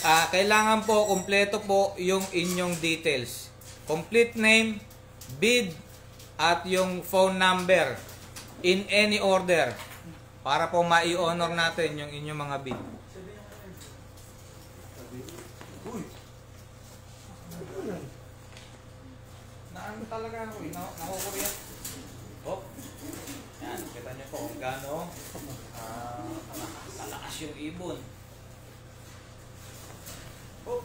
ah, kailangan po kompleto po yung inyong details. Complete name, bid, at yung phone number in any order para po mai-honor natin yung inyong mga bid. Naano talaga ako eh. Nakukuryat. Oh. Yan. Kita niyo po kung gaano ah, uh, kalakas yung ibon. Oh.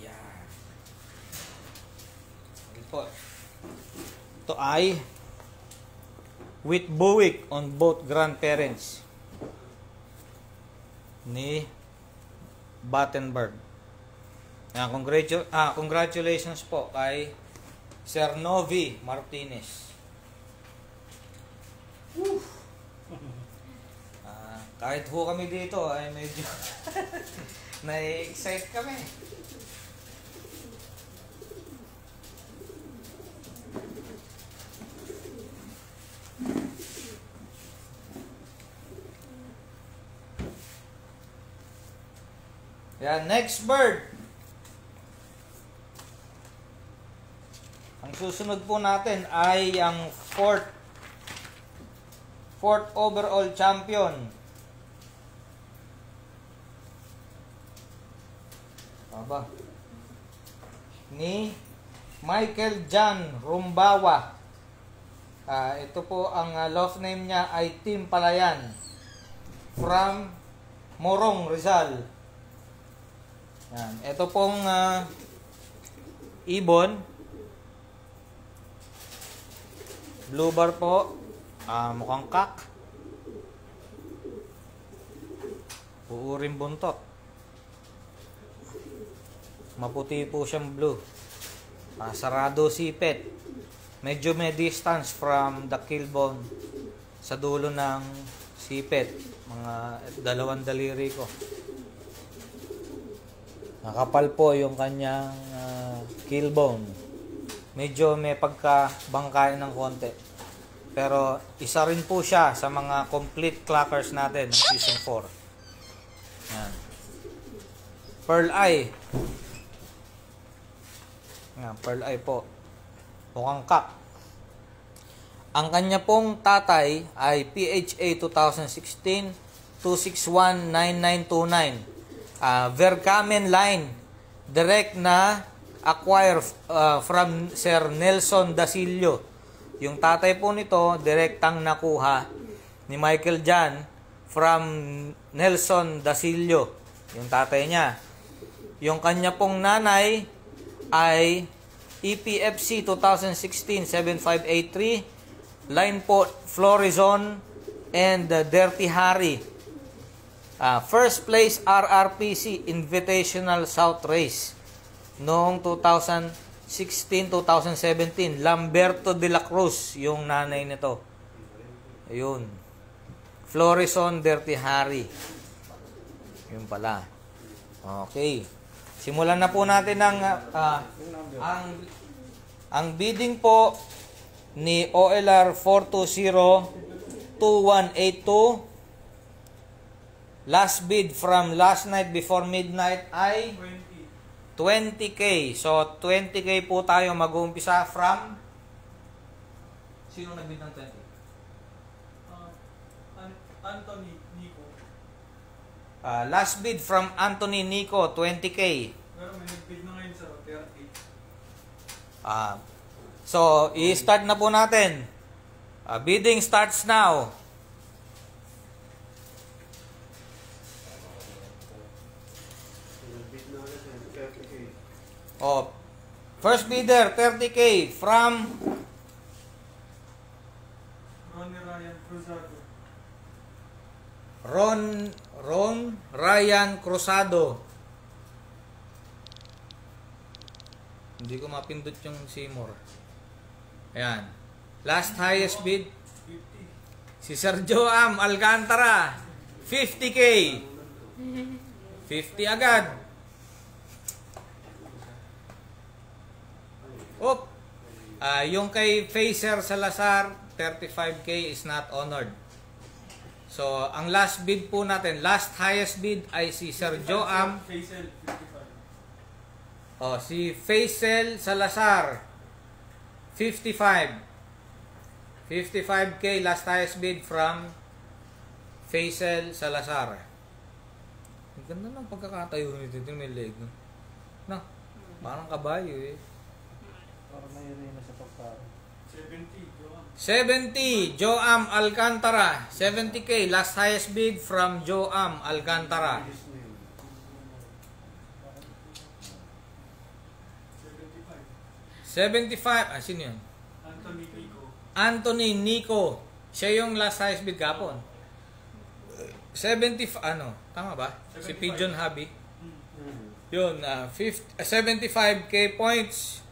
Yan. Yan po. Ito ay with Buick on both grandparents ni Battenberg. Ah, congratu- ah, congratulations po kay Sir Novi Martinez. Ah, kahit ho kami dito ay medyo na-excite kami. Yan, next bird. Ang susunod po natin ay ang fourth fourth overall champion. Aba. Ni Michael John Rumbawa. Ah, ito po ang uh, love name niya ay Tim Palayan from Morong Rizal. Yan. Ito pong ah, ibon. Blue bar po. Ah, mukhang kak. Uuring buntot. Maputi po siyang blue. Ah, sarado sipet. Medyo may distance from the kill bone sa dulo ng sipet. Mga dalawang daliri ko. Nakapal po yung kanyang uh, kill bone. Medyo may pagkabangkain ng konti. Pero isa rin po siya sa mga complete clockers natin ng season 4. Yan. Pearl Eye. Yan, Pearl Eye po. Mukhang kak. Ang kanya pong tatay ay PHA 2016 2619929. Uh, Verkamen line direct na acquire uh, from Sir Nelson Dasillo. Yung tatay po nito direktang nakuha ni Michael Jan from Nelson Dasillo. Yung tatay niya. Yung kanya pong nanay ay EPFC 2016-7583, Line po Florizon and uh, Dirty Harry. Uh, first place RRPC Invitational South Race noong 2016-2017. Lamberto de la Cruz yung nanay nito. Ayun. Florizon Dirty Harry. Yun pala. Okay. Simulan na po natin ang ah, ang ang bidding po ni OLR 420-2182 last bid from last night before midnight ay 20. 20k. So 20k po tayo mag-uumpisa from Sino nagbid ng 20? Ah, An- Anthony Nico. Ah, last bid from Anthony Nico 20k. Pero may nag-bid na ngayon sa 30. Ah, so, i-start na po natin. Ah, bidding starts now. Nag-bid na ulit yan. 30K. Oh, first bidder 30k from Ronnie Ryan Cruzado. Ron Ron Ryan Cruzado. Hindi ko mapindot yung Seymour. Ayan. Last highest bid 50. si Sergio Am Alcantara 50k. 50 agad. Op. Ah, yung kay Facer Salazar 35k is not honored. So, ang last bid po natin, last highest bid ay si Sergio Am Faisal 55. Oh, si Faisal Salazar 55. 55k last highest bid from Faisal Salazar. Ang ganda ng pagkakatayo nito. Ito may leg. No? no? Parang kabayo eh. Para may arena sa pagkain. 70. Joan. 70, Joam Alcantara. 70k last highest bid from Joam Alcantara. 75. 75, ah, sino yun? Anthony Pico. Anthony Nico. Siya yung last highest bid kapon. 70, ano, tama ba? Si 75. Pigeon Hobby. Hmm. Hmm. Yun, ah, 50, ah, 75k points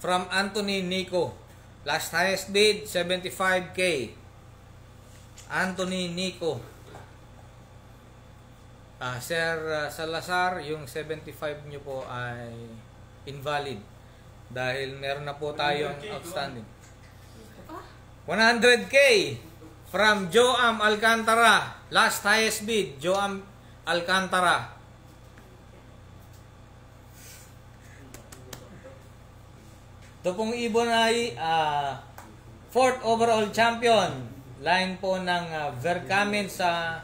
from Anthony Nico. Last highest bid, 75k. Anthony Nico. Ah, Sir ah, Salazar, yung 75 nyo po ay invalid. Dahil meron na po tayong 100K, outstanding. Ah, 100k from Joam Alcantara. Last highest bid, Joam Alcantara. Ito pong ibon ay ah, fourth overall champion. Line po ng uh, Vercamen sa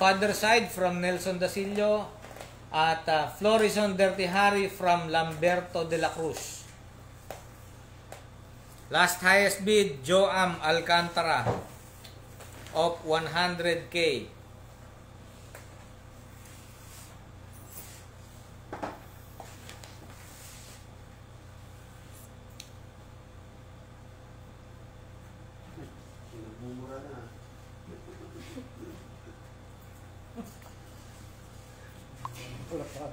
father side from Nelson Dasillo at ah, Florison Dirty Harry from Lamberto de la Cruz. Last highest bid, Joam Alcantara of 100k. Nagmumura na. Wala pa.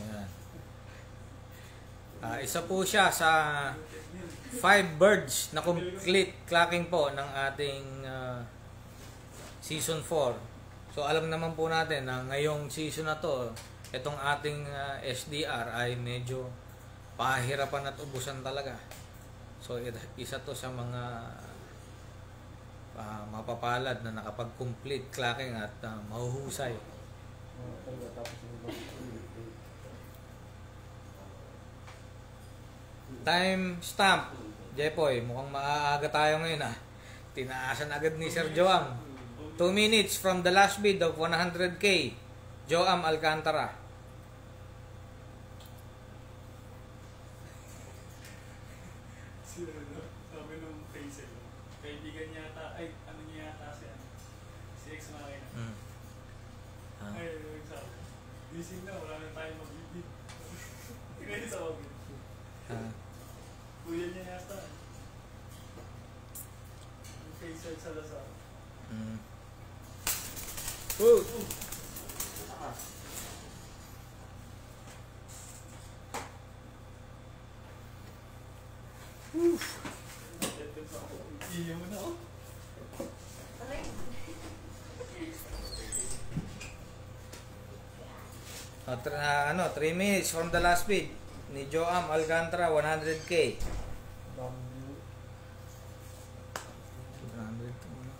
Ayan. Ah, isa po siya sa five birds na complete clacking po ng ating ah, season 4. So alam naman po natin na ngayong season na to, itong ating ah, SDR ay medyo pahirapan at ubusan talaga. So isa to sa mga ah, mapapalad na nakapag-complete clacking at ah, mahuhusay. Mga talaga tapos yung mga Time stamp. Jepoy, mukhang maaaga tayo ngayon ah. Tinaasan agad ni Sir Joam. 2 minutes from the last bid of 100k. Joam Alcantara. Sino ano? Sabi nung face eh. Kaibigan niya ata, ay, ano niya ata si ano? Si ex Makina. Mm. Ah. Ay, yung sabi. Gising na, wala na tayong magbibid. Ngayon sa wag. Ah. Kuya niya yata. Yung face ay sa Lazar. Mm. Oh. Iyo mo na tr- ah, ano, 3 minutes from the last bid ni Joam Alcantara 100k. dami. 100 to, ano.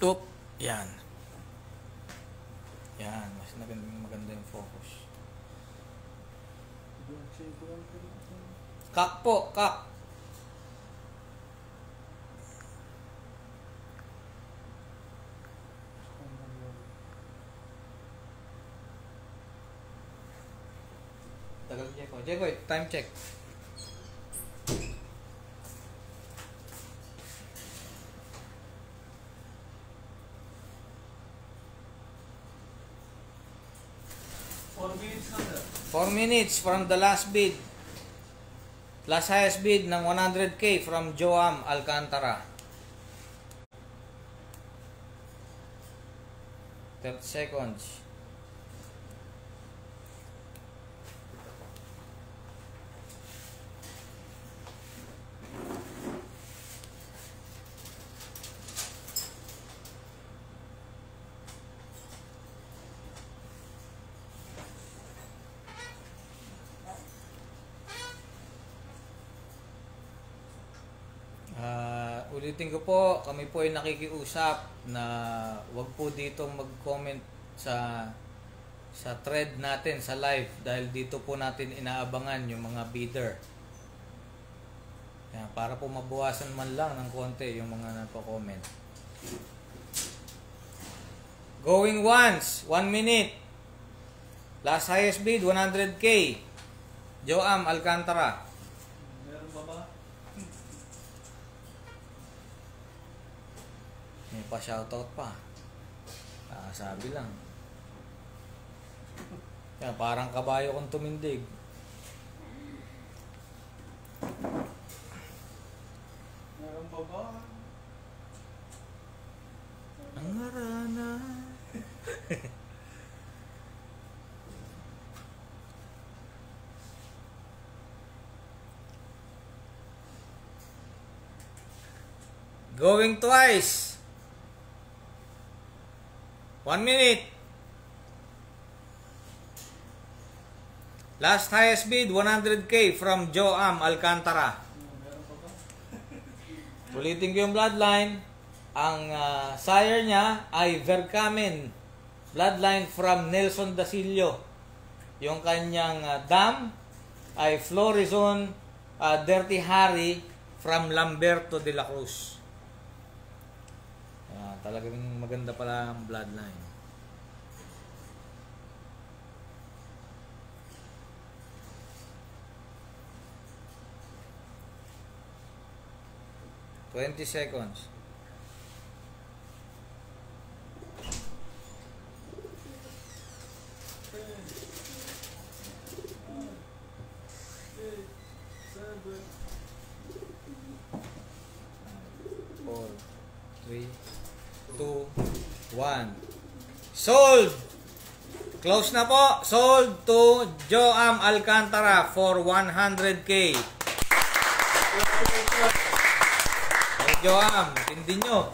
Tup. Yan. Yan. Mas maganda, maganda yung focus. Yung chain ko lang pero- Kak po, kak. Jeko. Jeko, time check. Four minutes. 4 minutes from the last bid. Last highest bid ng 100k from Joam Alcantara. 30 seconds. Ah, ulitin po, kami po ay nakikiusap na wag po dito mag-comment sa sa thread natin sa live dahil dito po natin inaabangan yung mga bidder. Yan, para po mabawasan man lang ng konti yung mga nagko-comment. Going once, one minute. Last highest bid, 100k. Joam Alcantara. Meron ba ba? May pa shoutout pa. Ah, sabi lang. Yan, parang kabayo kong tumindig. Meron ba ba? Ang harana. Going twice. One minute. Last highest bid, 100k from Joam Alcantara. Ulitin ko yung bloodline. Ang ah, sire niya ay Vercamen. Bloodline from Nelson Dasilio. Yung kanyang ah, dam ay Florizon ah, Dirty Harry from Lamberto de la Cruz. Talagang maganda pala ang bloodline. Twenty seconds. 2, 1. Sold! Close na po. Sold to Joam Alcantara for 100k. Hey, Joam, hindi nyo.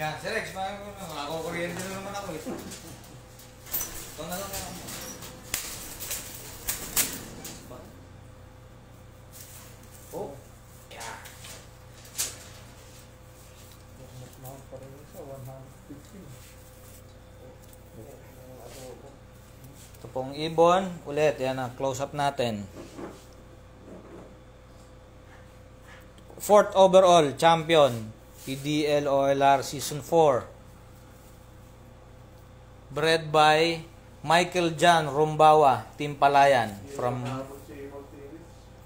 Yan, si Rex, ako kuryente na naman ako eh. Ito na lang ako. Pong ibon. Ulit, yan ang close-up natin. Fourth overall champion. PDL OLR Season 4. Bred by Michael John Rumbawa, Team Palayan from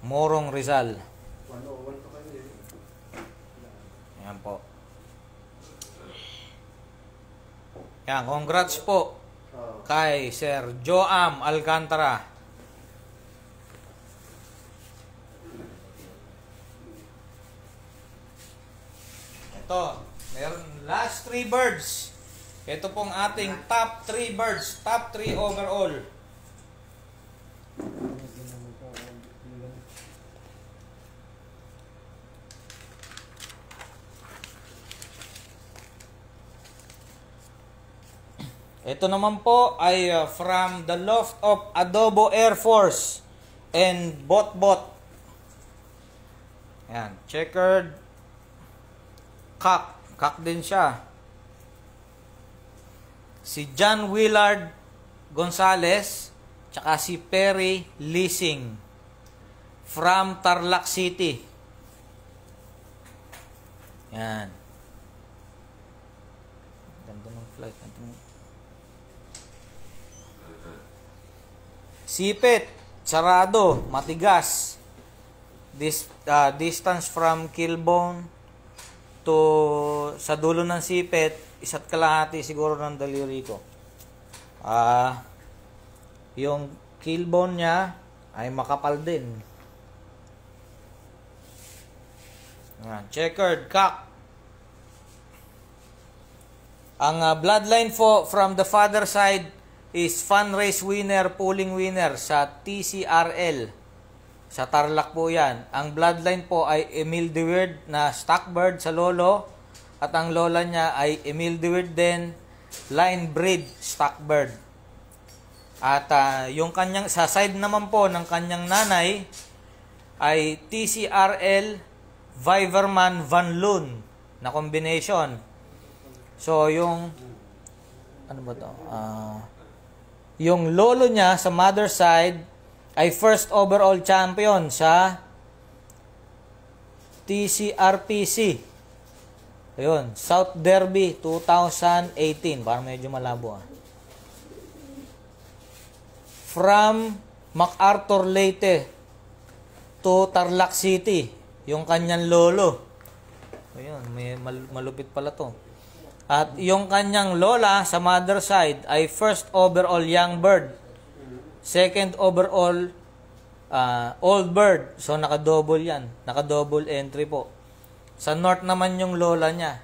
Morong Rizal. 101 pa kayo. Yan po. Yan, congrats po Ah, kay Sir Joam Alcantara. Ito, meron last three birds. Ito pong ating top 3 birds, top 3 overall. hindi naman ka, ilan. Ito naman po ay uh, from the loft of Adobo Air Force and Bot-Bot. Yan, checkered cock. Cock din siya. Si John Willard Gonzales tsaka si Perry Leasing from Tarlac City. Yan. Ganda ng flight natin. Sipit, sarado, matigas. Dis, ah, distance from killbone to sa dulo ng sipit, isa't kalahati siguro ng daliri ko. Ah, yung killbone niya ay makapal din. Yan, checkered cock. Ang ah, bloodline po from the father side is fundraise winner, pooling winner sa TCRL. Sa Tarlac po yan. Ang bloodline po ay Emil Deward na stockbird sa lolo. At ang lola niya ay Emil Deward din, line breed stockbird. At ah, yung kanyang, sa side naman po ng kanyang nanay ay TCRL Viverman Van Loon na combination. So, yung ano ba to? Ah, yung lolo niya sa mother side ay first overall champion sa TCRPC. Ayun, South Derby 2018. Parang medyo malabo ah. From MacArthur Leyte to Tarlac City. Yung kanyang lolo. Ayun, may mal- malupit pala to. At yung kanyang lola sa mother side ay first overall young bird. Second overall ah, old bird. So naka-double yan. Naka-double entry po. Sa north naman yung lola niya.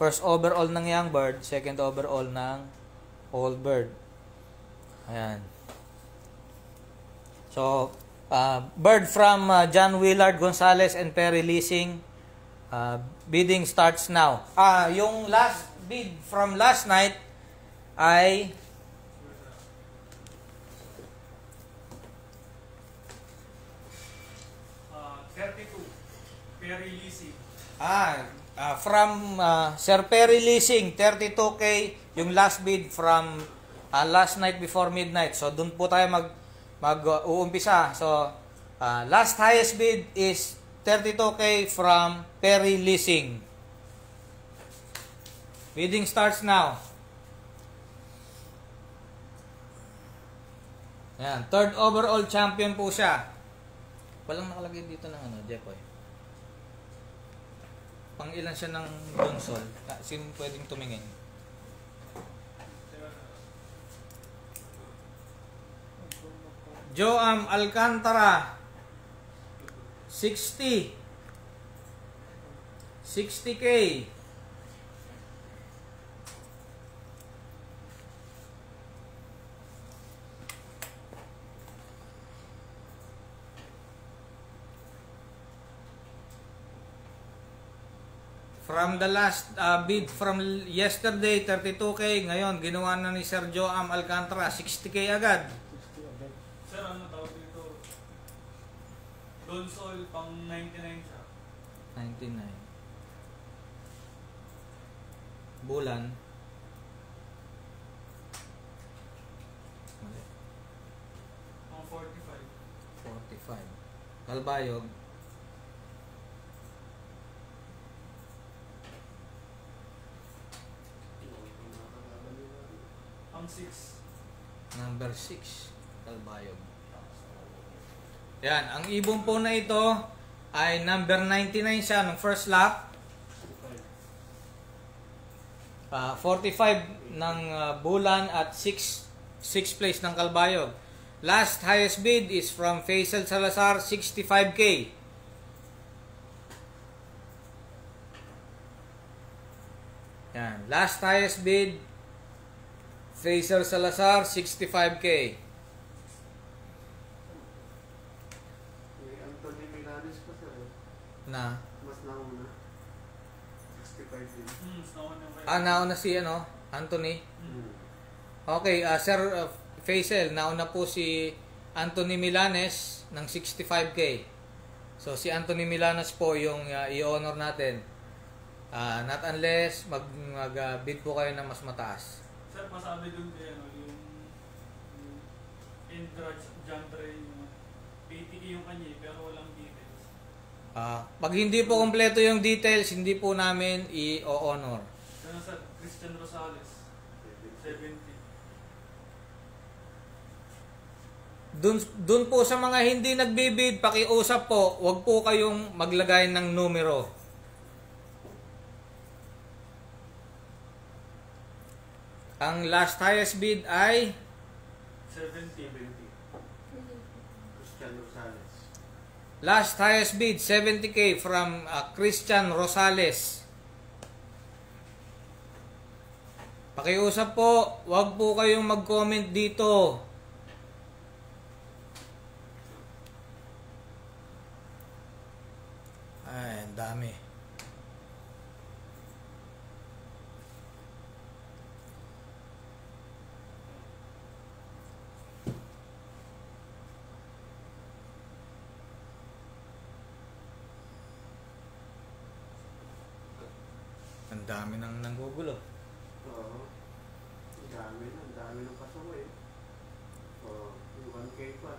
First overall ng young bird, second overall ng old bird. Ayan. So, uh, bird from uh, John Willard Gonzalez and Perry Leasing. Uh, bidding starts now. Ah, yung last bid from last night ay Ah, 32. Perry Leasing. ah, ah, from uh, Sir Perry Leasing 32k yung last bid from ah, last night before midnight. So doon po tayo mag mag uh, uumpisa. So ah, last highest bid is 32k from Perry Leasing. Bidding starts now. Yan, third overall champion po siya. Walang nakalagay dito ng ano, Jepoy. Pang ilan siya ng Donsol? Ah, Sino pwedeng tumingin? Joam Alcantara 60 60k From the last uh, bid from yesterday, 32k. Ngayon, ginawa na ni Sir Joam Alcantara, 60k agad. Sir, ano? Donsol, pang 99 siya. 99. Bulan. Mali. Pang 45. 45. Kalbayog. Pang 6. Number 6. Kalbayog. Yan. Ang ibon po na ito ay number 99 siya ng first lap. Ah, 45 ng ah, Bulan at 6 6 place ng Kalbayog. Last highest bid is from Faisal Salazar 65k. Yan, last highest bid Faisal Salazar 65k. May Anthony Milanes pa sir. eh. Na Mas nauna. 65 din. Hmm, naman yung ah nauna si ano, Anthony. Hmm. Okay, ah, Sir uh, Faisal, nauna po si Anthony Milanes ng 65k. So si Anthony Milanes po yung ah, i-honor natin. Ah, not unless mag, mag bid po kayo ng mas mataas. Sir, masabi dun kay ano, yung, yung Indra Jump Train, yung PTK yung kanya eh, pero walang details. Ah, pag hindi po kompleto yung details, hindi po namin i-honor. Ano sir, Christian Rosales, 70. Dun, dun po sa mga hindi nagbibid, pakiusap po, wag po kayong maglagay ng numero. Ang last highest bid ay 70. 70. Christian Rosales. Last highest bid 70k from uh, Christian Rosales. Pakiusap po, wag po kayong mag-comment dito. Ay, dami. Dami nang nanggugulo. Oo. Ang dami na. Ang dami ng pasaway. Oo. Yung 1K pa.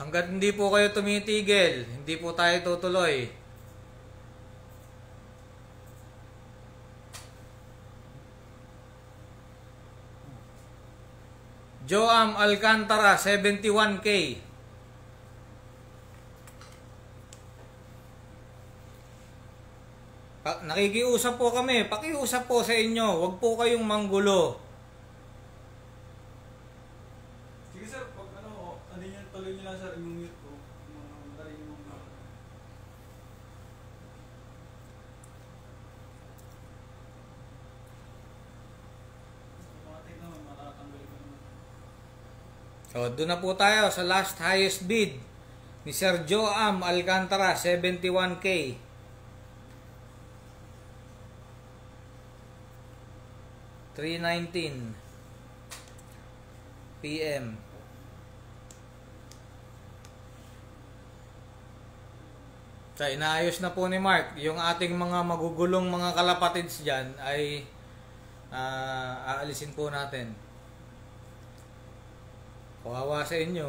Hanggat hindi po kayo tumitigil, hindi po tayo tutuloy. Joam Alcantara, 71K. Pa- nakikiusap po kami. Pakiusap po sa inyo. Huwag po kayong manggulo. Sige sir, pag ano, ano yun, tuloy nyo lang sir, i-mute ko. Mga narinig mo mga. Mga tignan mo, matatanggal ko naman. So, doon na po tayo sa last highest bid ni Sir Joam Alcantara, 71K. Three nineteen PM. So, inaayos na po ni Mark. Yung ating mga magugulong mga kalapatids dyan ay ah, aalisin po natin. Kawawa sa inyo.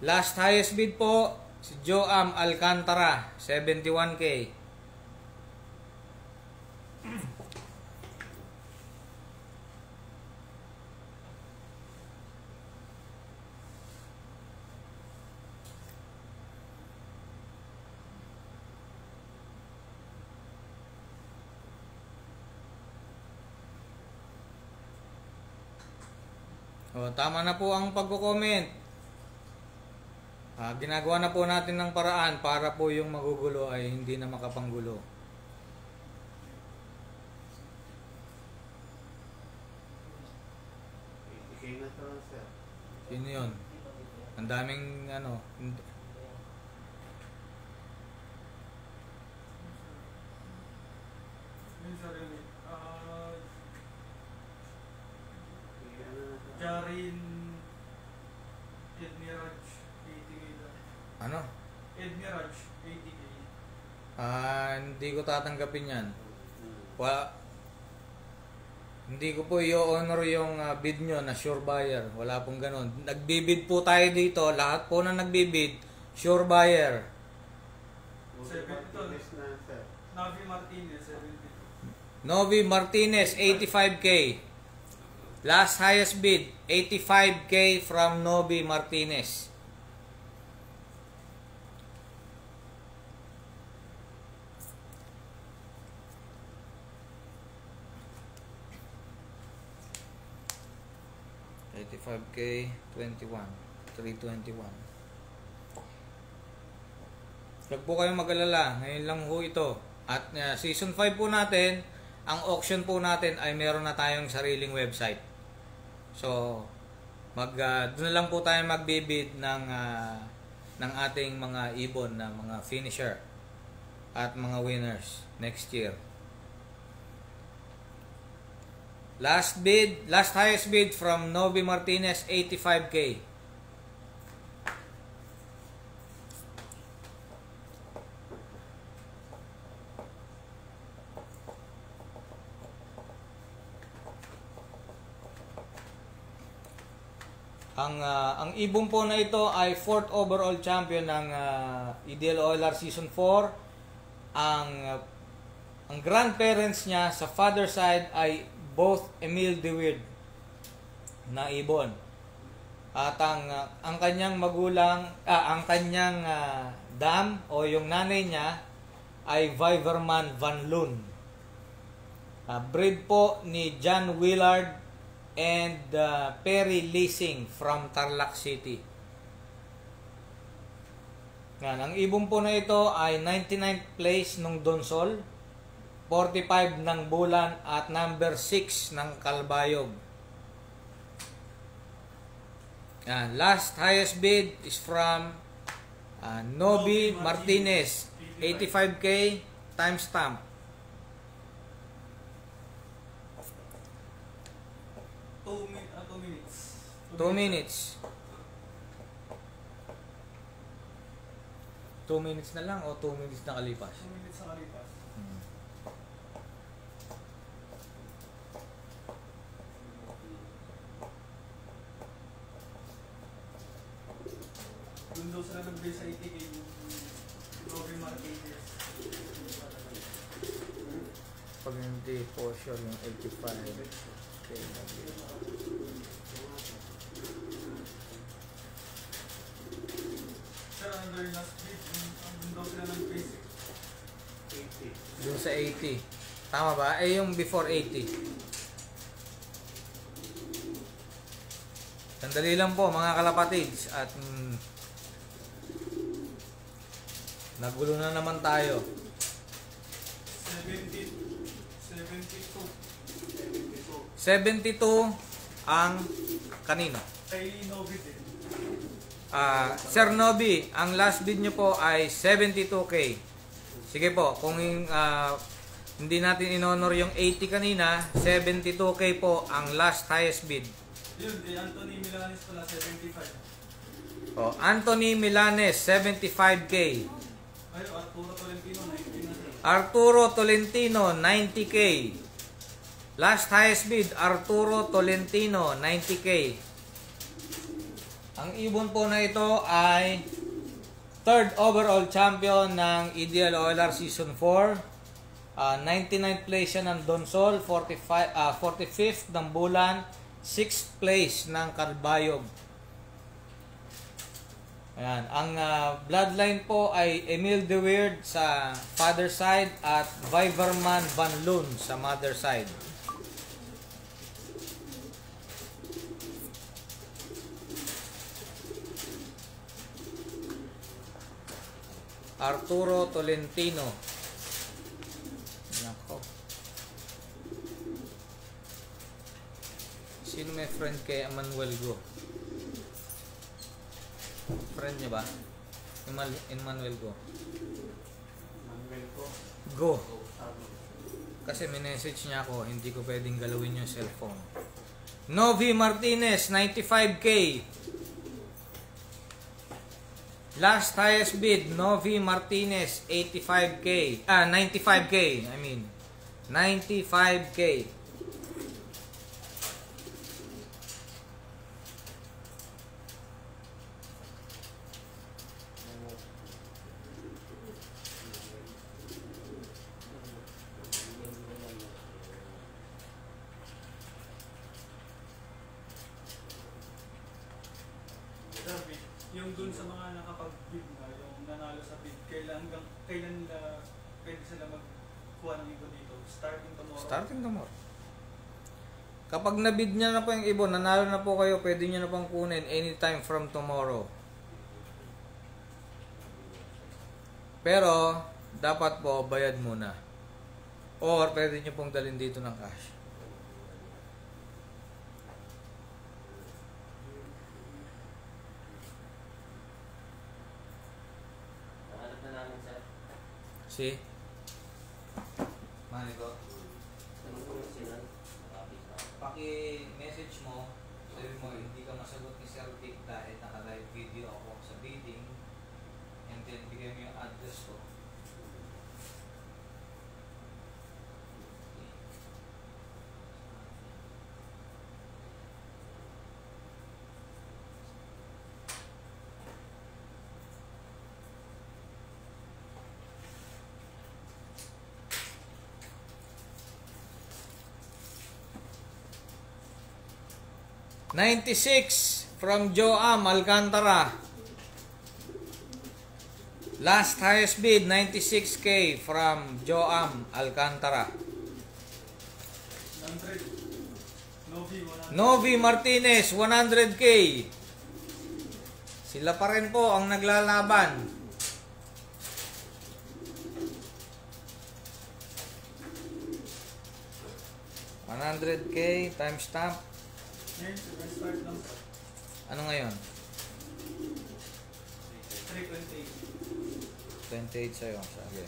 Last highest bid po, si Joam Alcantara, 71K. O, tama na po ang pagko-comment. Ah, ginagawa na po natin ng paraan para po yung magugulo ay hindi na makapanggulo. Sir. Yun. Ang daming ano, Yun sir, yun eh. Ah, Ikay ano na to. Jarin Edmiraj, 80k daw. ano? Edmiraj, 80k. Ah, hindi ko tatanggapin yan. Hmm. Wa hindi ko po i-honor yung ah, bid nyo na sure buyer. Wala pong ganun. Nagbibid po tayo dito. Lahat po na nagbibid, sure buyer. Buti Seven to. Martinez na, sir. Navi Martinez, 70. Novi Martinez, 85K. Last highest bid, 85K from Novi Martinez. Eighty-five K, twenty-one, three twenty-one. Huwag po ngayon lang ho ito. At uh, season 5 po natin, ang auction po natin ay meron na tayong sariling website. So, mag uh, doon lang po tayo magbibid ng uh, ng ating mga ibon na mga finisher at mga winners next year. Last bid, last highest bid from Novi Martinez 85k. Ang ah, ang ibon po na ito ay fourth overall champion ng uh, EDL OLR Season 4. Ang ah, ang grandparents niya sa father side ay both Emil De Weird na ibon. At ang ah, ang kanyang magulang ah, ang kanyang ah, dam o yung nanay niya ay Viverman Van Loon. Ah, breed po ni John Willard and uh, Perry Leasing from Tarlac City. Yan, ang ibon po na ito ay 99th place nung Donsol, 45 ng Bulan at number 6 ng Kalbayog. Yan, last highest bid is from uh, Nobi Martinez, 85k timestamp. two, min uh, two minutes. Two, two minutes. minutes. Two minutes na lang o two minutes na kalipas? Two minutes na kalipas. Hmm. Doon daw sila nag-base sa ATK yung Robin Martinez. Pag hindi po sure yung 85. Sir, yung last? Yung- Ang daw sila nag-base. 80. Doon sa 80. Tama ba? Eh yung before 80. Sandali lang po mga kalapatids at mm, nagulo na naman tayo. 70, 72. 72. 72 ang kanino? Kay Novi din. Ah, Sir Nobi, ang last bid nyo po ay 72k. Sige po, kung ah, hindi natin inonor yung 80 kanina, 72k po ang last highest bid. Yun, di Anthony Milanes pala, 75. Oh, Anthony Milanes, 75k. Ay, Arturo Tolentino, 19 na sir. Arturo Tolentino, 90k. Last highest bid, Arturo Tolentino, 90k. Ang ibon po na ito ay third overall champion ng EDL OLR Season 4. Ah, 99th place siya ng Donsol, 45, ah, 45th ng Bulan, 6th place ng Kalbayog. Ayan. Ang ah, bloodline po ay Emil De Weerd sa father side at Viverman Van Loon sa mother side. Arturo Tolentino. Nako. Sino may friend kay Emmanuel Go? Friend niya ba? Emmanuel Go. Manuel ko. Go. Sabi. Kasi minessage niya ako, hindi ko pwedeng galawin yung cellphone. Novi Martinez, 95k. Last highest bid, Novi Martinez, 85k. Ah, 95k, I mean. 95k. Sir, bid. Yung dun sa mga nakapag-bid na, yung nanalo sa bid, kailan, hanggang, kailan nila pwede sila magkuha ng ibon dito? Starting tomorrow? Starting tomorrow. Kapag nabid niya na po yung ibon, nanalo na po kayo, pwede niyo na pong kunin anytime from tomorrow. Pero, dapat po, bayad muna. Or, pwede niyo pong dalhin dito ng cash. Na namin na. 96 from Joam Alcantara. Last highest bid 96k from Joam Alcantara. Novi Martinez 100k. Sila pa rin po ang naglalaban. One hundred K timestamp ano ngayon? 328. 28 sa'yo. Sabi.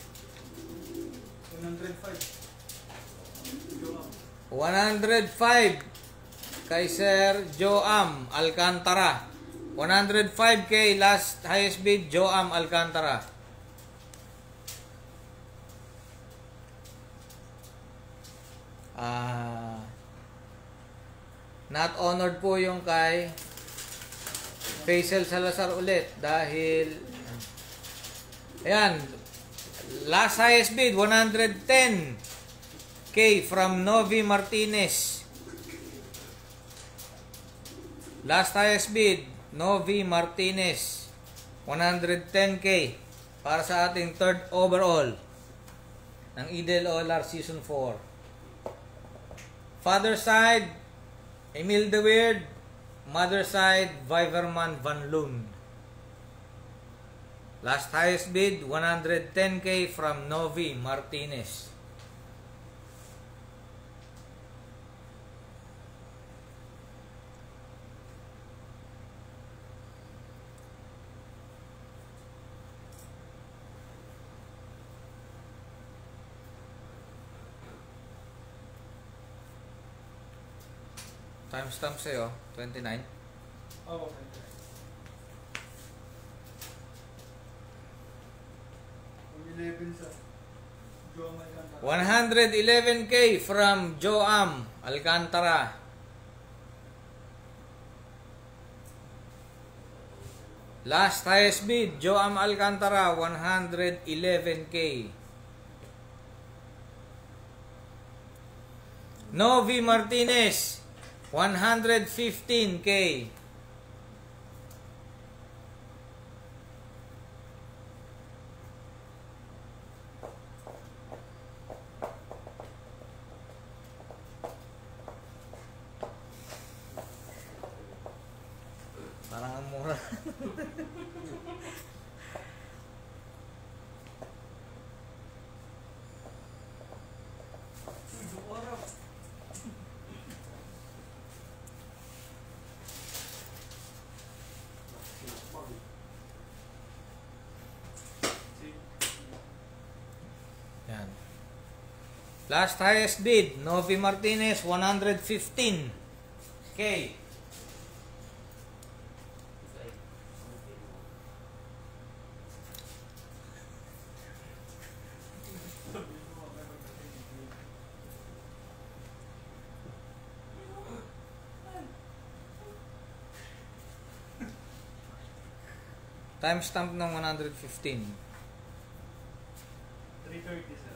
105. Joam. 105 kay Sir Joam Alcantara. 105k last highest bid Joam Alcantara. Ah not honored po yung kay Faisal Salazar ulit dahil ayan last highest bid 110 K from Novi Martinez. Last highest bid Novi Martinez 110K para sa ating third overall ng Idel OLR Season 4 father side Emil De Weird Mother side, Viverman Van Loon. Last highest bid, 110k from Novi Martinez. Timestamp sa'yo, 29. Oo, okay. Ang 11 sa Joma lang. 111k from Joam Alcantara. Last highest bid, Joam Alcantara, 111k. Novi Martinez, 115k. Parang ang mura. Yan. Last highest bid, Novi Martinez, 115. Okay. Timestamp ng 115. 330 sir.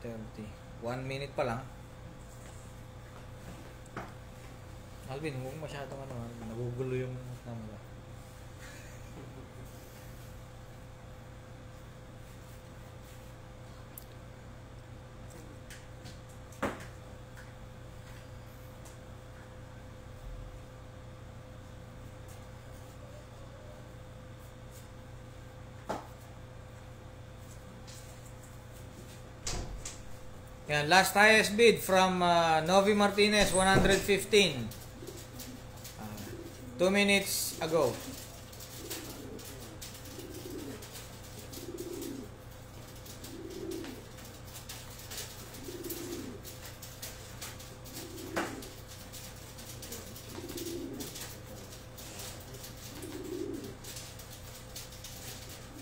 3.30. One minute pa lang. Alvin, huwag masyadong ano, ah, nagugulo yung camera. Yan, last highest bid from uh, Novi Martinez, 115. Uh, two minutes ago.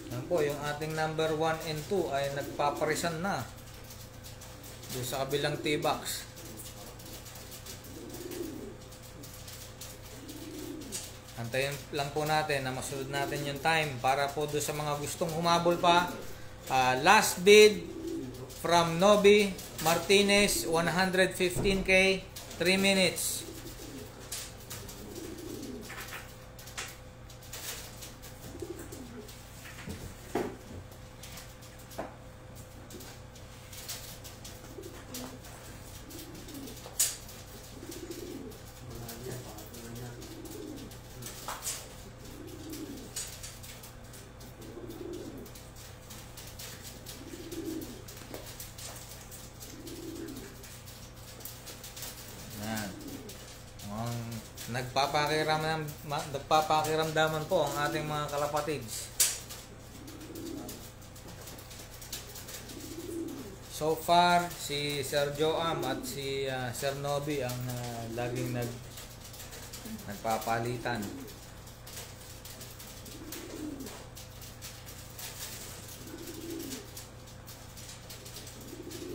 Yan po, yung ating number 1 and 2 ay nagpaparisan na. Doon sa kabilang T-box. Antayin lang po natin na masunod natin yung time para po doon sa mga gustong humabol pa. Ah, last bid from Nobi Martinez 115k 3 minutes. Wala niya, baka na niya. Yan. Ang nagpapakiram ma- nagpapakiramdaman po ang ating mga kalapatids. So far, si Sir Joam at si ah, Sir Nobi ang ah, laging nag nagpapalitan.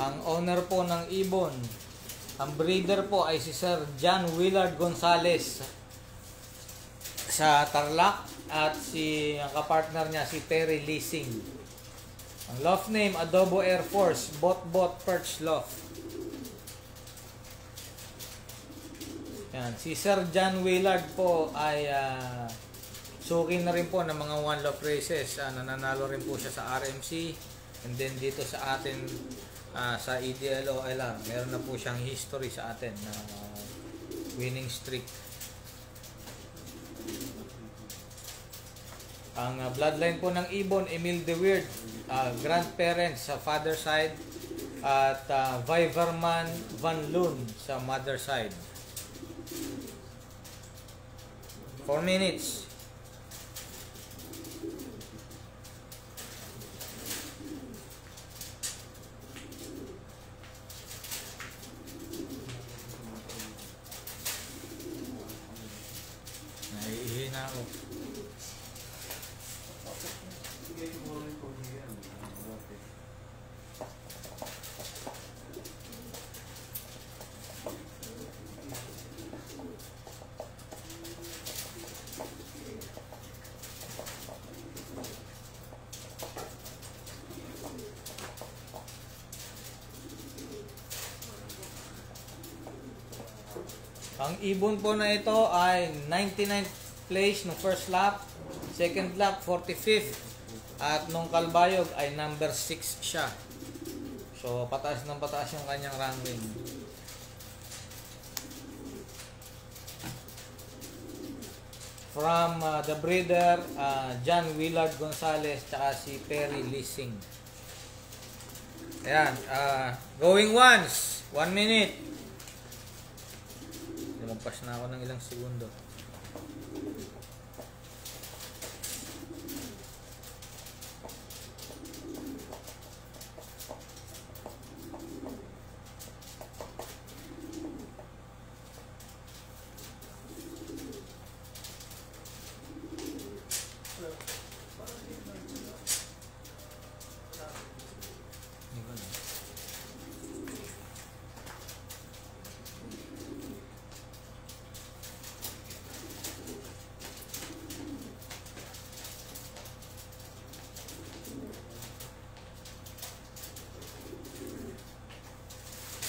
Ang owner po ng Ibon ang breeder po ay si Sir John Willard Gonzales sa Tarlac at si ang kapartner niya si Perry Leasing. Ang loft name Adobo Air Force Bot Bot Perch Loft. Yan, si Sir John Willard po ay ah, suki na rin po ng mga one love races. Ah, nananalo rin po siya sa RMC and then dito sa atin ah, sa EDLO LR. Meron na po siyang history sa atin na ah, winning streak. Ang ah, bloodline po ng Ibon, Emil De Weird, ah, grandparents sa father side at uh, Viverman Van Loon sa mother side. 4 minutes. Naiihi na ako. Sige, kumain ko diyan. Okay. Ang ibon po na ito ay 99th place no first lap, second lap 45th, at nung Kalbayog ay number 6 siya. So pataas ng pataas yung kanyang ranking. From uh, the breeder, uh, John Willard Gonzalez, tsaka si Perry Leasing. Ayan, uh, going once, one minute. Lumagpas na ako ng ilang segundo.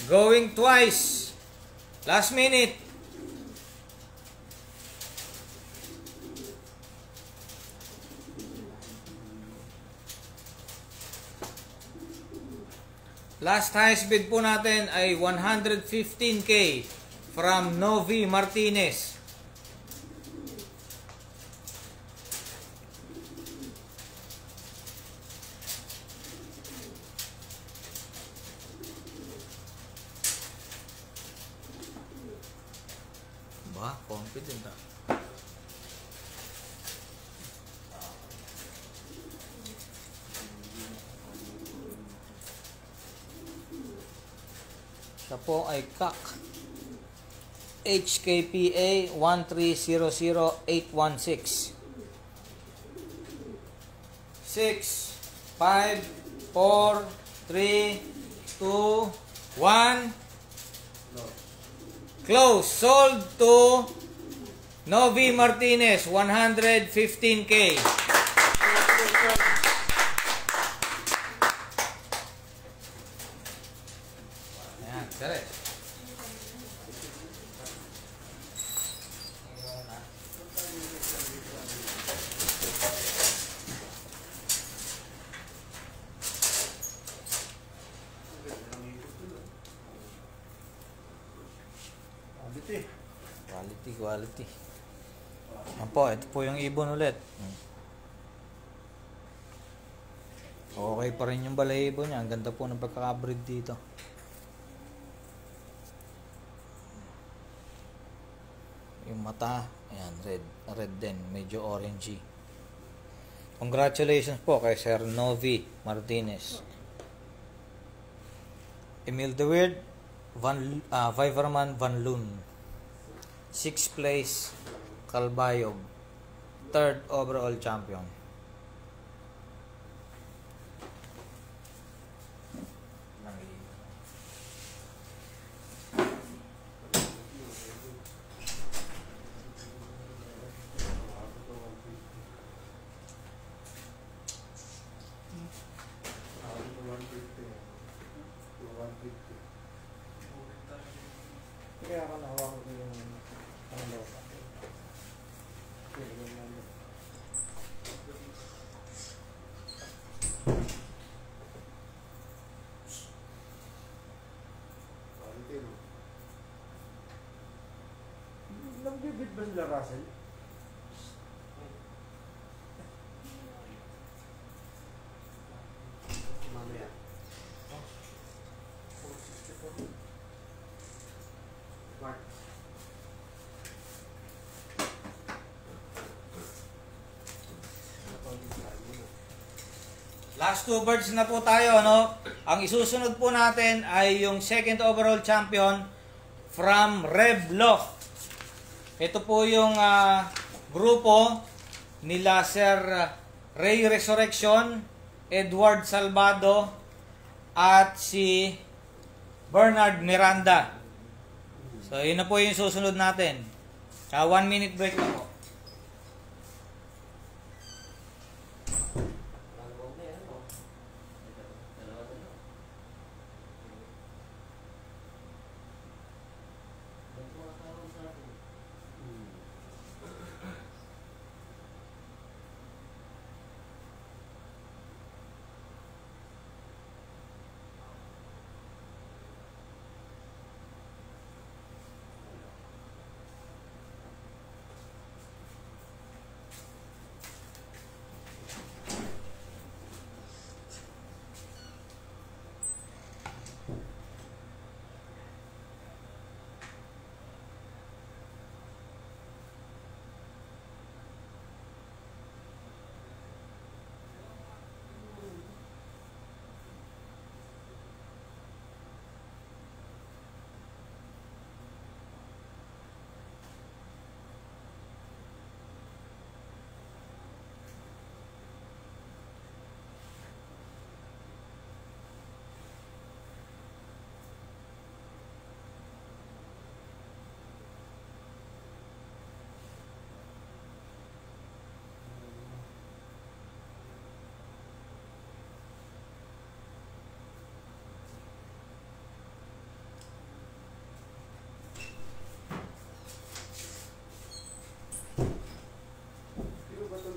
Hindi ko alam. Twice. Last minute. Last highest bid po natin ay 115k from Novi Martinez. Ba, confident ah. Siya po ay CAC HKPA 1300816 6 5 4 3 2 1 Close. Sold to Novi Martinez, 115K. Ayan, correct. Quality. Quality, quality. Yan po, ito po yung ibon ulit. Okay pa rin yung balahibo niya. Ang ganda po ng pagkakabreed dito. Yung mata, ayan, red. Red din, medyo orangey. Congratulations po kay Sir Novi Martinez. Emil De Weird, Van, uh, Viverman Van Loon. Sixth place, Calbayog. Third overall champion. Last two birds na po tayo, no? Ang isusunod po natin ay yung second overall champion from Revloft. Ito po yung ah, grupo nila Sir Ray Resurrection, Edward Salvado, at si Bernard Miranda. So, yun na po yung susunod natin. Kaya one minute break na po.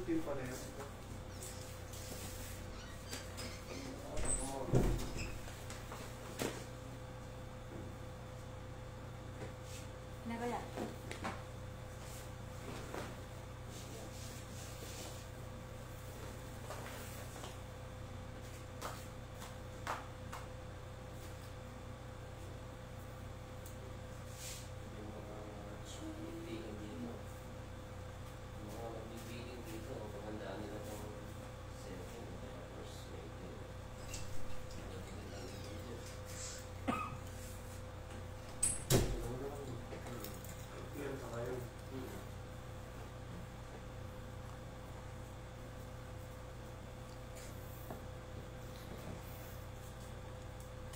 Sino ba itong team pa na yan? Nagaya. Yung mga magbibiling dito. Yung mga magbibiling dito, paghandaan nila itong second, tapos medyo magbibiling lang dito. Yan sa kayo. Hmm.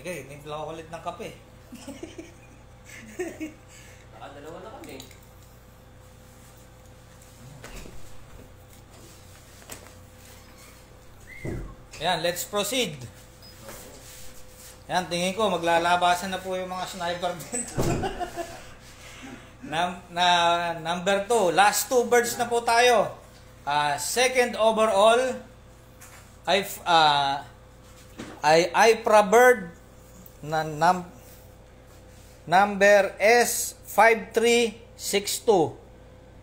Tika, nimpla ko ulit ng kape. Nakadalawa na kami. Ayan, let's proceed. Ayan, tingin ko, maglalabasan na po yung mga sniper din. na, na, number 2, last two birds na po tayo. Ah, second overall, ay, uh, ay Ipra Bird na num, number S5362.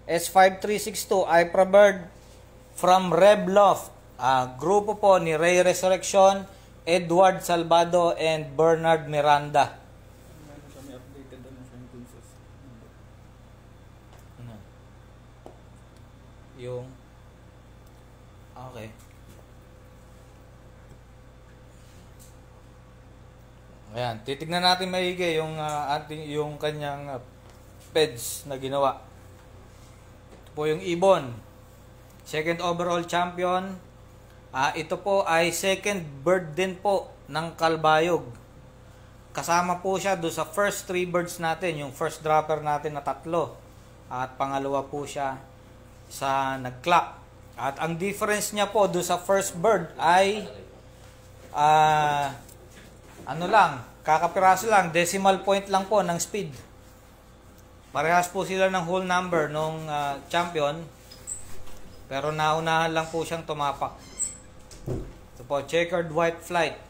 S5362, Ipra Bird from Rebloft. Ah, grupo po ni Ray Resurrection, Edward Salvado, and Bernard Miranda. Ano yung dun sa Ano? Yung Okay. Ayan, titignan natin maigi yung ah, ating yung kanyang ah, peds na ginawa. Ito po yung Ibon. Second overall champion. Ah, ito po ay second bird din po ng Kalbayog. Kasama po siya do sa first three birds natin, yung first dropper natin na tatlo. At pangalawa po siya sa nag-clock. At ang difference niya po do sa first bird ay ah ano lang, kakapiraso lang, decimal point lang po ng speed. Parehas po sila ng whole number nung ah, champion. Pero naunahan lang po siyang tumapak. Ito po, checkered white flight.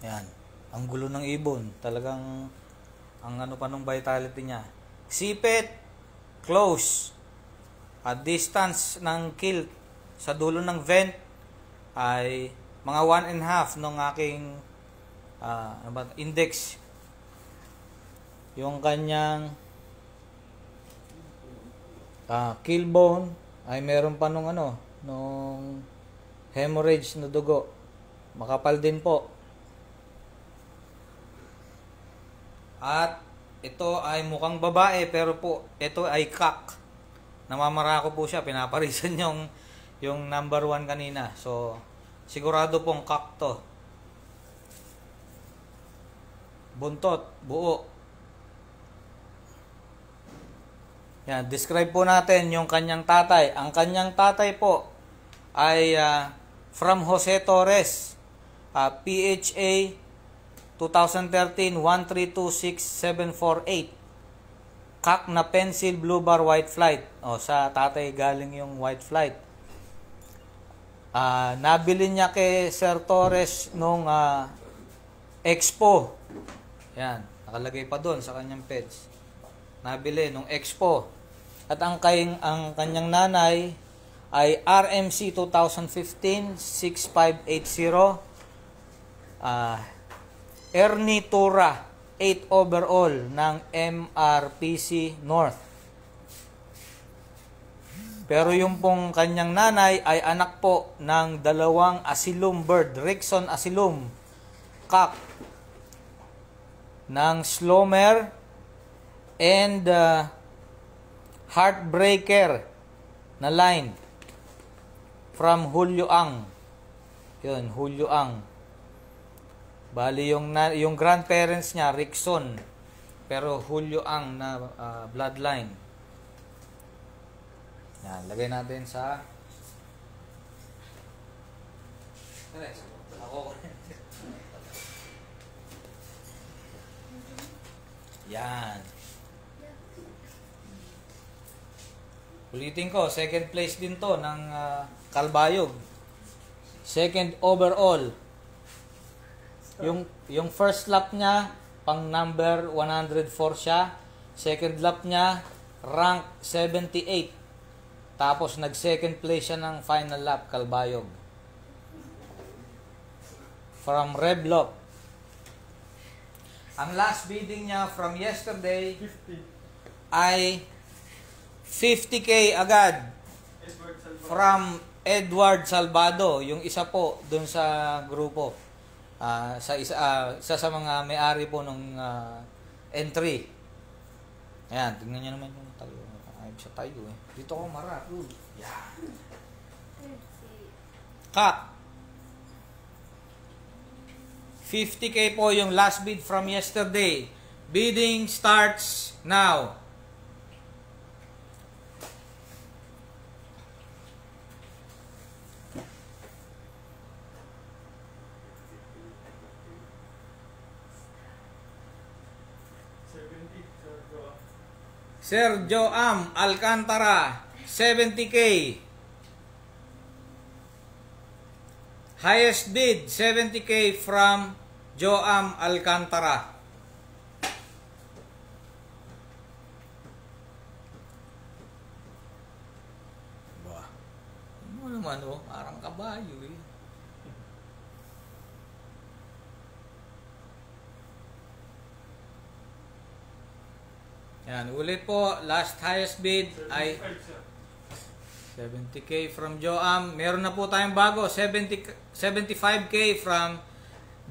Yan. Ang gulo ng ibon. Talagang ang ano pa nung vitality niya. Sipit, close. At distance ng kill sa dulo ng vent ay mga 1 and half ng aking ba, index. Yung kanyang ah, kill bone ay meron pa nung ano, nung hemorrhage na dugo. Makapal din po. At ito ay mukhang babae pero po ito ay cock. Namamarako po siya, pinaparisan yung yung number one kanina. So sigurado pong cock to. Buntot, buo. Yan, describe po natin yung kanyang tatay. Ang kanyang tatay po ay ah, from Jose Torres, ah, PHA 2013-1326748. Kak na pencil blue bar white flight. O, sa tatay galing yung white flight. Ah, nabili niya kay Sir Torres nung ah, Expo. Yan, nakalagay pa doon sa kanyang peds. Nabili nung Expo. At ang kayong ang kanyang nanay ay RMC 2015-6580. Ah, Ernie Tura, 8 overall ng MRPC North. Pero yung pong kanyang nanay ay anak po ng dalawang asilum bird, Rickson asilum, cock, ng Slomer and uh, Heartbreaker na line from Julio Ang. Yun, Julio Ang. Bali yung na, yung grandparents niya Rickson pero Julio Ang na ah, bloodline. Yan, lagay natin sa. Yan. Ulitin ko, second place din to ng ah, Kalbayog. Second overall. Yung yung first lap niya pang number 104 siya. Second lap niya rank 78. Tapos nag second place siya ng final lap Kalbayog. From Reblop. Ang last bidding niya from yesterday 50. ay 50k agad from Edward Salvado, yung isa po dun sa grupo. Ah, sa isa, ah, isa sa mga may-ari po nung ah, entry. Ayan, tingnan niyo naman yung tayo. Ayun siya tayo eh. Dito ako mara. Yan. Kak. 50k po yung last bid from yesterday. Bidding starts now. Sergio Am Alcantara 70k Highest bid 70k from Joam Alcantara. Ba. Ano naman oh, parang kabayo eh. Yan, ulit po, last highest bid ay 75, sir. 70k from Joam. Meron na po tayong bago, 70 75k from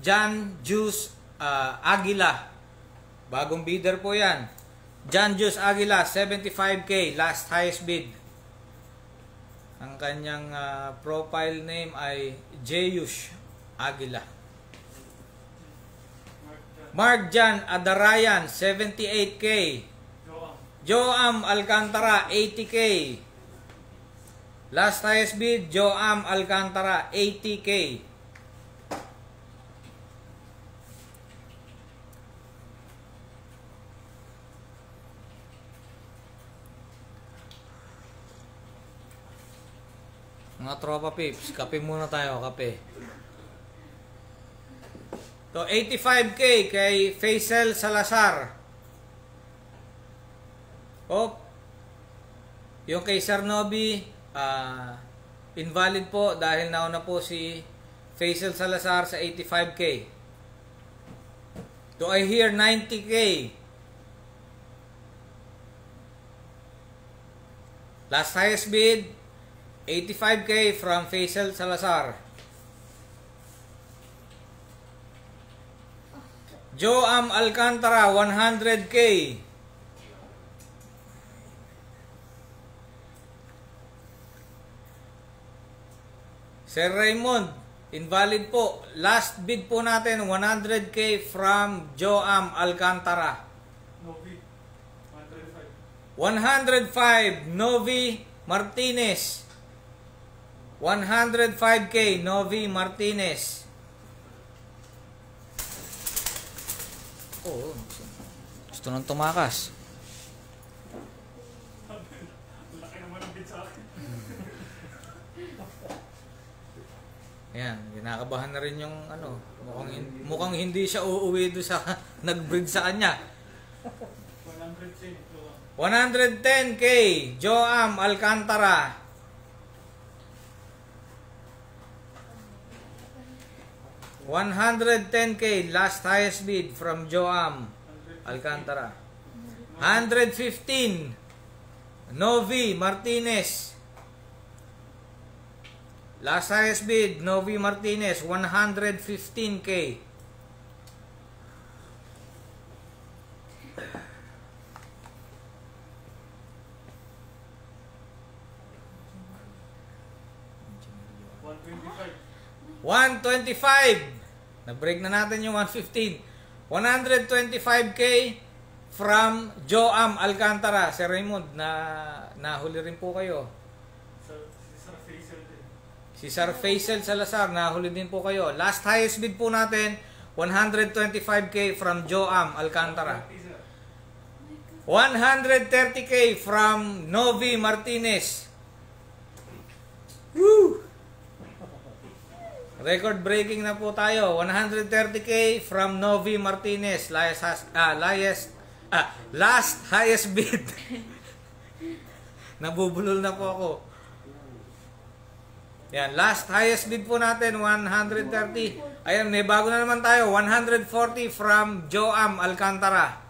John Juice ah, Aguila. Bagong bidder po 'yan. John Juice Aguila, 75k, last highest bid. Ang kanyang ah, profile name ay Jeyush Aguila. Mark Jan Adarayan, 78k. Joam Alcantara, 80K. Last highest bid, Joam Alcantara, 80K. Mga tropa pips, kape muna tayo, kape. To 85K kay Faisal Salazar. Oh. Yung kay Sir Nobi, ah, invalid po dahil nauna po si Faisal Salazar sa 85k. Do I hear 90k? Last highest bid, 85k from Faisal Salazar. Joam Alcantara, 100k. Sir Raymond, invalid po. Last bid po natin, 100k from Joam Alcantara. Novi. 135. 105, Novi Martinez. 105k, Novi Martinez. Oo, gusto nang tumakas. Ang laki naman ng bid sa akin. Ayan, kinakabahan na rin yung ano, mukhang, mukhang hindi siya uuwi doon sa nag-breed sa kanya. 110. So, 110k, Joam Alcantara. One hundred ten k last highest bid from Joam 150. Alcantara. 115 Novi Martinez. Last highest bid Novi Martinez 115k. One twenty-five. 125. Na-break na natin yung 115. 125k from Joam Alcantara. Sir Raymond, na nahuli rin po kayo. Sa, si Sir Faisal din. Si Sir Faisal Salazar, nahuli din po kayo. Last highest bid po natin, 125k from Joam Alcantara. 130k from Novi Martinez. Woo! Record breaking na po tayo. 130k from Novi Martinez. Last, ah, last, ah, last highest bid. Nabubulol na po ako. Yan, last highest bid po natin, 130. Ayan, may bago na naman tayo. 140 from Joam Alcantara.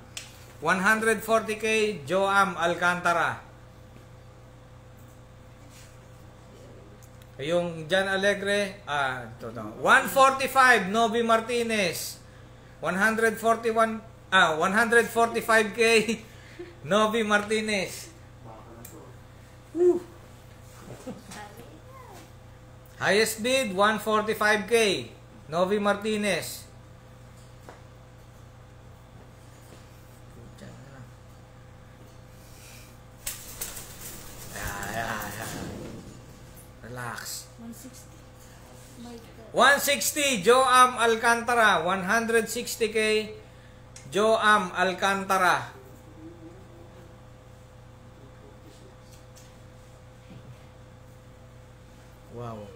140k Joam Alcantara. Yung Jan Alegre, ah, ito, ito. 145 Novi Martinez. 141 ah 145k Novi Martinez. To. Highest bid 145k Novi Martinez. Yeah. Relax. 160. My God. 160 Joam Alcantara 160k Joam Alcantara Wow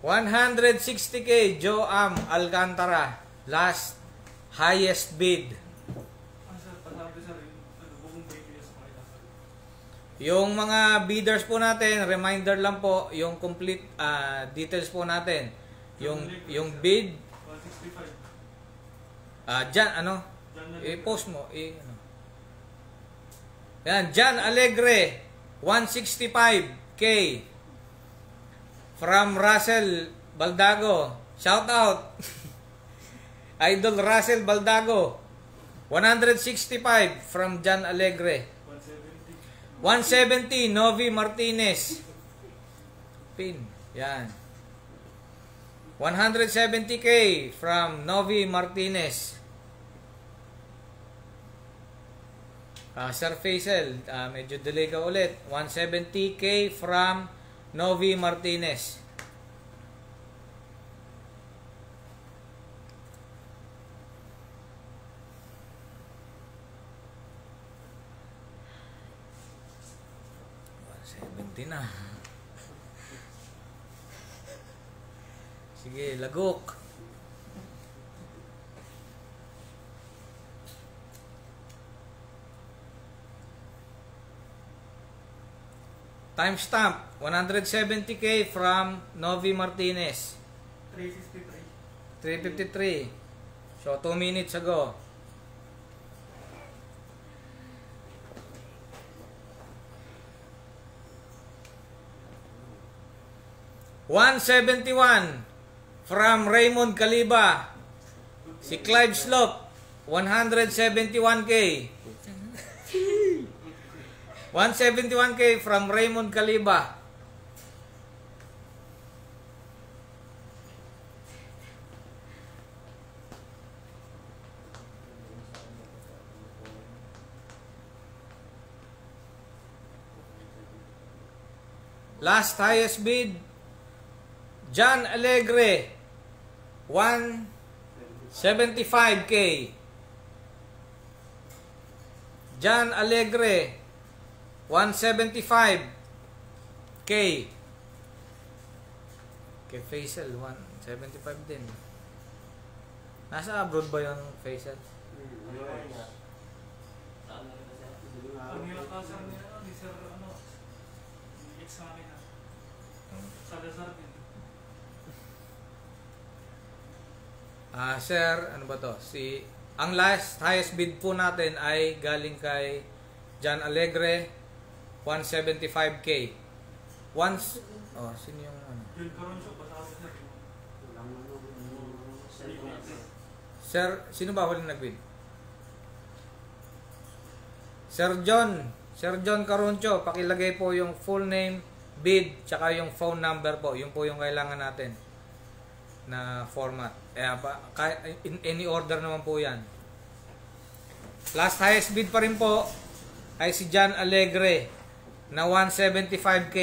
160k Joam Alcantara last highest bid yung ano, mga bidders po natin, reminder lang po, yung complete ah, details po natin. Yung yung bid, 165. ah dyan, ano, Diyan na i-post mo, i ano. Yan, Jan Alegre, 165k. From Russell Baldago. Shout out. Idol Russell Baldago. 165 from Jan Alegre. 170. 170, Novi Martinez. Pin. Yan. 170k from Novi Martinez. Ah, Sir Faisal, ah, medyo delay ka ulit. 170k from Novi Martinez. Seventy na. Sige, lagok. Timestamp. 170k from Novi Martinez. 353. 353. So 2 minutes ago. One seventy one from Raymond Caliba. Si Clive Slope, 171k. 171k from Raymond Caliba. Last highest bid, John Alegre, 175k. John Alegre, 175k. Kay Faisal, 175 din. Nasa abroad ba yung Faisal? Ano Ayun eh. nga. Saan na rin kasi? Hindi nga Ang ako- nilakasan niya, ano, ni Sir, ano, ni ex namin na. Ah, sir, ano ba to? Si ang last highest bid po natin ay galing kay John Alegre 175k. Once Oh, sino yung ano? Sir. Sino ba huling nagbid? Sir John, Sir John Caruncho, pakilagay po yung full name, bid, tsaka yung phone number po. Yun po yung kailangan natin na format. Eh, pa, in any order naman po yan. Last highest bid pa rin po ay si John Alegre na 175k.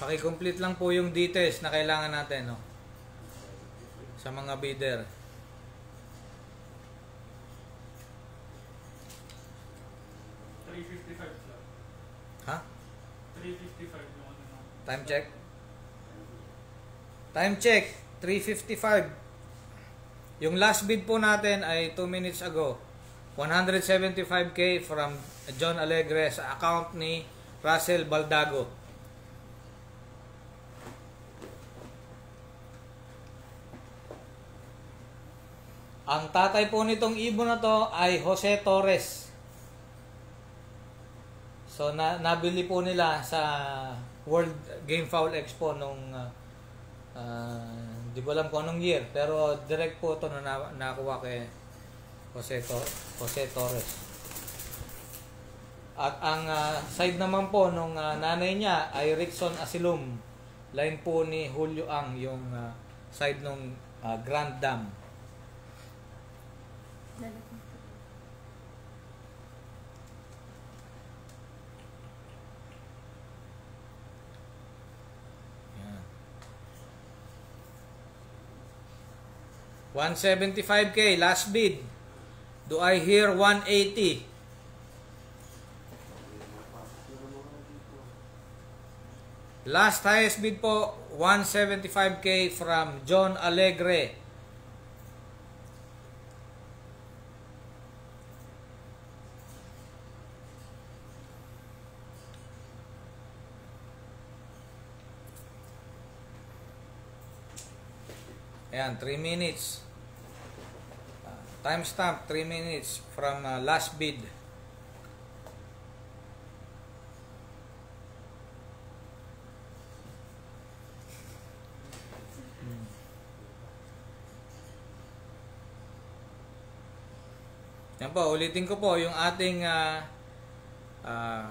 Paki-complete lang po yung details na kailangan natin, no? Sa mga bidder. Ha? 355 yung ano. Time check. Time check. 3.55. Yung last bid po natin ay 2 minutes ago. 175k from John Alegre sa account ni Russell Baldago. Ang tatay po nitong ibon na to ay Jose Torres. So na nabili po nila sa World Game Foul Expo nung uh, di ko alam kung anong year pero direct po ito na na- nakuha kay Jose, Tor- Jose Torres. At ang uh, side naman po nung uh, nanay niya ay Rickson Asilum. Line po ni Julio Ang yung uh, side nung uh, Grand Dam. Lalagyan ko. Yan. 175k last bid. Do I hear 180? Last highest bid po 175k from John Alegre. Ayan, 3 minutes. Timestamp, 3 minutes from uh, last bid. Hmm. Yan po, ulitin ko po yung ating uh, uh,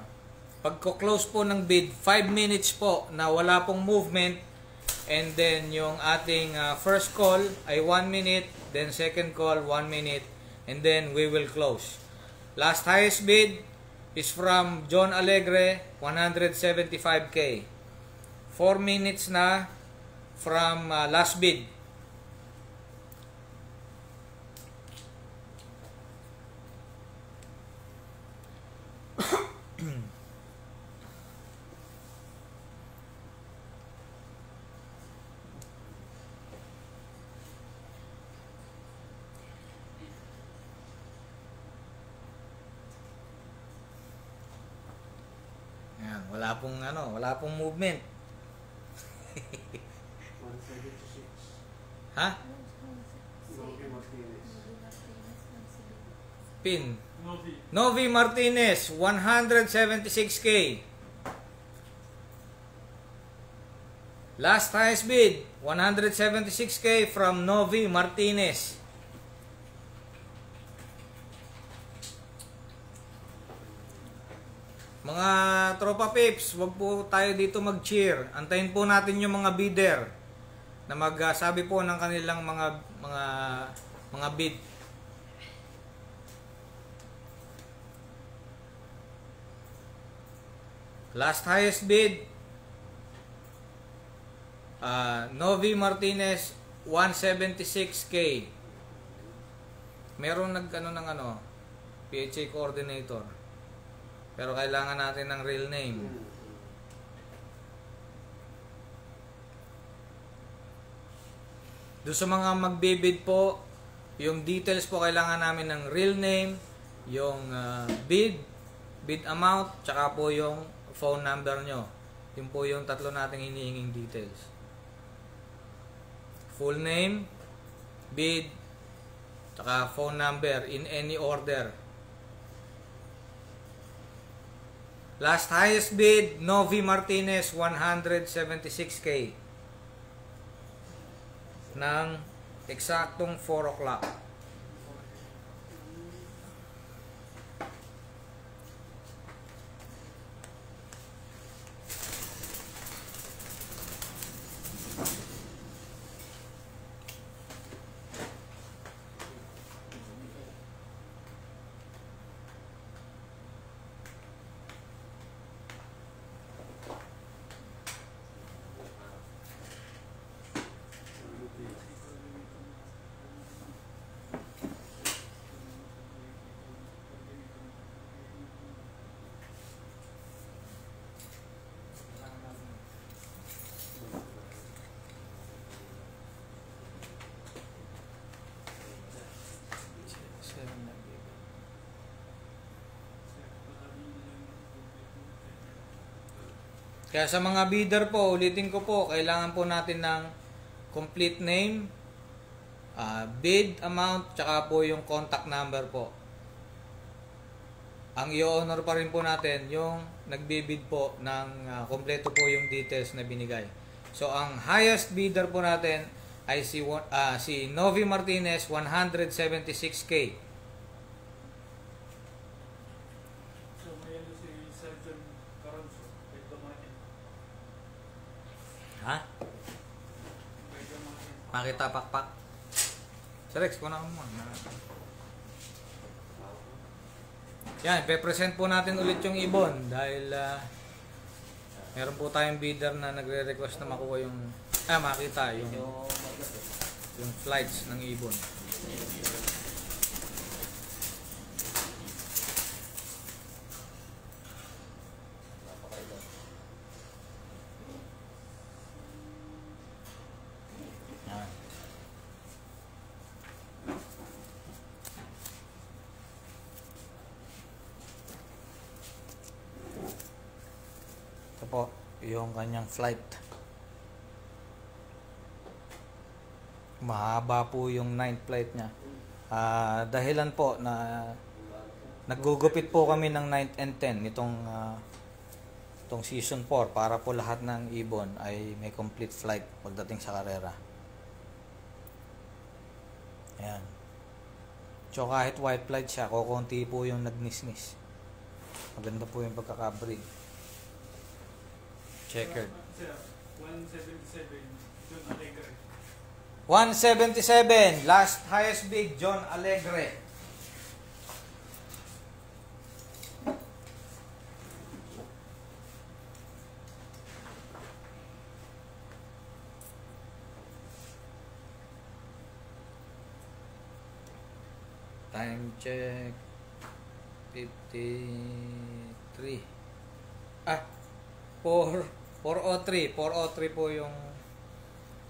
pagko-close po ng bid, 5 minutes po na wala pong movement And then yung ating uh, first call ay 1 minute, then second call 1 minute, and then we will close. Last highest bid is from John Alegre, 175k. 4 minutes na from uh, last bid. Wala pong ano, wala pong movement. 176. Ha? Pin. Novi. Novi Martinez, 176k. Last highest bid, 176k from Novi Martinez. Mga tropa pips, wag po tayo dito mag-cheer. Antayin po natin yung mga bidder na magsabi po ng kanilang mga mga mga bid. Last highest bid, uh, Novi Martinez, 176k. Meron nag ano ng ano, PHA coordinator. Pero kailangan natin ng real name. Doon sa mga magbibid po, yung details po kailangan namin ng real name, yung uh, bid, bid amount, tsaka po yung phone number nyo. Yun po yung tatlo nating hinihinging details. Full name, bid, tsaka phone number in any order. Last highest bid, Novi Martinez, 176k. Ng eksaktong 4 o'clock. Kaya sa mga bidder po, ulitin ko po, kailangan po natin ng complete name, ah, bid amount, tsaka po yung contact number po. Ang i-honor pa rin po natin yung nagbibid po ng ah, kompleto po yung details na binigay. So ang highest bidder po natin ay si ah, si Novi Martinez 176k. So may ano si Sergeant Caronso. May dumating. Ha? May Makita pakpak. Sir Rex, kuna mo. Yan, pe-present po natin ulit yung ibon dahil ah, meron po tayong bidder na nagre-request na makuha yung ah makita yung yung flights ng ibon. Napakailan. Yan. Ito po, yung kanyang flight. Mahaba po yung ninth flight niya. Ah, dahilan po na naggugupit po kami ng 9th and 10 nitong ah, itong season 4 para po lahat ng ibon ay may complete flight pagdating sa karera. Ayan. So kahit white flight siya, kukunti po yung nagnisnis. Maganda po yung pagkakabreed. Checkered. 177. Last highest bid, John Alegre. Time check. 53. Ah, 4. 403. 403 po yung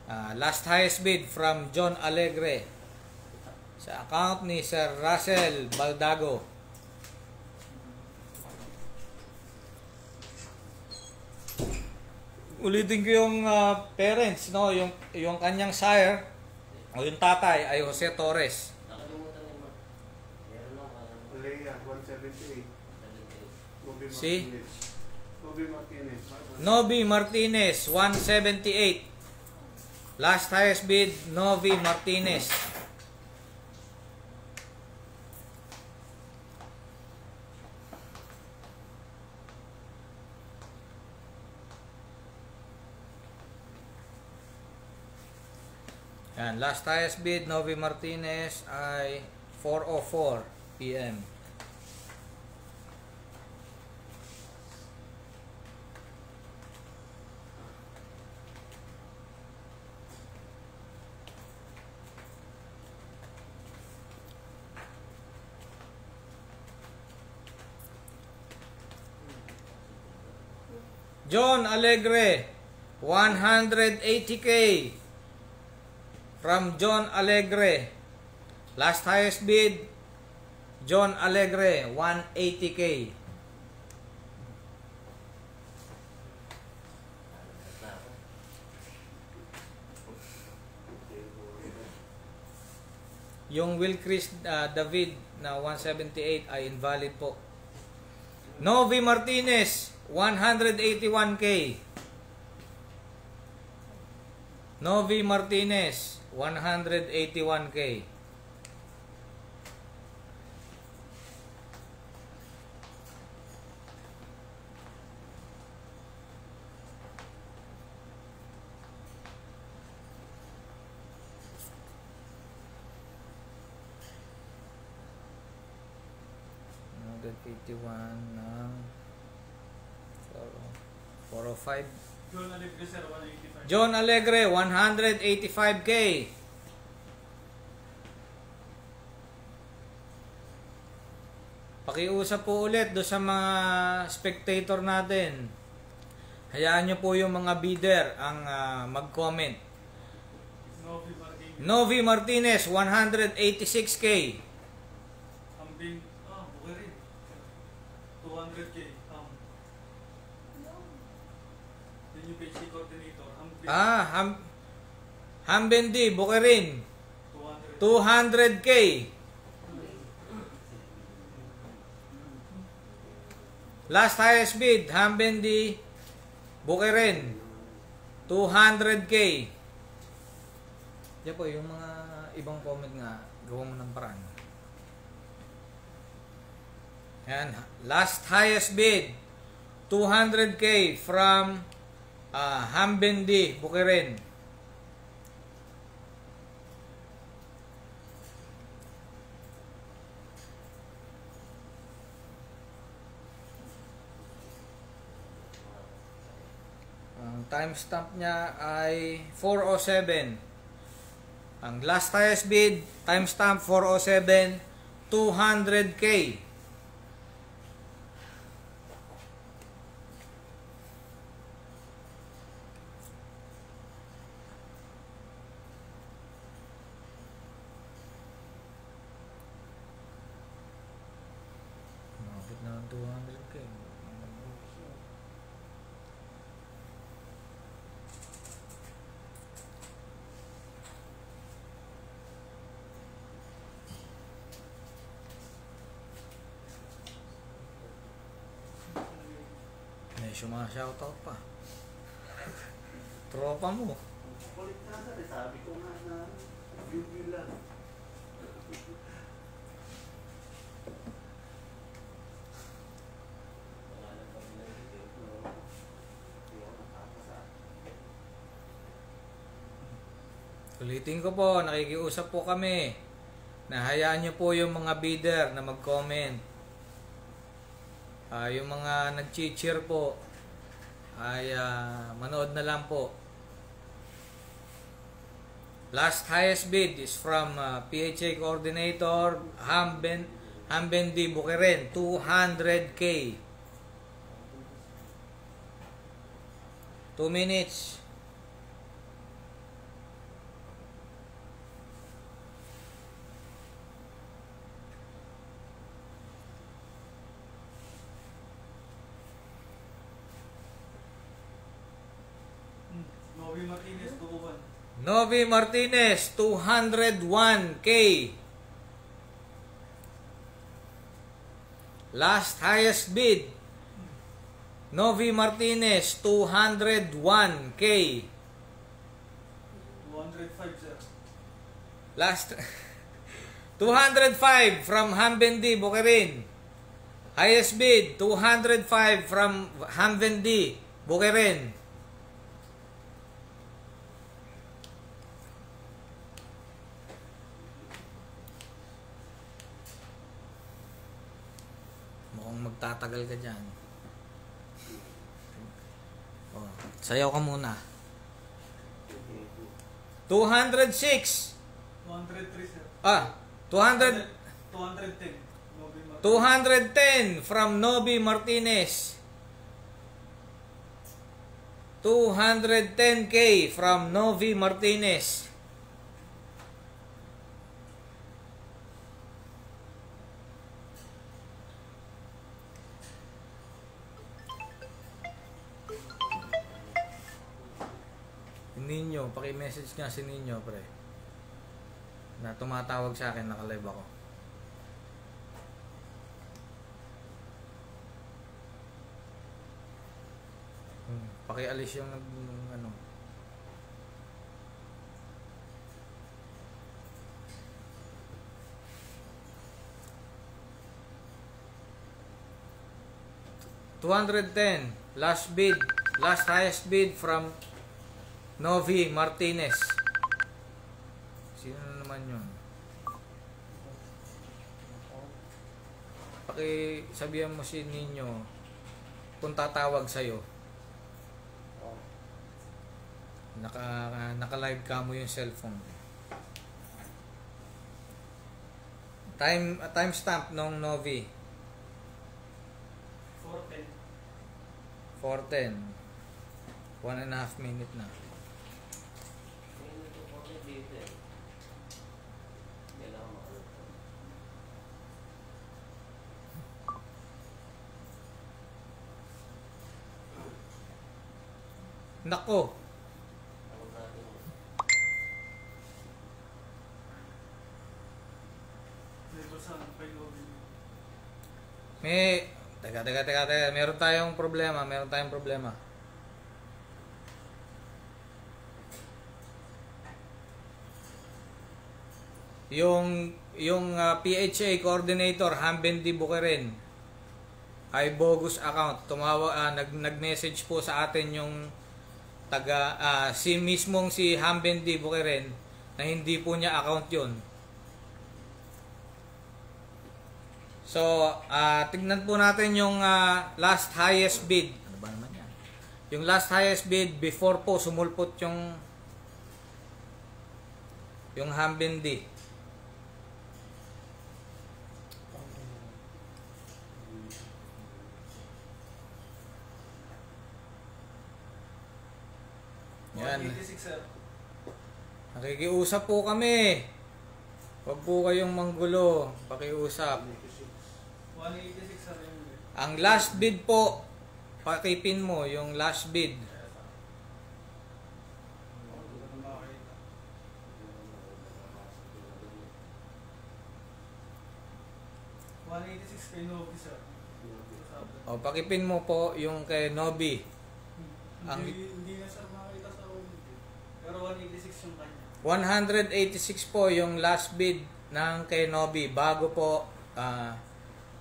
ah, last highest bid from John Alegre sa account ni Sir Russell Baldago. Ulitin ko yung ah, parents, no, yung yung kanyang sire o yung tatay ay Jose Torres. 178. Bobby Si? Martinez. Novi Martinez 178. Last highest bid Novi Martinez. Yan, last highest bid Novi Martinez ay 4:04 PM. John Alegre 180k from John Alegre. Last highest bid John Alegre 180k na ako. yung Will Chris uh, David na 178 ay invalid po. Novi Martinez 181k Novi Martinez 181k Number 81 ng 405 John Alegre sir, 185. John Alegre 185k Pakiusap po ulit do sa mga spectator natin. Hayaan nyo po yung mga bidder ang ah, mag-comment. Novi Martinez. Novi Martinez 186k. Ambing, ah, okay rin. 200k. Um, yun yung PhD coordinator. Ambing, Ah, Ham Hambendi Bukerin 200. 200k. Last highest bid, Hambendi Bukerin 200k. Yan po, yung mga ibang comment nga, gawa mo ng paraan. Yan, last highest bid 200k from uh, Hambendi Bukerin. Ang timestamp niya ay 407. Ang last highest bid, timestamp 407, 200k. Umabot na ng 200k. May sumashoutout pa. Tropa mo. Kulit na sabi ko nga na view lang. Ulitin ko po, nakikiusap po kami. Nahayaan nyo po yung mga bidder na mag-comment. Ah, yung mga nag-cheer po ay ah, manood na lang po. Last highest bid is from uh, PHA coordinator Hamben Hambendi Bukeren 200k. 2 minutes. Hmm. Novi Martinez, 2-1. Novi Martinez 201k. Last highest bid Novi Martinez 201k. 205, sir. Last 205 from Hambendi Bukerin. Highest bid 205 from Hambendi Bukerin. Magtatagal ka dyan. Oh, sayaw ka muna. 206. 203, sir. Ah, 200 210. Novi Martinez. 210 from Nobi Martinez. 210k from Novi Martinez. Paki-message nga si Ninyo, pre. Na tumatawag sa akin, naka-live ako. Hmm, Pakialis yung ano. Two hundred ten. Last bid. Last highest bid from Novi Martinez. Sino na naman yun? Pakisabihan mo si Ninyo kung tatawag sa'yo. Naka, naka-live ka mo yung cellphone. Time timestamp nung Novi 410. 410. One and a half minute na. May nagpo-forward dito eh. Kailangan makalap ko. Nako, may Teka, teka, teka, teka. Meron tayong problema, meron tayong problema. Yung yung ah, PHA coordinator Hambendi Bukeren ay bogus account. Tumawa ah, nag nag-message po sa atin yung taga ah, si mismong si Hambendi Bukeren na hindi po niya account 'yon. So, ah tignan po natin yung ah, last highest bid. Ano ba naman yan? Yung last highest bid before po sumulpot yung yung Hambendi. Yan. 186, sir. Nakikiusap po kami. Huwag po kayong manggulo. Pakiusap. 186, sir. Ang last bid po, pakipin mo yung last bid. Hindi ko na makakita. $186 kay Novi, sir. O, pakipin mo po yung kay Nobi. Ang- Hindi, hindi na sir makakita sa ulit. eh. Pero 186 yung kanya. 186 po yung last bid ng kay Nobi bago po ah,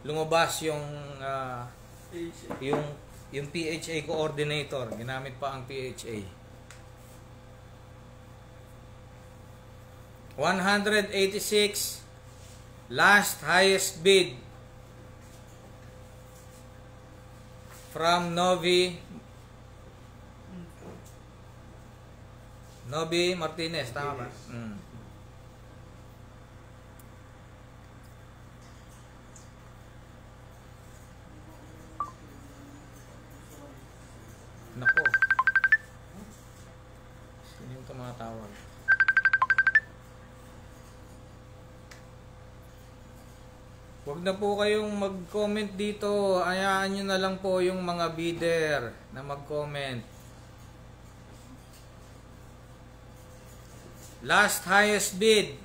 lumabas yung Page yung yung PHA coordinator. Ginamit pa ang PHA. 186 last highest bid from Novi Nobi Martinez, tama ba? Mm. Nako. Sino yung tumatawag? Huwag na po kayong mag-comment dito. Ayaan nyo na lang po yung mga bidder na mag-comment. Last highest bid,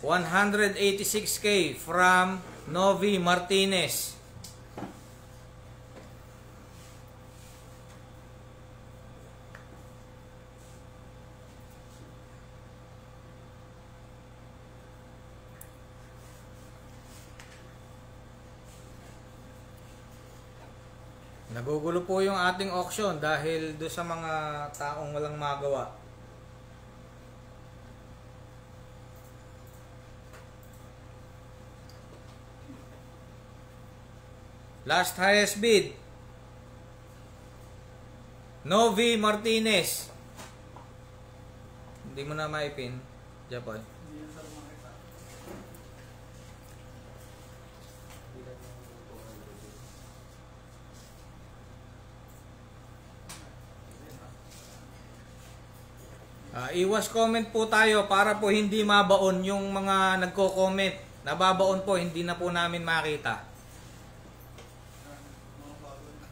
186k from Novi Martinez. Nagugulo po yung ating auction dahil do sa mga taong walang magawa. Last highest bid. Novi Martinez. Hindi mo na maipin. Japoy. Hindi yan sa makita. Bilang ng 200 yun. Ah, iwas comment po tayo para po hindi mabaon yung mga nagko-comment. Nababaon po, hindi na po namin makita. Mga bago na.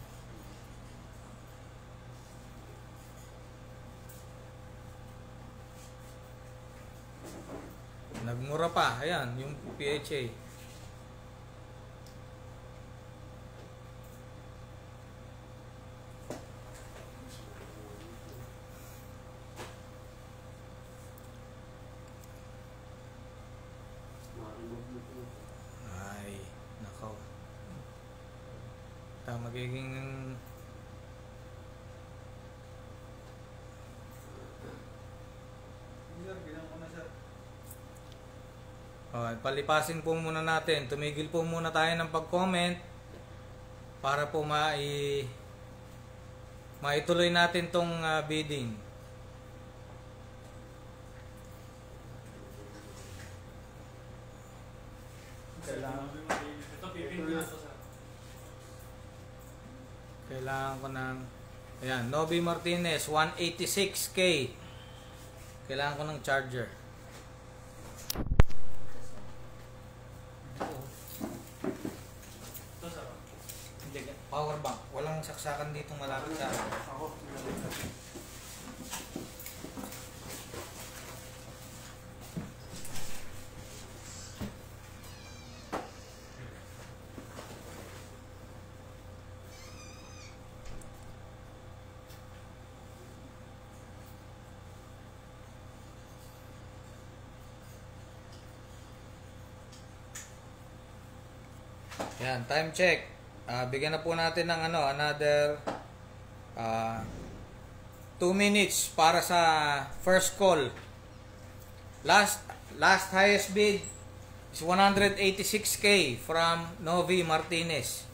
Nagmura pa. Ayan, yung PHA. Ay, nakaw. Ta magiging Sir, bilang ko na sir. Oh, palipasin po muna natin. Tumigil po muna tayo ng pag-comment para po mai maituloy natin tong ah, bidding. Kailangan ko ng Ayan, Novi Martinez 186k. Kailangan ko ng charger. Ito sir. Hindi, power bank. Walang saksakan dito malapit sa akin. Yan, time check. Ah, bigyan na po natin ng ano, another 2 minutes para sa first call. Last last highest bid is 186k from Novi Martinez.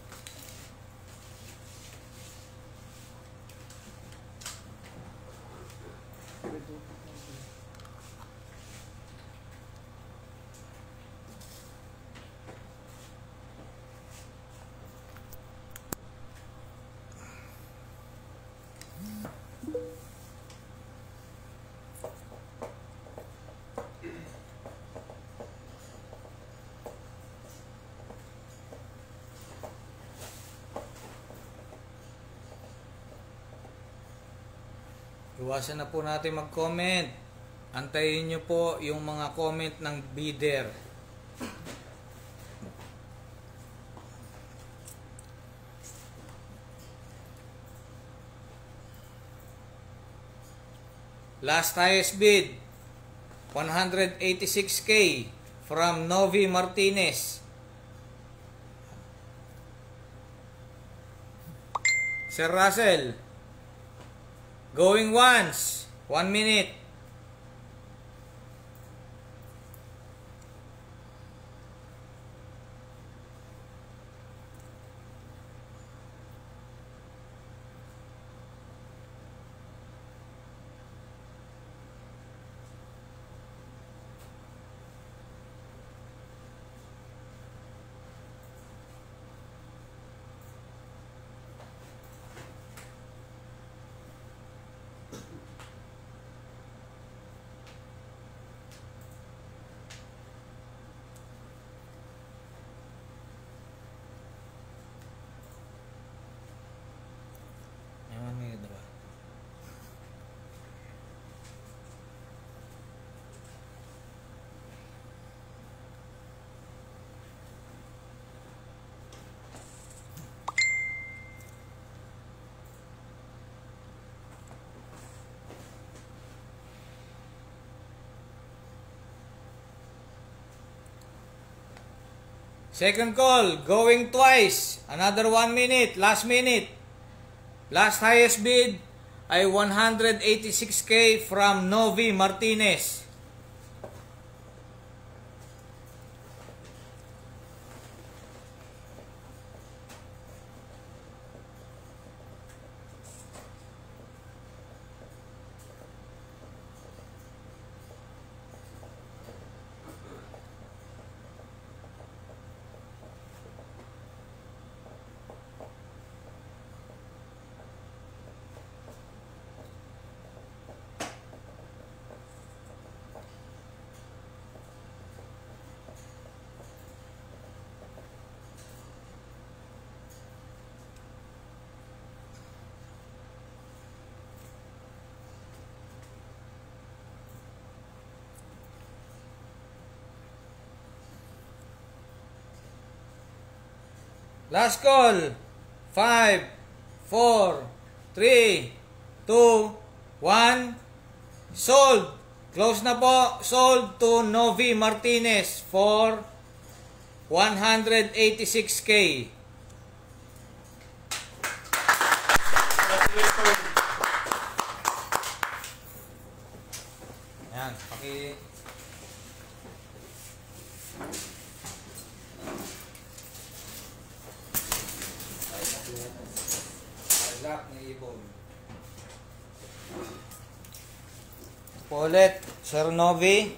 Iwasan na po natin mag-comment. Antayin nyo po yung mga comment ng bidder. Last highest bid, 186k from Novi Martinez. Sir Russell, going once, one minute. Second call, going twice. Another 1 minute, last minute. Last highest bid ay 186k from Novi Martinez. Last call. 5, 4, 3, 2, 1. Sold. Close na po. Sold to Novi Martinez for 186k. Congratulations. Yan, paki Lock ni Ibon. Po ulit, Sir Novi.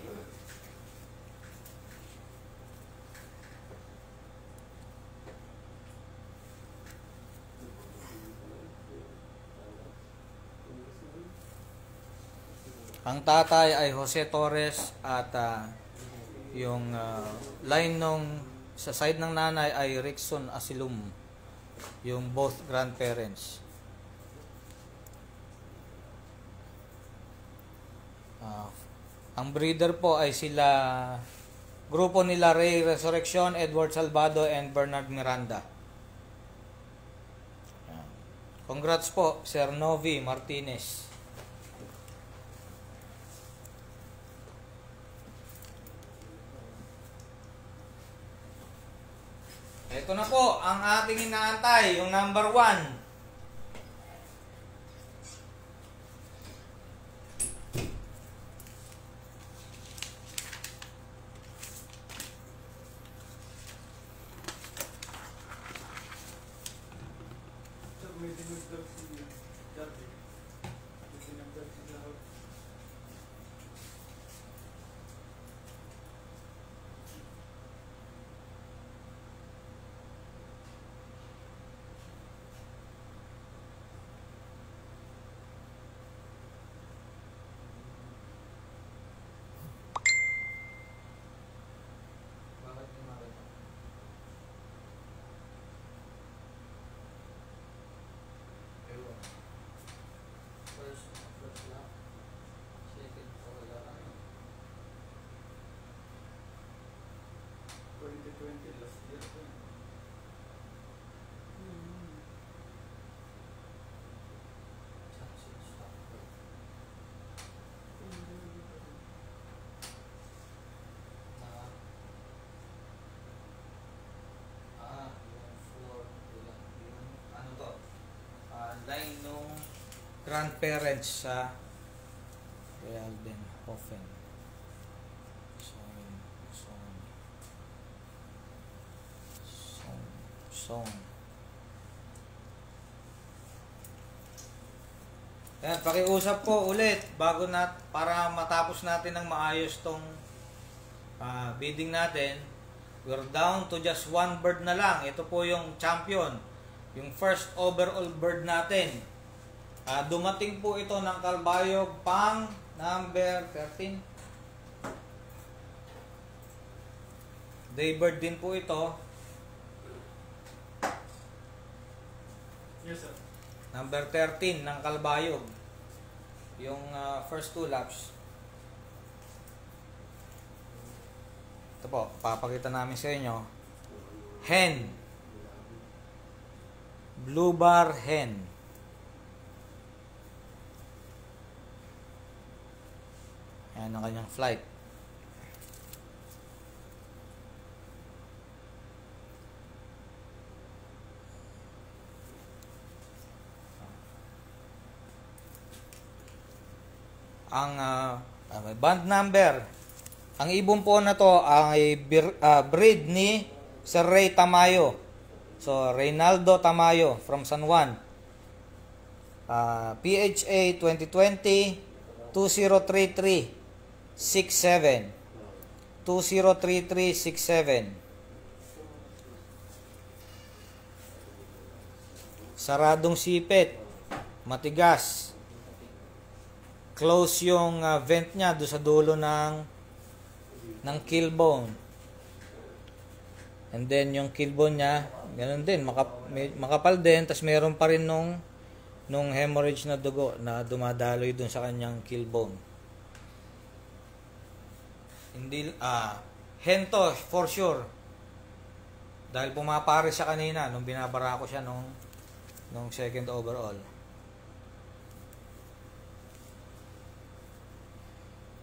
Ang tatay ay Jose Torres at ah, yung ah, line nung sa side ng nanay ay Rickson Asilum. Yung both grandparents. Ang breeder po ay sila grupo nila Ray Resurrection, Edward Salvado, and Bernard Miranda. Congrats po, Sir Novi Martinez. Ito na po ang ating inaantay, yung number 1. 2020, last year po. Na, ah, yung floor, yung, yung, ano to, ah, line nung grandparents sa Realdenhofen. Song, song, song, song. Yan, pakiusap po ulit bago nat para matapos natin ng maayos tong ah, bidding natin. We're down to just one bird na lang. Ito po yung champion. Yung first overall bird natin. Ah, dumating po ito ng Kalbayog pang number 13. Daybird din po ito. Sir. Number 13 ng Kalbayog. Yung ah, first two laps. Ito po, papakita namin sa inyo. Hen. Blue bar hen. Ayan ang kanyang flight. Ang may band number. Ang ibon po na to ay ah, breed ni Sir Ray Tamayo. So, Reynaldo Tamayo from San Juan. Ah, PHA 2020 2033 67 203367 Saradong sipit. Matigas. Close yung ah, vent niya do sa dulo ng ng kill bone. And then yung kill bone niya, ganun din, makap, may- makapal din, tas meron pa rin nung nung hemorrhage na dugo na dumadaloy dun sa kanyang kill bone. Hindi, ah, hento, for sure. Dahil pumapare siya kanina nung binabara ko siya nung, nung second overall.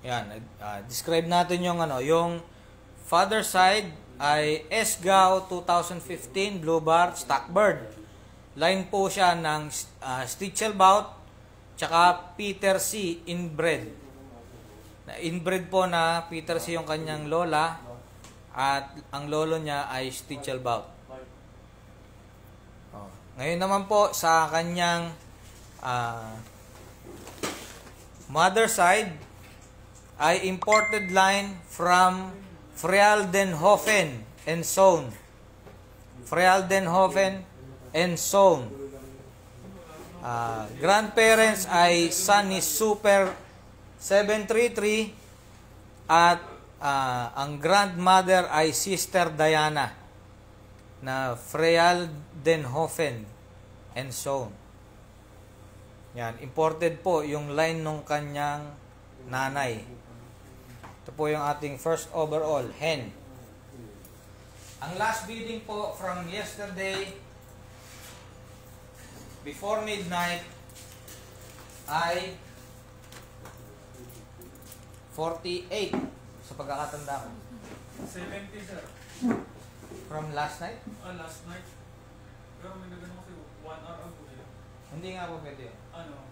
Yan, ah, describe natin yung ano, yung father side ay SGAO 2015 Blue Bar Stockbird. Line po siya ng uh, Stichelbout tsaka Peter C. inbred. Na inbred po na Peter C. yung kanyang lola at ang lolo niya ay Stichelbout. Oh. Ngayon naman po sa kanyang ah, mother side ay imported line from Frealdenhofen and Sohn. Frealdenhofen and Sohn. Ah, grandparents ay Sunny Super 733 at ah, ang grandmother ay Sister Diana na Frealdenhofen and Sohn. Yan, imported po yung line nung kanyang nanay. Ito po yung ating first overall, hen. Ang last bidding po from yesterday, before midnight, ay 48 sa pagkakatanda ko. 70 sir. From last night? Ah, last night. Pero may nagano kasi 1 hour ago eh. Hindi nga po pwede. yun. Ano?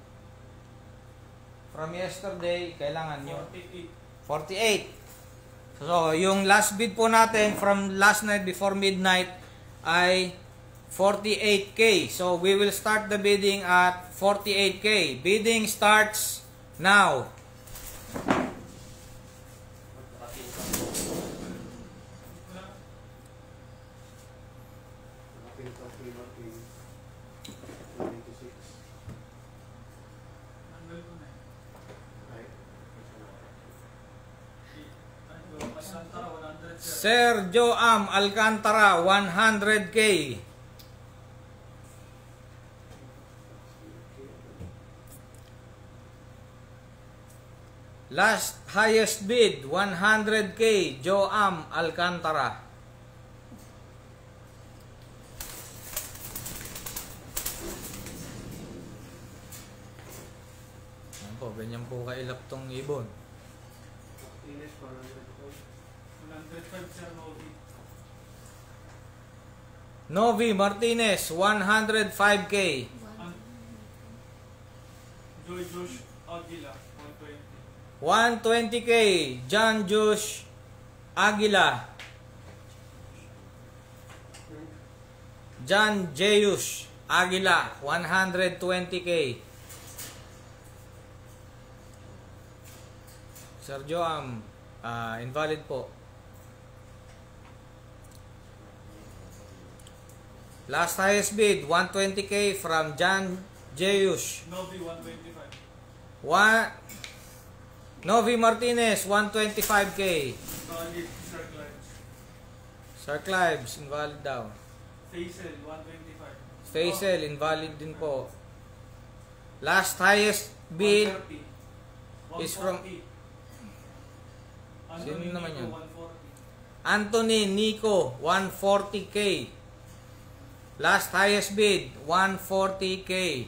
From yesterday, kailangan nyo. 48. 48. So, yung last bid po natin from last night before midnight ay 48K. So, we will start the bidding at 48K. Bidding starts now. Wala. Nakapinta ko yung ating 26. Tanggal ko na eh. Ay, Ano, Alcantara 100 sir. Sergio Am Alcantara 100K. Last highest bid 100K Joam Alcantara. Yan po, ganyan po kailap tong ibon. 105 sir, Novi. Martinez 105K. Ang Joy Josh Aguila 120. 120k John Josh Aguila John Jeyus Aguila 120k Sergio Am ah, invalid po Last highest bid 120k from John Jeyus Novi 125. One, Novi Martinez, 125k. Valid Sir Clives. Sir Clives, invalid daw. Faisal 125. Faisal, invalid din po. Last highest bid, 130. is from- 140. Sino Anthony naman yun? 140. Anthony Nico, 140k. Last highest bid, 140k.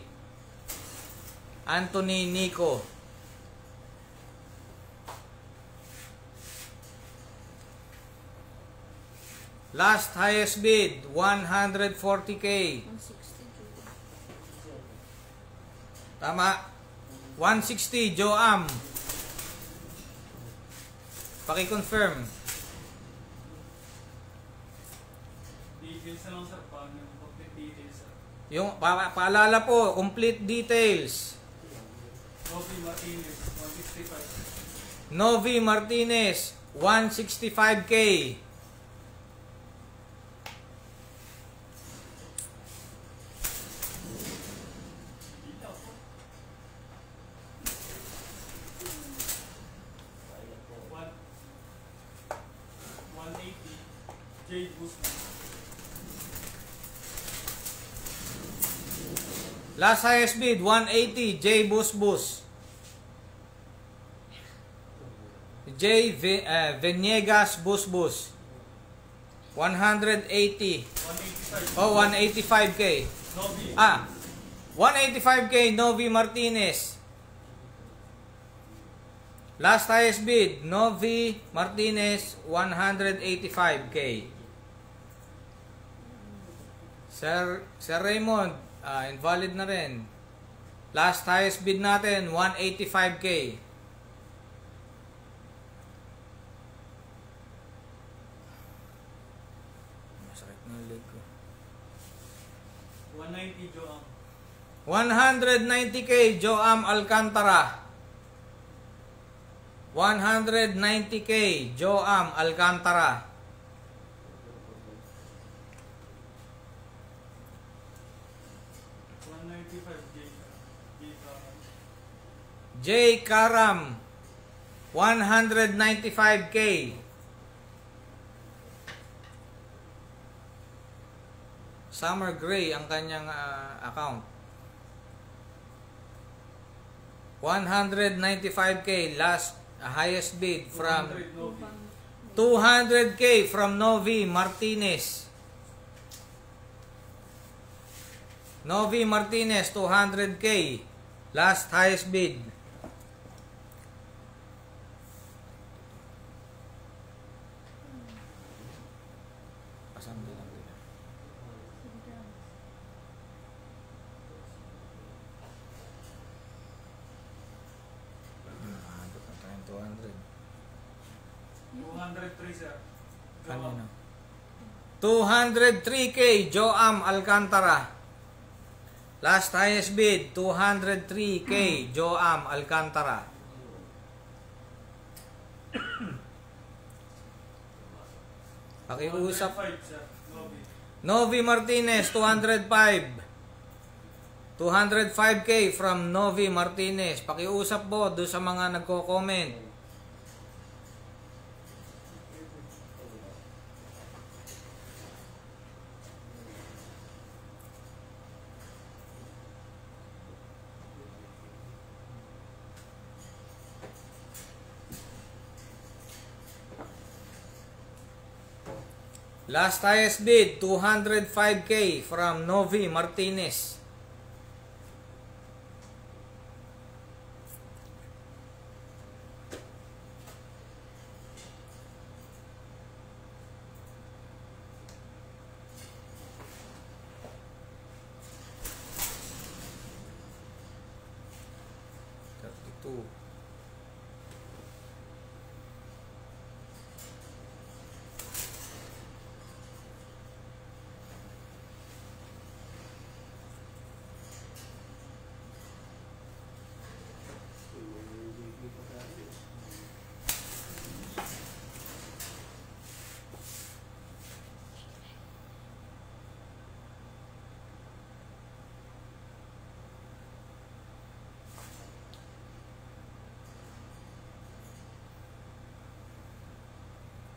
Anthony Nico. Last highest bid, 140k. 160 Tama. 160, Joam. Paki-confirm. Details na lang sir, paano yung complete details sir. Yung pa- paalala po, complete details. Robbie Martinez, 165. Novi Martinez, 165k. Dito po. Kaya po. One, 180. Jade Guzman. Last highest bid, 180, J Bus Bus. J V- uh, Venegas Bus Bus. 180. 185. Oh, 185k. Novi. Ah, 185k Novi Martinez. Last highest bid, Novi Martinez, 185k. Sir, Sir Raymond, ah, invalid na rin. Last highest bid natin, 185k. Masakit na leg ko. 190 Joam. 190k Joam Alcantara. 190k Joam Alcantara. One ninety five J. J. Karan. J Karam 195k. Summer Gray ang kanyang ah, account. 195k last ah, highest bid from 200 Novi. 200k from Novi Martinez. Novi Martinez 200k last highest bid. Pasan din lang din. Ah, abot na tayong 200. 203 sir. Kanina. 203k Joam Alcantara. Last highest bid 203k Joam Alcantara. Pakiusap 205 sir. Novi. Novi Martinez 205. 205k from Novi Martinez. Pakiusap po do sa mga nagko-comment. Last highest bid 205k from Novi Martinez.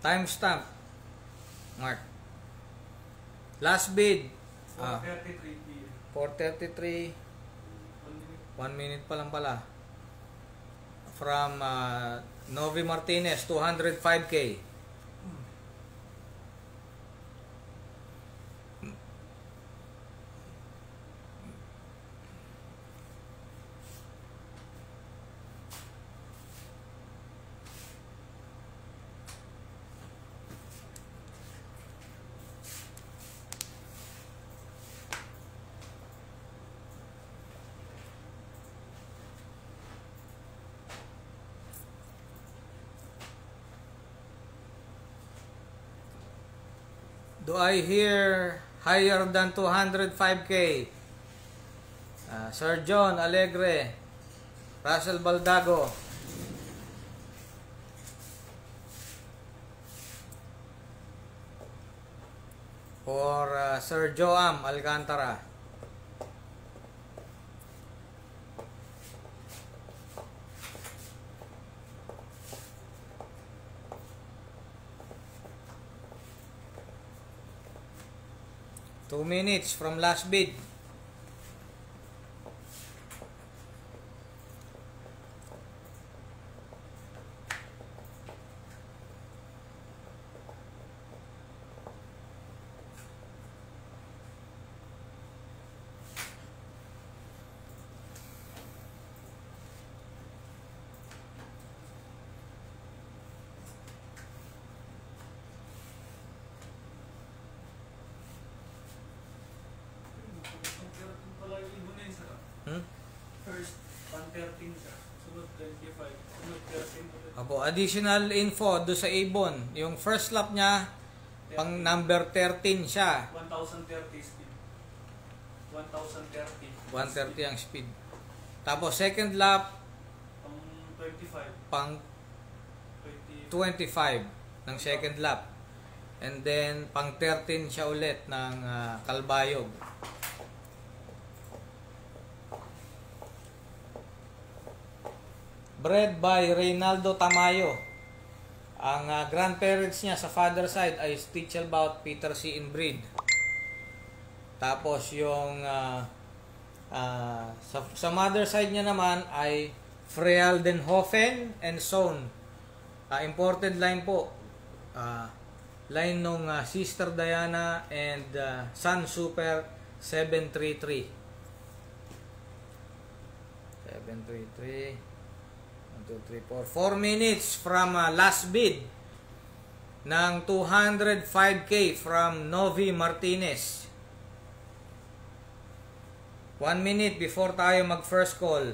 Timestamp. Mark. Last bid. Ah, 433 PM. 433. One minute. 1 minute pa lang pala. From ah, Novi Martinez, 205k. I hear higher than 205k? Ah, Sir John Alegre, Russell Baldago. For uh, Sir Joam Alcantara. Two minutes from last bid. Ang 13 pala yung ibon na yun, sir. Hmm? First, pan 13 siya. Sunod 25. Sunod 13 ulit. Apo, additional info do sa Avon. Yung first lap niya, pang number 13 siya. 1030 speed. 1030. 130 ang speed. Tapos second lap, Pang 25. pang 20. 25 ng second lap. And then, pang 13 siya ulit ng ah, Kalbayog. Bred by Reynaldo Tamayo. Ang ah, grandparents niya sa father side ay Stichelbout Peter C. Inbreed. Tapos yung ah, ah, sa, sa mother side niya naman ay Frealdenhofen and Son. Ah, imported line po. Ah, line nung ah, Sister Diana and ah, Sun Super 733. 733. 1, 2, 3, 4. 4 minutes from ah, last bid ng 205k from Novi Martinez. 1 minute before tayo mag first call.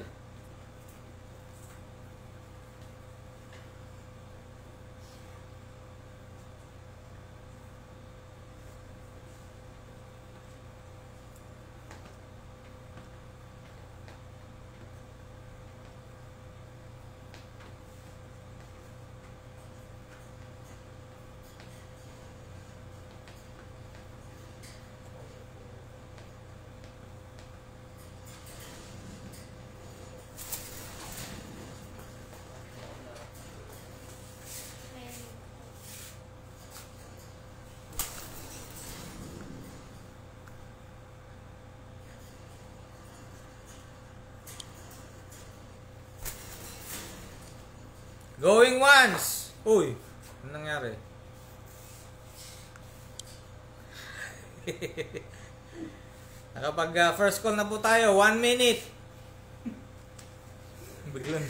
Going once. Uy, ano nangyari? Nakapag uh, first call na po tayo, one minute. Biglang.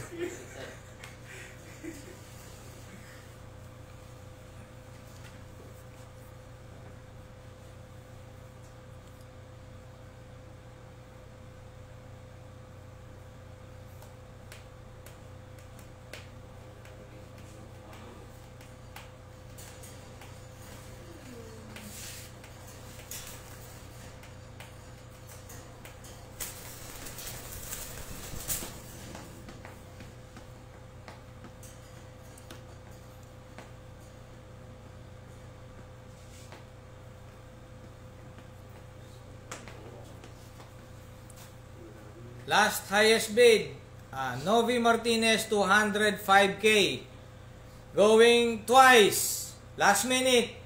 Last highest bid, ah, Novi Martinez 205k. Going twice. Last minute.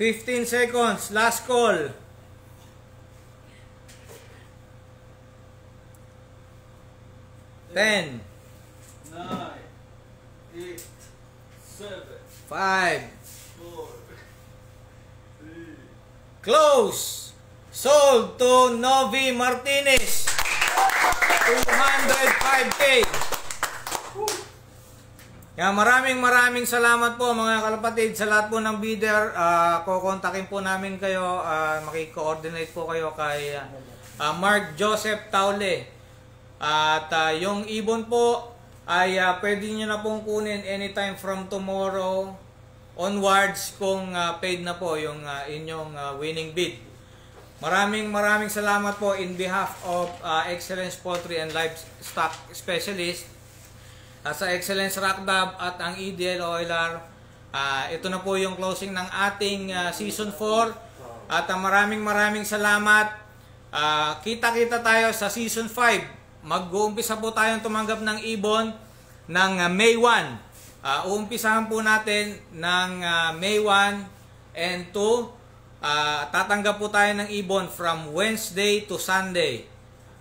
Fifteen seconds. Last call. 10, nine, eight, seven, 5, four, three, Close! Sold to Novi Martinez. 205k. Yan, maraming maraming salamat po mga kalapatid sa lahat po ng bidder. Ah, kukontakin po namin kayo. ah, makiko-coordinate po kayo kay ah, Mark Joseph Taule. At ah, yung ibon po ay ah, pwede nyo na pong kunin anytime from tomorrow onwards kung ah, paid na po yung ah, inyong ah, winning bid. Maraming maraming salamat po in behalf of ah, Excellence Poultry and Livestock Specialist ah, sa Excellence Rockdab at ang EDL OLR. Ah, ito na po yung closing ng ating ah, Season 4 at ah, maraming maraming salamat. Ah, kita-kita tayo sa Season 5. Mag-uumpisa po tayong tumanggap ng ibon ng ah, May 1. Ah, uumpisahan po natin ng ah, May 1 and 2. Ah, tatanggap po tayo ng ibon from Wednesday to Sunday.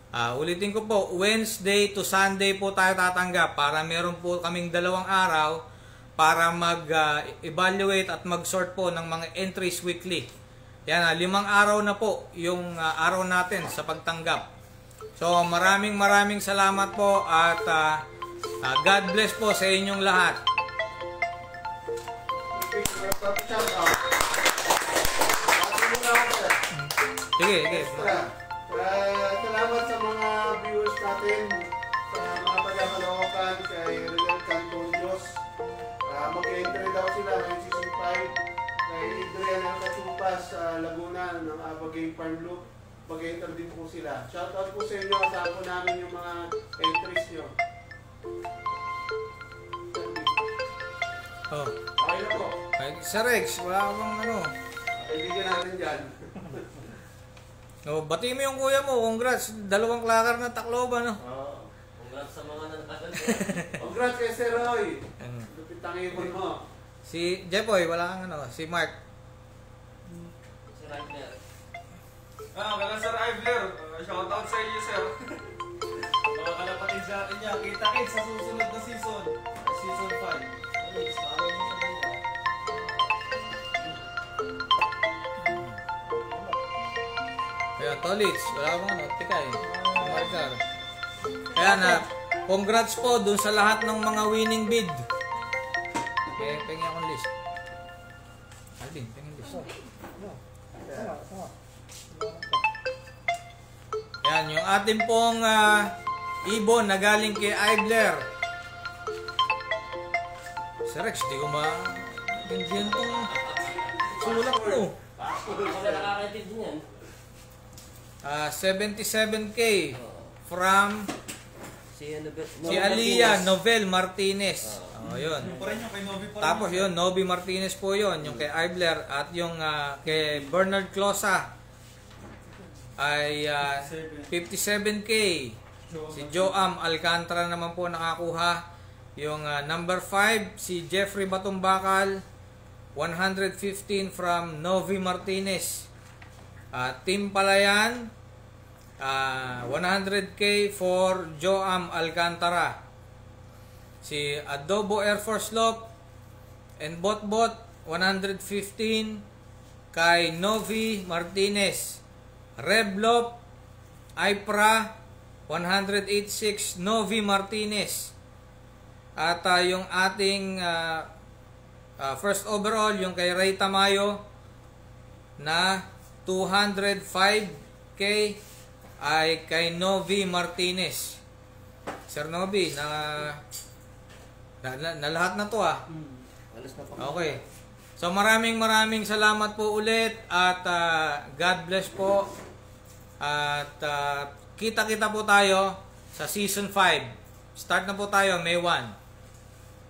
Ah, ulitin ko po, Wednesday to Sunday po tayo tatanggap para meron po kaming dalawang araw para mag-evaluate at mag-sort po ng mga entries weekly. Yan, ah, limang araw na po yung ah, araw natin sa pagtanggap. So maraming maraming salamat po at ah, ah, God bless po sa inyong lahat. Sige, sige. Ah, salamat sa mga viewers natin, daw sila ng 5 kay Adrian ng Katupas sa Laguna ng Abagay Farm Loop. Mag-enter din po sila. Shoutout po sa inyo, asahan po namin yung mga entries nyo. Oh. Okay na po. Ay, Sir Rex, wala bang ano? Kaibigan natin dyan. Oh, bati mo yung kuya mo. Congrats. Dalawang klakar na Tacloban, no? Oh. Congrats sa mga nanalo. Congrats kay Sir Roy. Ano? Lupit ang ibon mo. Si Jepoy, wala kang ano. Si Mark. Si Ragnar. Ah, kala Sir. Uh, shout out sa inyo, sir. Mga kalapatid sa atin niya. Kita-kits sa susunod na season. Season 5. Ano, gusto ko mo sa mga. Kaya Tolits, wala kang ano. Tikay. Si Markar. Kaya na, congrats po dun sa lahat ng mga winning bid. Kaya pengi akong list. Alvin, pengi list. Yan, yung ating pong ah, ibon na galing kay Ibler. Si Rex, di ko ma... Hindi tong sulat ko. Yan. Ah, 77k Oo. from Si ano si Alia Novel Martinez. Oh, yun. Tapos yun, Novi Martinez po yun, yung kay Ibler at yung ah, kay Bernard Closa ay ah, 57k. Si Joam Alcantara naman po nakakuha. Yung ah, number 5, si Jeffrey Batumbakal, 115 from Novi Martinez. Ah, Team Palayan, ah, 100k for Joam Alcantara. Si Adobo Air Force Lop and Botbot, 115 kay Novi Martinez. Reblop, Ipra, 186 Novi Martinez. At ah, yung ating ah, ah, first overall, yung kay Ray Tamayo, na 205k ay kay Novi Martinez. Sir Novi, na, na, na, na lahat na to ah. Hmm. Alas na pa. Okay. So maraming maraming salamat po ulit at ah, God bless po. At ah, kita-kita po tayo sa season 5. Start na po tayo May 1.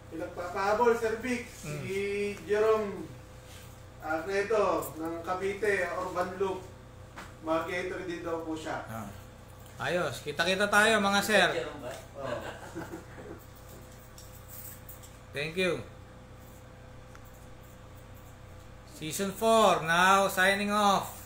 Pinagpapahabol, Sir Vic, si Jerome Agneto ng Cavite, Urban Loop. Mag-entry din daw po siya. Ayos, kita-kita tayo mga sir. Oh. Thank you. Season 4 now signing off.